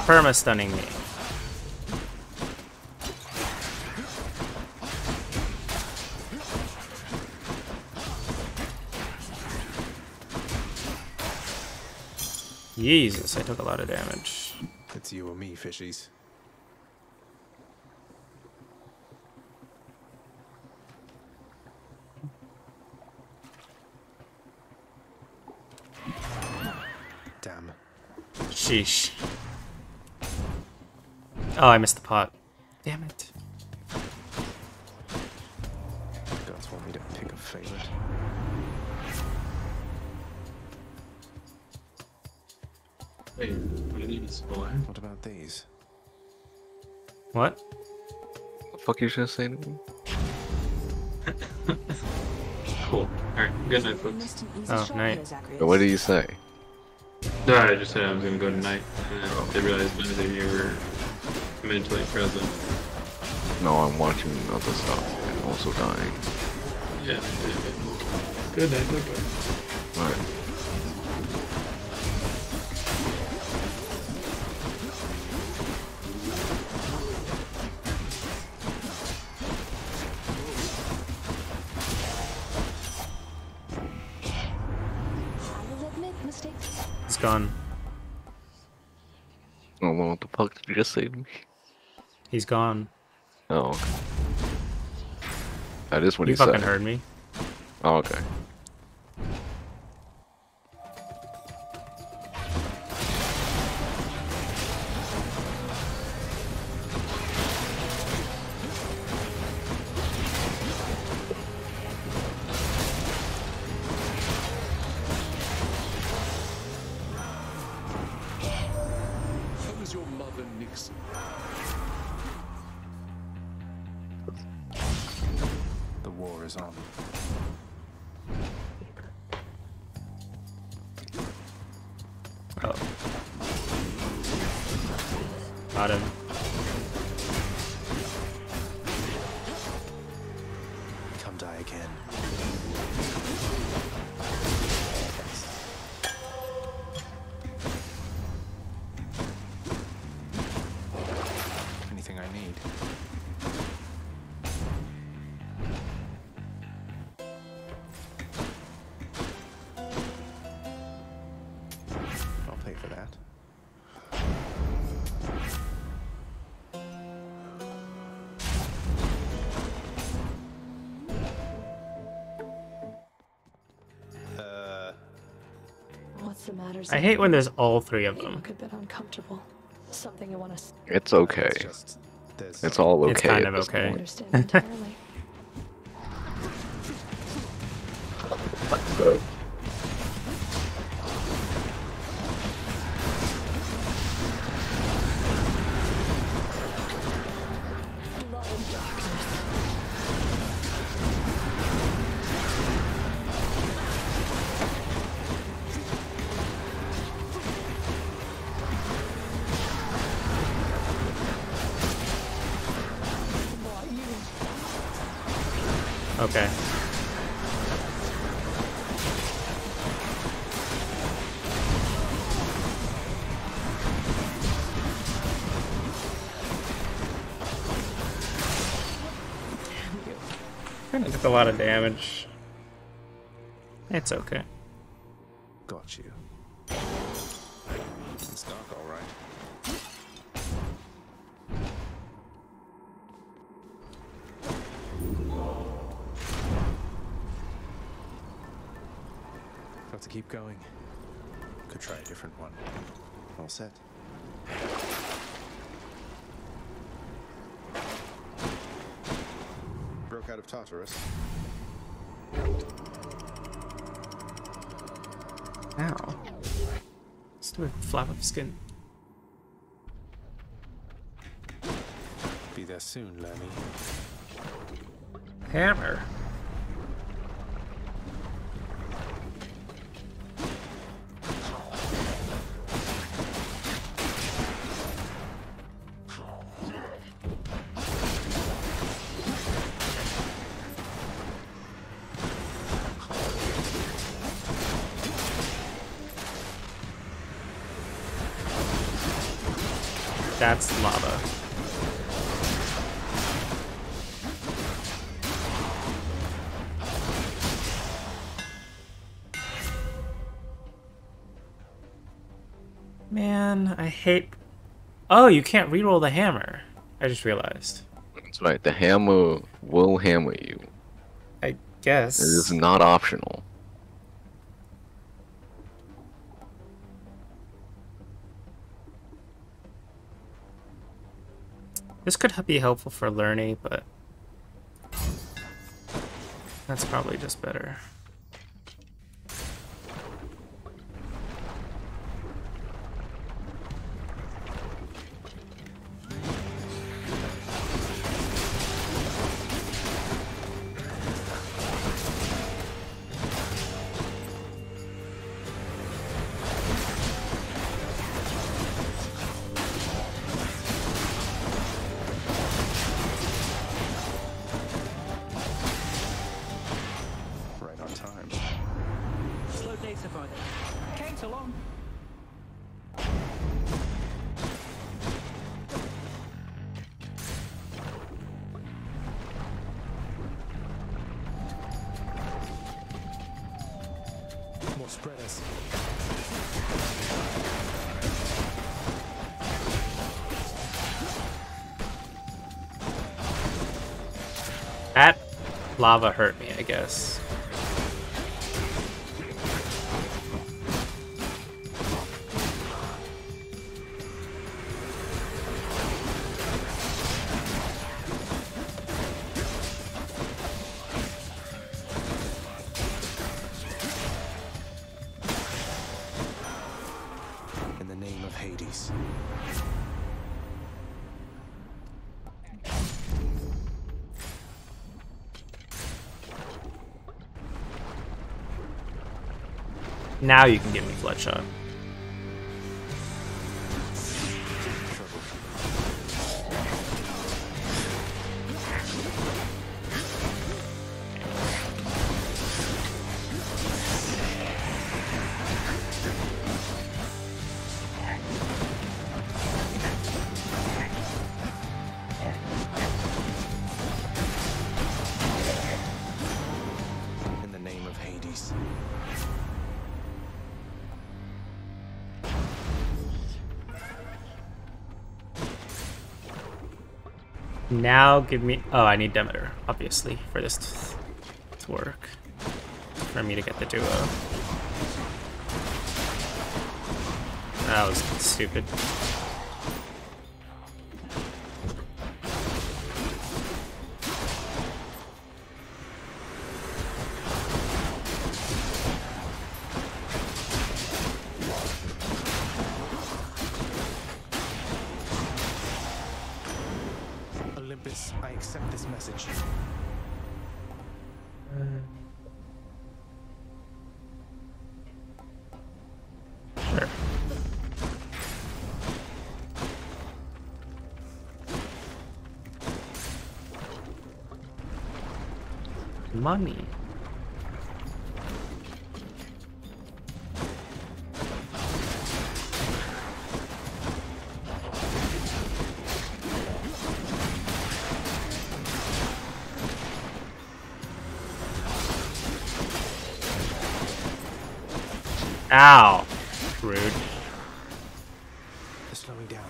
Stop perma stunning me. Jesus, I took a lot of damage. It's you or me, fishies. Damn. Sheesh. Oh, I missed the pot. Damn it. Gods want me to pick a favorite. Wait, what did you? What about these? What? The fuck you just saying to me? (laughs) Cool. Alright, good night, folks. Oh, night. What do you say? No, I just said I was gonna go tonight, and then I realized that you were mentally present. No, I'm watching other stuff and also dying. Yeah. yeah. Good night, okay. Alright. I will admit mistakes. It's gone. Oh, well, what the fuck did you just say to me? He's gone. Oh, okay. That is what you he said. fucking heard me. Oh, okay. For that. Uh, What's the matter? I hate when there's all three of them. look a bit uncomfortable. Something you want to It's okay. It's all okay. It's kind of this okay. point. understand (laughs) entirely. Okay. Lot of damage. It's okay. Got you. It's dark, all right. Got to keep going. Could try a different one. All set. Broke out of Tartarus. Let's a flap of skin. Be there soon, Lernie. Hammer. Oh, you can't reroll the hammer. I just realized. That's right. The hammer will hammer you. I guess. It is not optional. This could be helpful for learning, but that's probably just better. Lava hurt me, I guess. Now you can give me Flood Shot. Now give me. Oh, I need Demeter, obviously, for this to, work. For me to get the duo. That was stupid. Olympus, I accept this message. Sure. money. Ow. Rude. They're slowing down.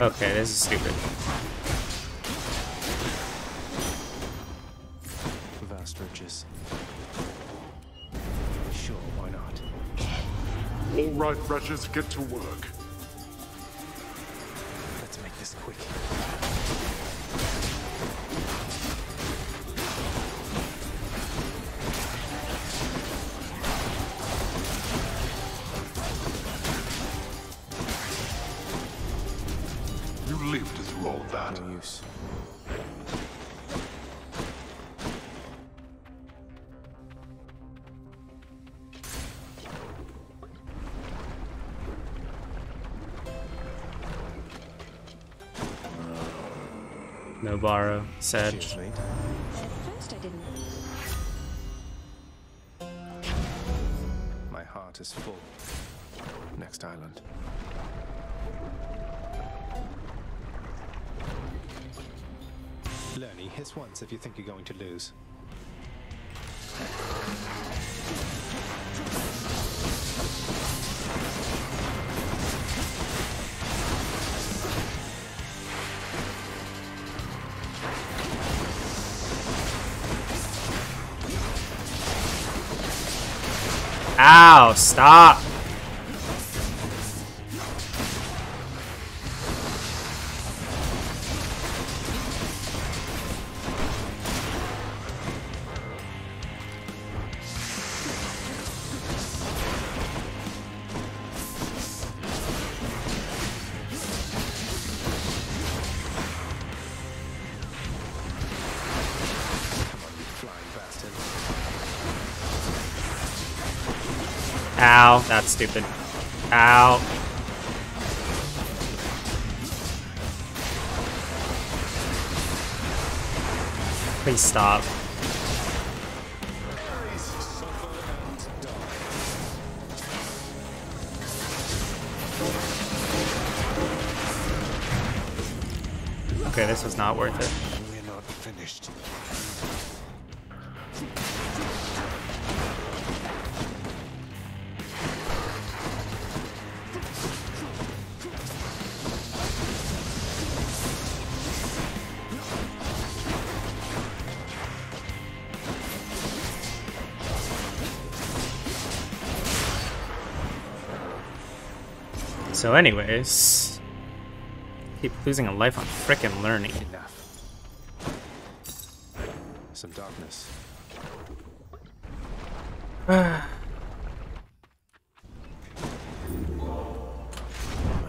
Okay, this is stupid. Vast riches. Sure, why not? All right, Wretches, get to work. Didn't. My heart is full. Next island. Lernie, hiss once if you think you're going to lose. Ow, stop. That's stupid. Ow. Please stop. Okay, this was not worth it. So anyways, keep losing a life on frickin' Lernie. Enough. Some darkness. (sighs) My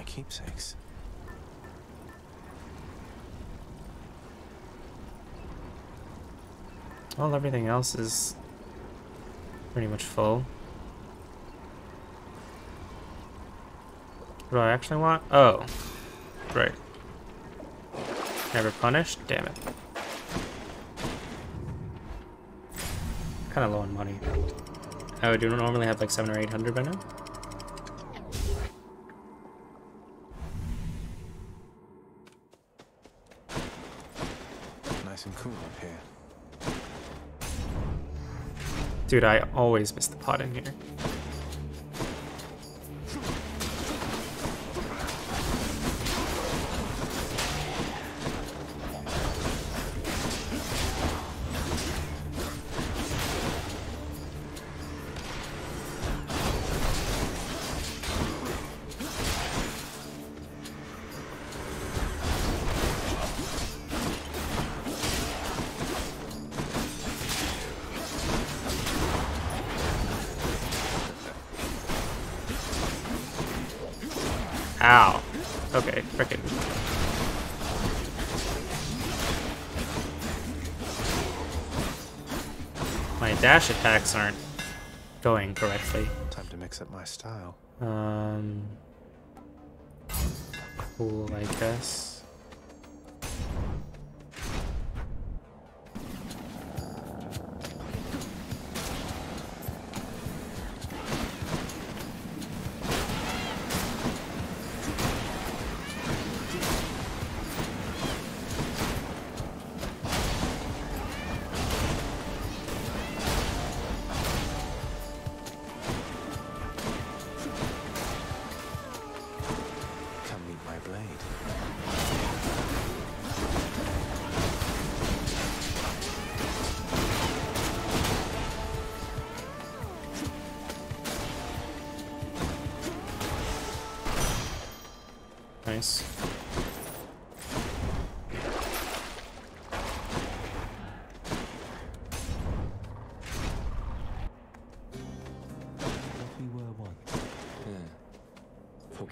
keepsakes. Well, everything else is pretty much full. What do I actually want? Oh, right. Never punished? Damn it. Kind of low on money. Oh, do you normally have like seven or eight hundred by now? Nice and cool up here. Dude, I always miss the pot in here. Dash attacks aren't going correctly. Time to mix up my style. Um. Cool, I guess.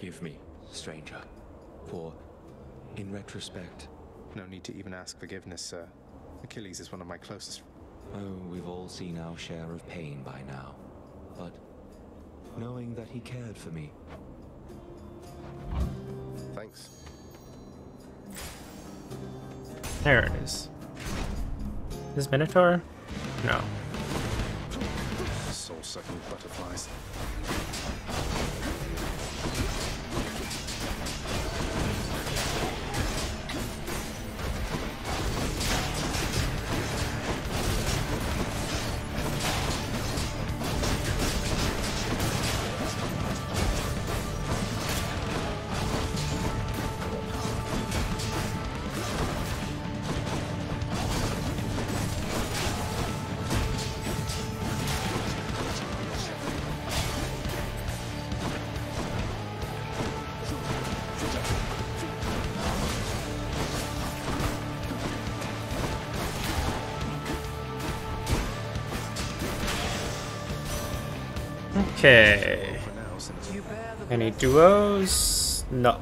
Forgive me, stranger. For, in retrospect, No need to even ask forgiveness, sir. Achilles is one of my closest. oh, we've all seen our share of pain by now. But knowing that he cared for me, Thanks. There it is. Is Minotaur? No. Soul sucking butterflies. Any duos? No.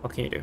What can you do?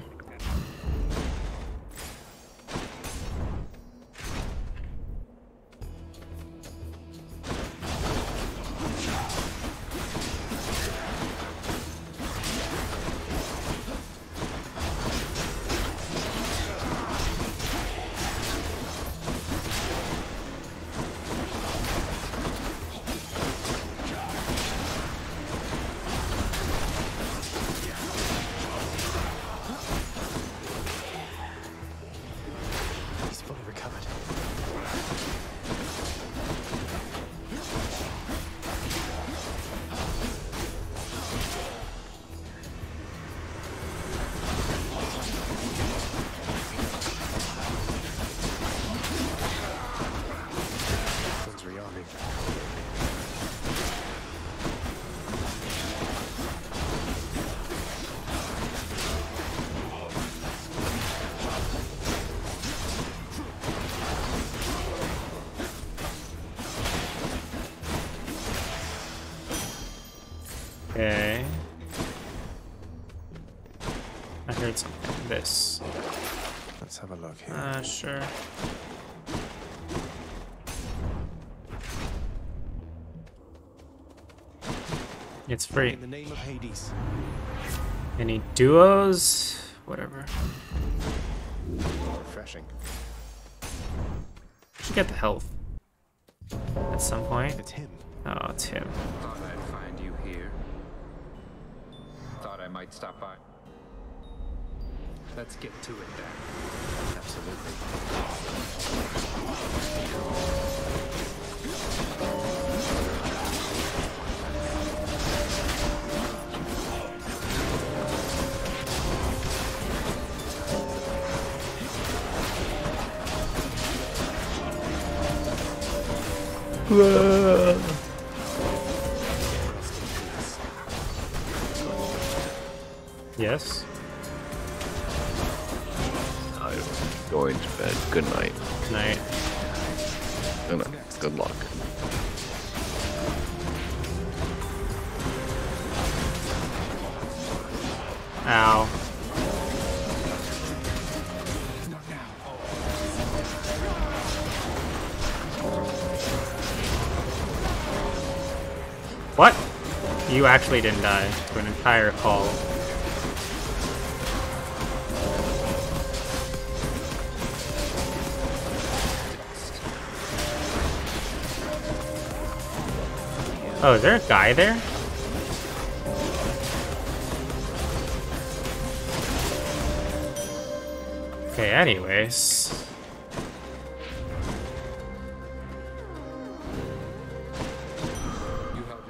Duos? Whatever. Refreshing. Should get the health. At some point. It's him. Oh, it's him. Thought I'd find you here. Thought I might stop by. Let's get to it then. Absolutely. Uh. Actually didn't die to an entire call. Oh, is there a guy there? Okay, anyways.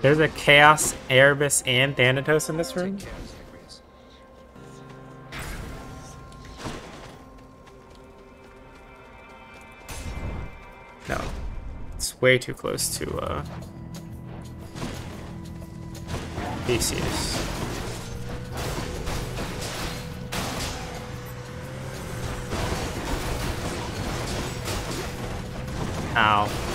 There's a Chaos, Erebus, and Thanatos in this room? No. It's way too close to, uh... Theseus. Ow.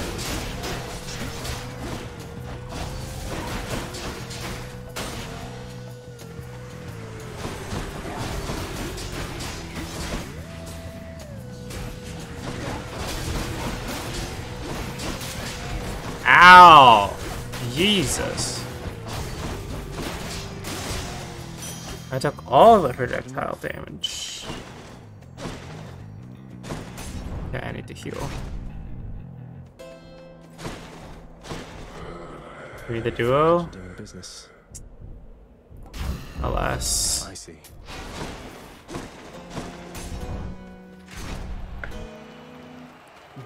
Jesus. I took all the projectile damage. Yeah, I need to heal. Free the duo? Doing business. Alas. I see.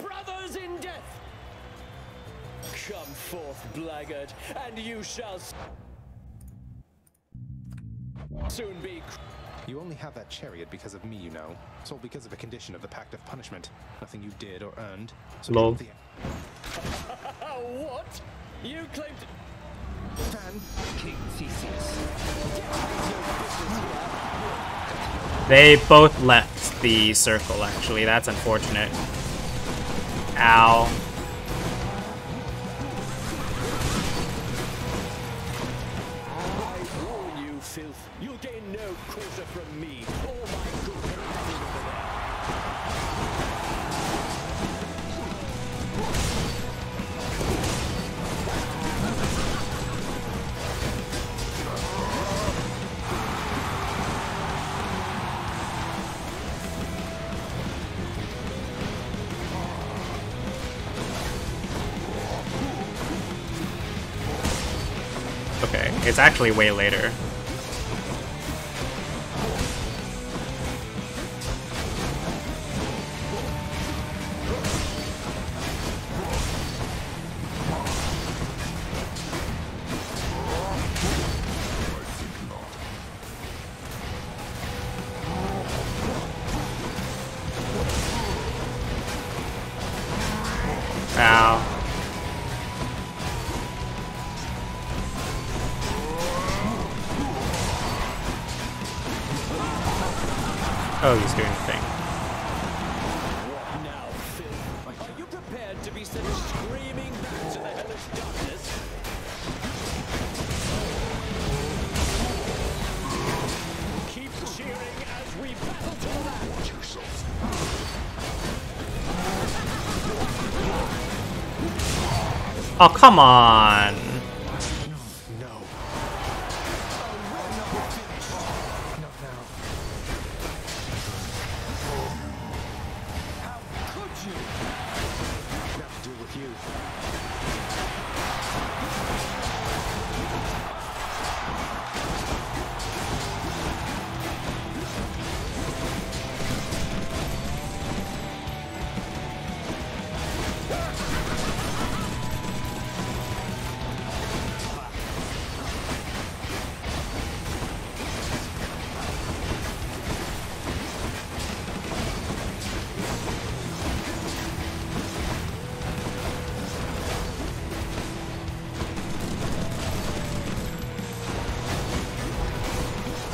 Brothers in death! Come forth, blackguard, and you shall soon be. You only have that chariot because of me, you know. It's all because of a condition of the Pact of Punishment. Nothing you did or earned. So Lol. the- (laughs) what? You claimed. Fan. King Theseus. They both left the circle, actually. That's unfortunate. Ow. It's actually way later. Oh, come on.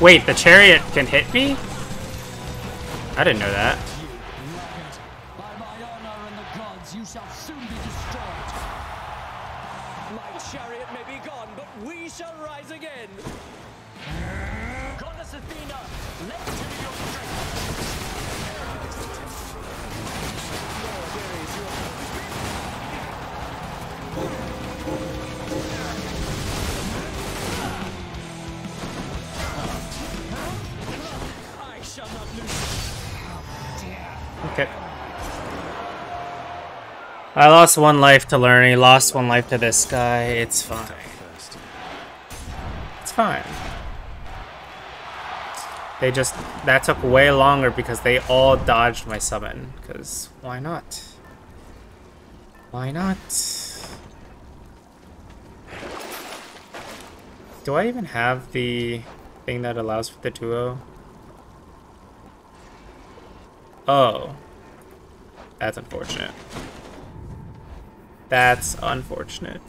Wait, the chariot can hit me? I didn't know that. Lost one life to Lernie, lost one life to this guy. It's fine. It's fine. They just... That took way longer because they all dodged my summon. Because why not? Why not? Do I even have the thing that allows for the duo? Oh. That's unfortunate. That's unfortunate.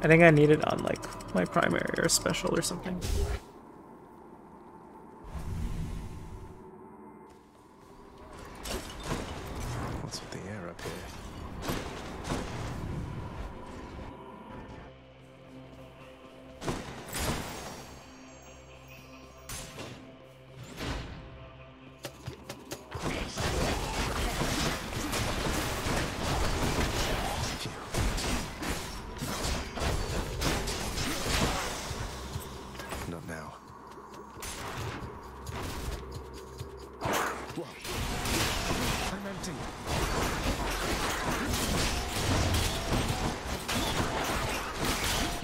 I think I need it on like my primary or special or something.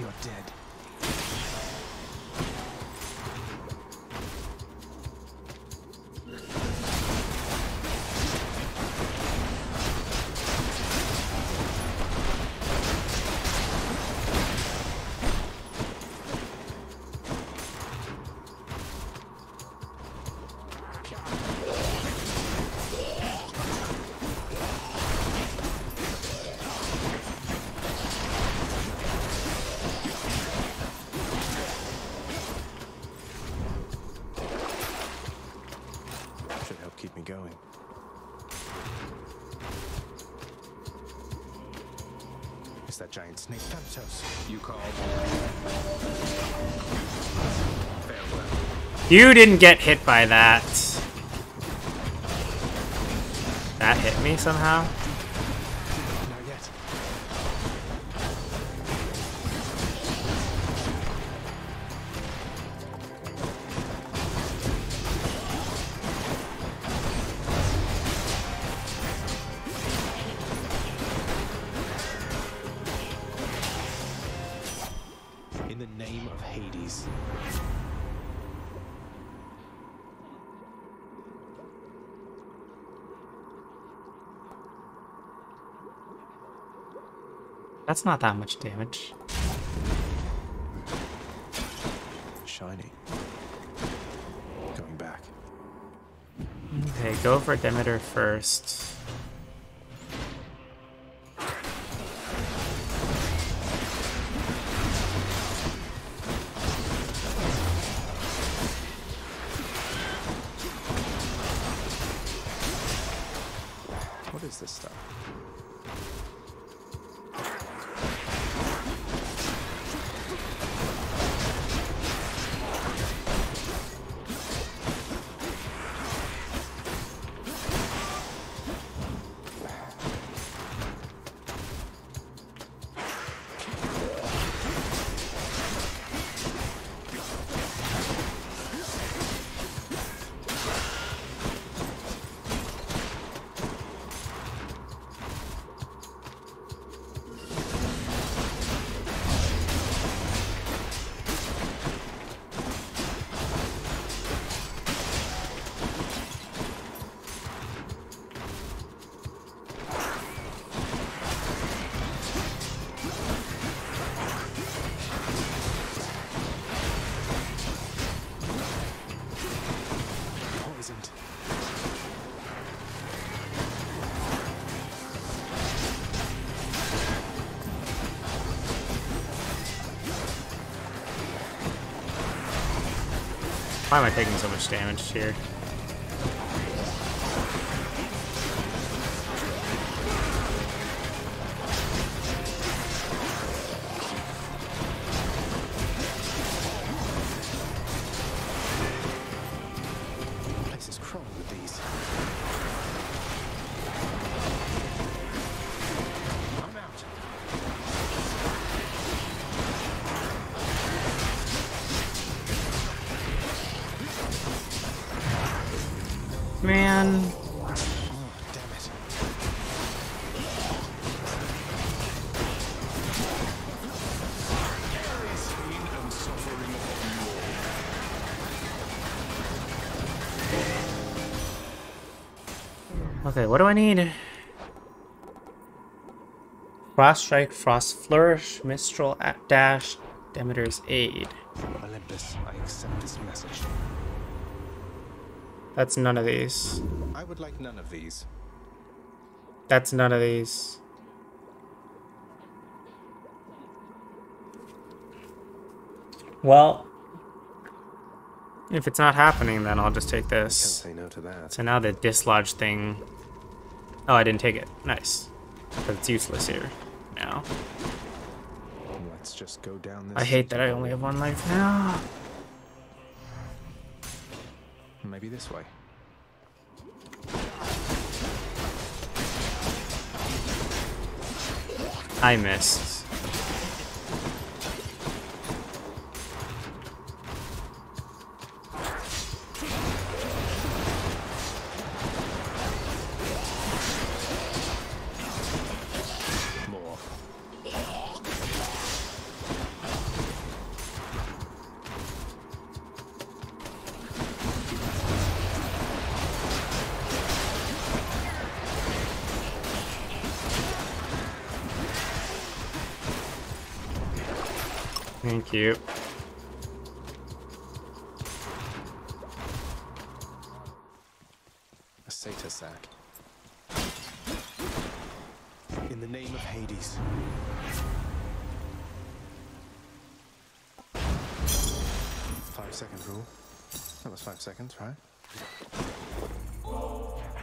You're dead. That giant snake Thanatos. You called. You didn't get hit by that. That hit me somehow? That's not that much damage. Shiny. Going back. Okay, go for Demeter first. Why am I taking so much damage here? Okay, what do I need? Frost Strike, Frost Flourish, Mistral Dash, Demeter's Aid. Olympus, I accept this message. That's none of these. I would like none of these. That's none of these. Well, if it's not happening, then I'll just take this. Can't say no to that. So now the dislodge thing. Oh, I didn't take it. Nice. But it's useless here now. Let's just go down this. I hate that I only have one life now. Maybe this way. I missed.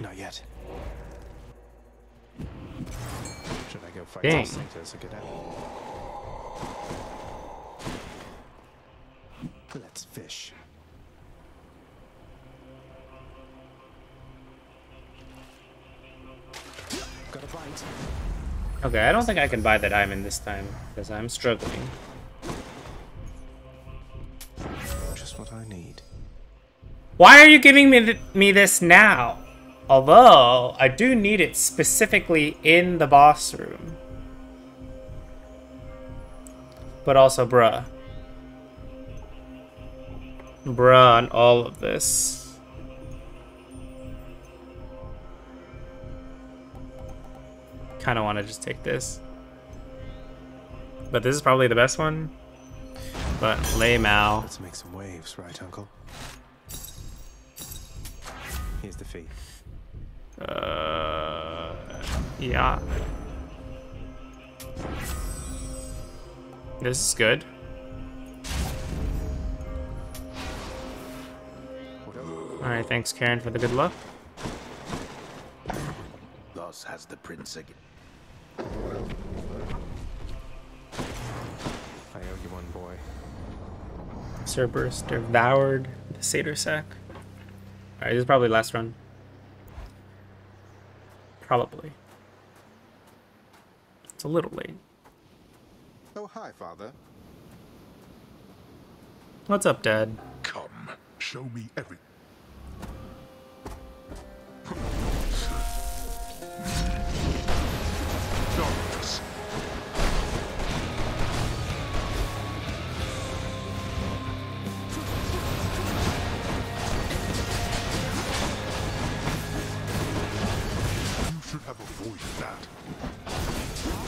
Not yet. Should I go fight Dang. the satyrs or get out? Let's fish. Got a bite. Okay, I don't think I can buy the diamond this time because I'm struggling. Just what I need. Why are you giving me th me this now? Although I do need it specifically in the boss room. But also, bruh. Bruh on all of this. Kind of want to just take this. But this is probably the best one. But Lay Mao. Let's make some waves, right, Uncle? Here's the fee. Uh, yeah. This is good. Alright, thanks Charon for the good luck. Thus has the prince again. I owe you one, boy. Cerberus devoured the satyr sack. Alright, this is probably last run. Probably. It's a little late. Oh, hi, Father. What's up, Dad? Come, show me every.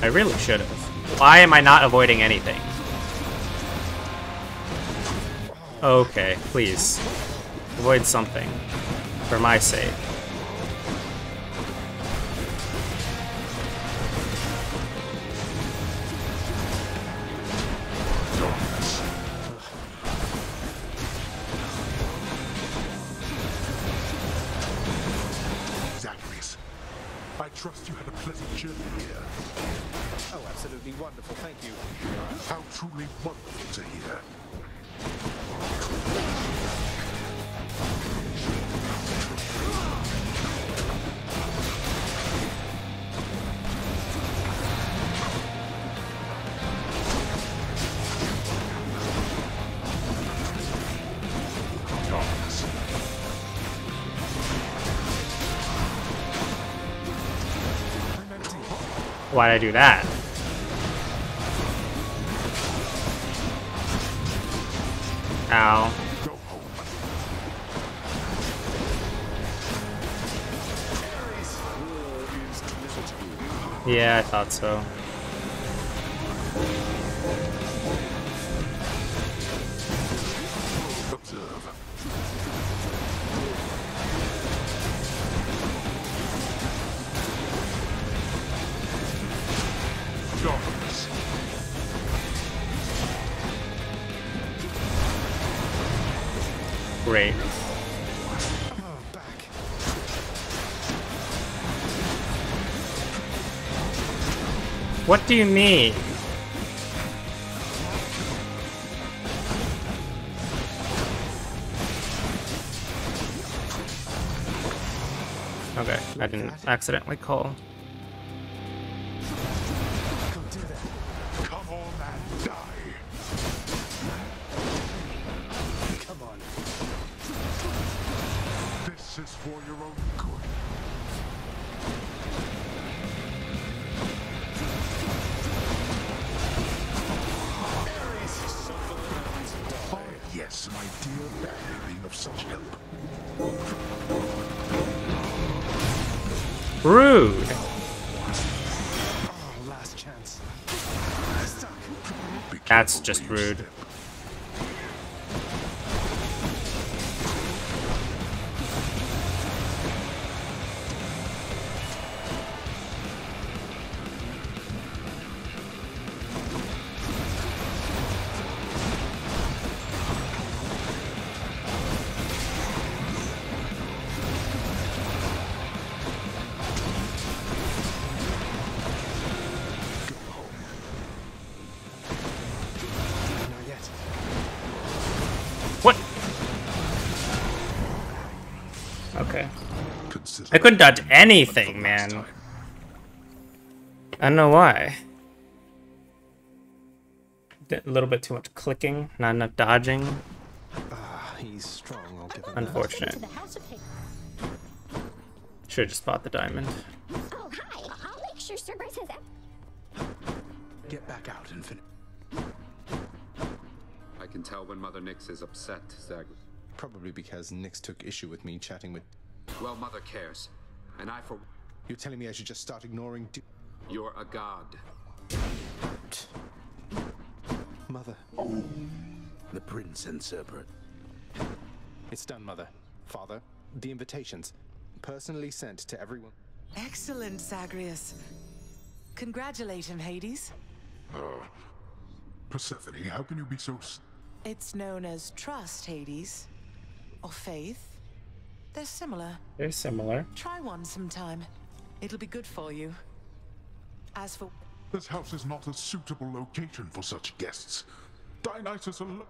I really should have. Why am I not avoiding anything? Okay, please. Avoid something. For my sake. To hear. Why'd I do that? Ow. Yeah, I thought so. Do you mean? Okay, I didn't accidentally call. Just rude. I couldn't dodge anything, man. I don't know why. A little bit too much clicking, not enough dodging. Ah, he's strong, I'll give him Unfortunate. To the House of Hate. Should have just bought the diamond. Oh, hi. I'll make sure Cerberus has that. Get back out and finish. I can tell when Mother Nyx is upset, Zag. Probably because Nyx took issue with me chatting with... Well, Mother cares. And I, for. You're telling me I should just start ignoring... Du- You're a god. Mother. Oh. The prince and Cerberus. It's done, Mother. Father, the invitations. Personally sent to everyone. Excellent, Zagreus. Congratulate him, Hades. Oh. Persephone, how can you be so... s- It's known as trust, Hades. Or faith. They're similar. They're similar. Try one sometime. It'll be good for you. As for This house is not a suitable location for such guests. Dionysus alone...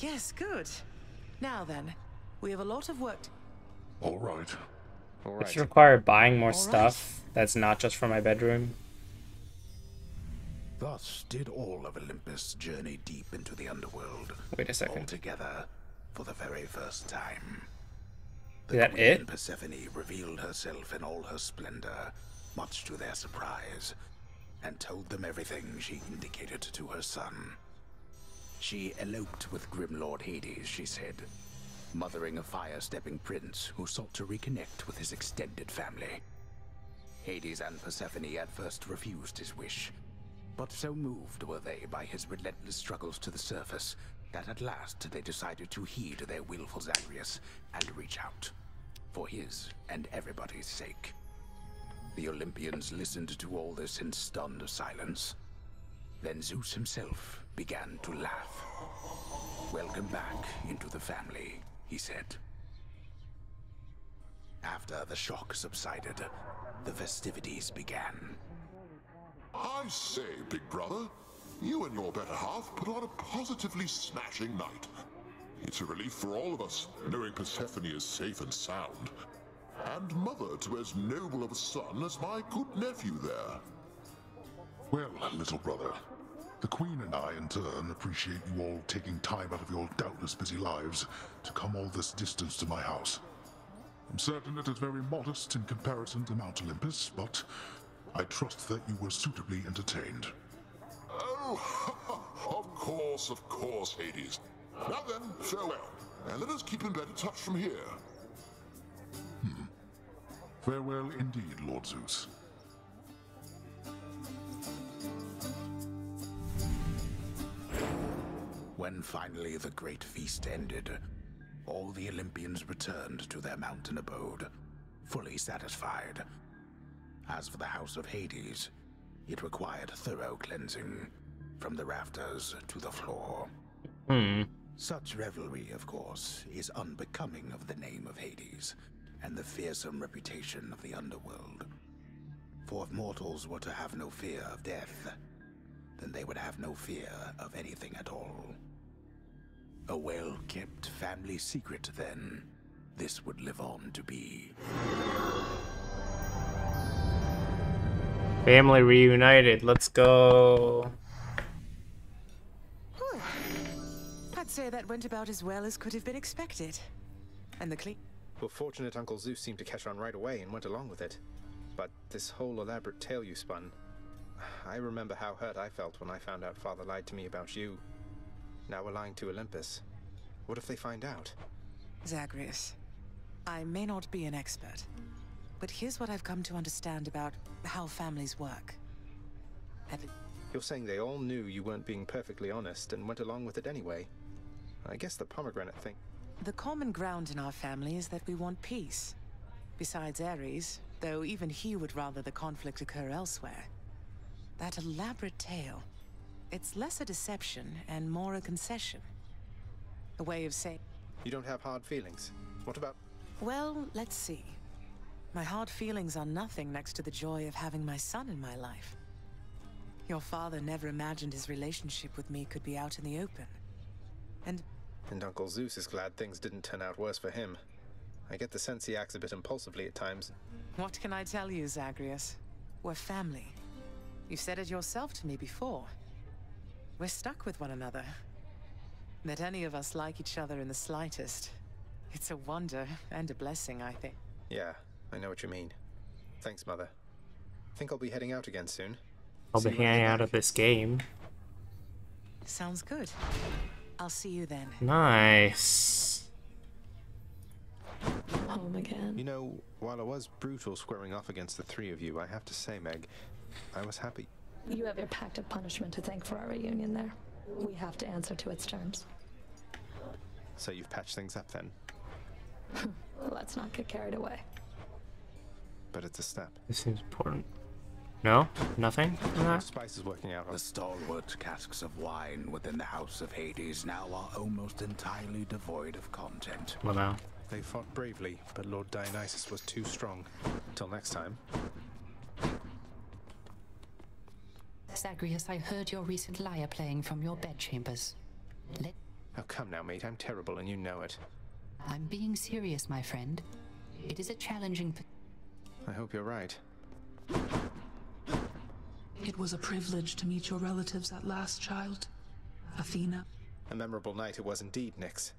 Yes, good. Now then, we have a lot of work. to- All right. All If you require buying more All right. stuff, that's not just for my bedroom. Thus did all of Olympus journey deep into the underworld. Wait a second. All together for the very first time. Is that Queen it? Persephone revealed herself in all her splendor, much to their surprise, and told them everything she indicated to her son. She eloped with Grim Lord Hades, she said, mothering a fire-stepping prince who sought to reconnect with his extended family. Hades and Persephone at first refused his wish, but so moved were they by his relentless struggles to the surface that at last they decided to heed their willful Zagreus and reach out, for his and everybody's sake. The Olympians listened to all this in stunned silence. Then Zeus himself began to laugh. Welcome back into the family, he said. After the shock subsided, the festivities began. I say, big brother, you and your better half put on a positively smashing night. It's a relief for all of us, knowing Persephone is safe and sound. And mother to as noble of a son as my good nephew there. Well, little brother, the Queen and I, in turn, appreciate you all taking time out of your doubtless busy lives to come all this distance to my house. I'm certain it is very modest in comparison to Mount Olympus, but I trust that you were suitably entertained. Oh, (laughs) of course, of course, Hades. Now then, farewell, and let us keep in better touch from here. Hmm. Farewell indeed, Lord Zeus. When finally the great feast ended, all the Olympians returned to their mountain abode, fully satisfied. As for the House of Hades, it required thorough cleansing, from the rafters to the floor. Hmm. Such revelry, of course, is unbecoming of the name of Hades and the fearsome reputation of the underworld. For if mortals were to have no fear of death, then they would have no fear of anything at all. A well kept family secret, then, this would live on to be. Family reunited. Let's go. I'd say that went about as well as could have been expected. And the cle- Well, fortunate Uncle Zeus seemed to catch on right away and went along with it. But this whole elaborate tale you spun. I remember how hurt I felt when I found out Father lied to me about you. Now we're lying to Olympus. What if they find out? Zagreus, I may not be an expert, but here's what I've come to understand about how families work. At You're saying they all knew you weren't being perfectly honest and went along with it anyway. I guess the pomegranate thing. The common ground in our family is that we want peace. Besides Ares, though even he would rather the conflict occur elsewhere. That elaborate tale, it's less a deception and more a concession. A way of saying, You don't have hard feelings. What about. well, let's see. My hard feelings are nothing next to the joy of having my son in my life. Your father never imagined his relationship with me could be out in the open. And And Uncle Zeus is glad things didn't turn out worse for him. I get the sense he acts a bit impulsively at times. What can I tell you, Zagreus? We're family. You've said it yourself to me before. We're stuck with one another. That any of us like each other in the slightest. It's a wonder and a blessing, I think. Yeah, I know what you mean. Thanks, Mother. Think I'll be heading out again soon. I'll be See you when hanging out of this game. Sounds good. I'll see you then. Nice. Home again. You know, while I was brutal squaring off against the three of you, I have to say, Meg, I was happy. You have your pact of punishment to thank for our reunion there. We have to answer to its terms. So you've patched things up then. (laughs) Let's not get carried away. But it's a step. This seems important. No? Nothing? from that? Spice is working out. The stalwart casks of wine within the House of Hades now are almost entirely devoid of content. Well, now. They fought bravely, but Lord Dionysus was too strong. Till next time. Zagreus, I heard your recent lyre playing from your bedchambers. Let Oh, come now, mate. I'm terrible, and you know it. I'm being serious, my friend. It is a challenging. I hope you're right. It was a privilege to meet your relatives at last, child. Athena. A memorable night it was indeed, Nyx.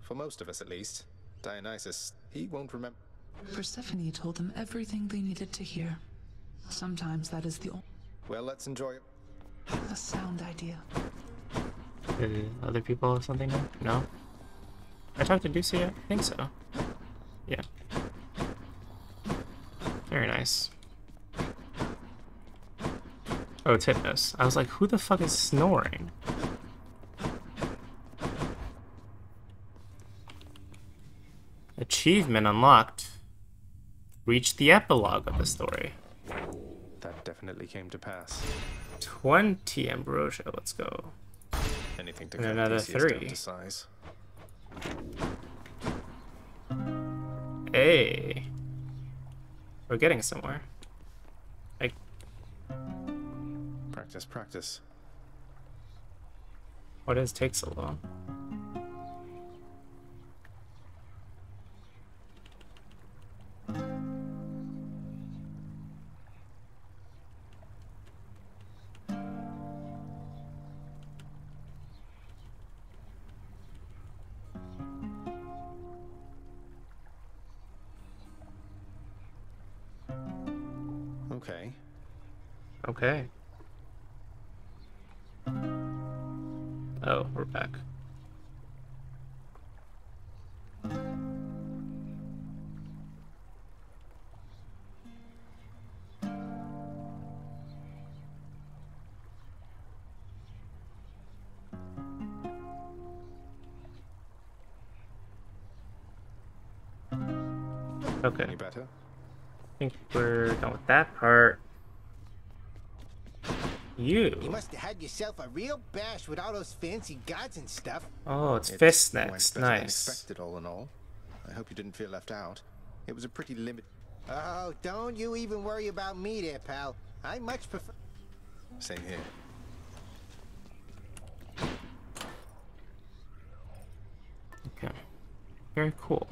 For most of us, at least. Dionysus, he won't remember. Persephone told them everything they needed to hear. Sometimes that is the only Well, let's enjoy it. a sound idea. Did other people have something? No? I talked to Ducey? I think so. Yeah. Very nice. Oh, Hypnos. I was like, who the fuck is snoring? Achievement unlocked. Reach the epilogue of the story. That definitely came to pass. 20 ambrosia, let's go. Anything to And another three. to size. Hey. We're getting somewhere. Practice, practice. What does take so long? Okay. Okay. Okay. Any better? I think we're done with that part. You. You must have had yourself a real bash with all those fancy gods and stuff. Oh, it's It fist next. Nice. expected, all in all. I hope you didn't feel left out. It was a pretty limit. Oh, don't you even worry about me there, pal. I much prefer. Same here. Okay. Very cool.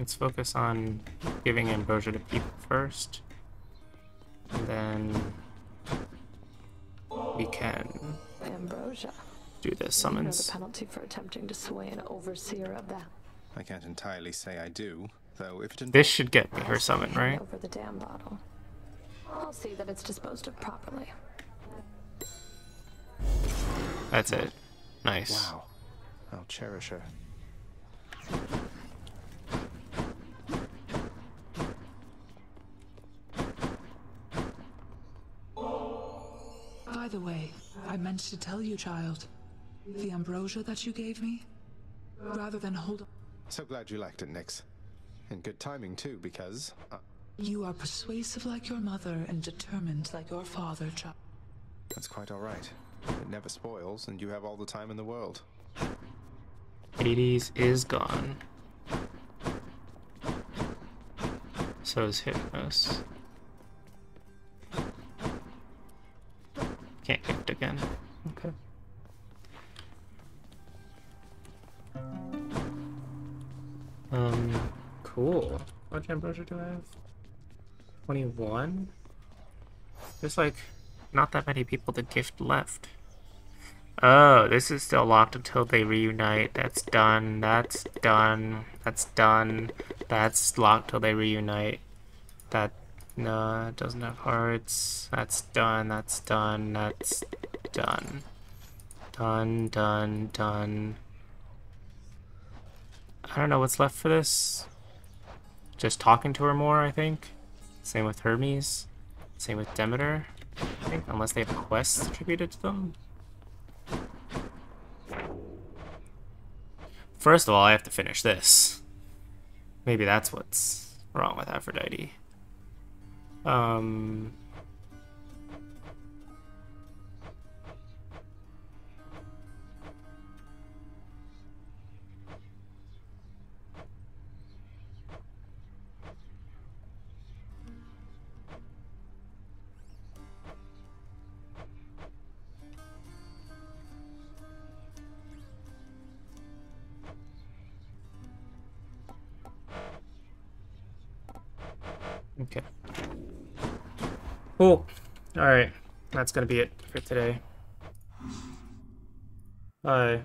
Let's focus on giving ambrosia to people first. And then we can Ambrosia. do the You know summons. the penalty for attempting to sway an overseer of that I can't entirely say I do, though if it This should get me her summon, right? over the damn bottle. I'll see that it's disposed of properly. That's it. Nice. Wow. I'll cherish her. The way, I meant to tell you, child. The ambrosia that you gave me? Rather than hold So glad you liked it, Nyx. And good timing, too, because. Uh, You are persuasive like your mother and determined like your father, child. that's quite alright. It never spoils, and you have all the time in the world. Hades is gone. So is Hypnos. Can't gift again. Okay. Um, cool. What ambrosia do I have? 21? There's like not that many people to gift left. Oh, this is still locked until they reunite. That's done. That's done. That's done. That's locked till they reunite. That no, it doesn't have hearts. That's done. That's done. That's done. Done, done, done. I don't know what's left for this. Just talking to her more, I think. Same with Hermes. Same with Demeter. I think, unless they have quests attributed to them. First of all, I have to finish this. Maybe that's what's wrong with Aphrodite. Um. Okay. Cool. Alright. That's gonna be it for today. Bye.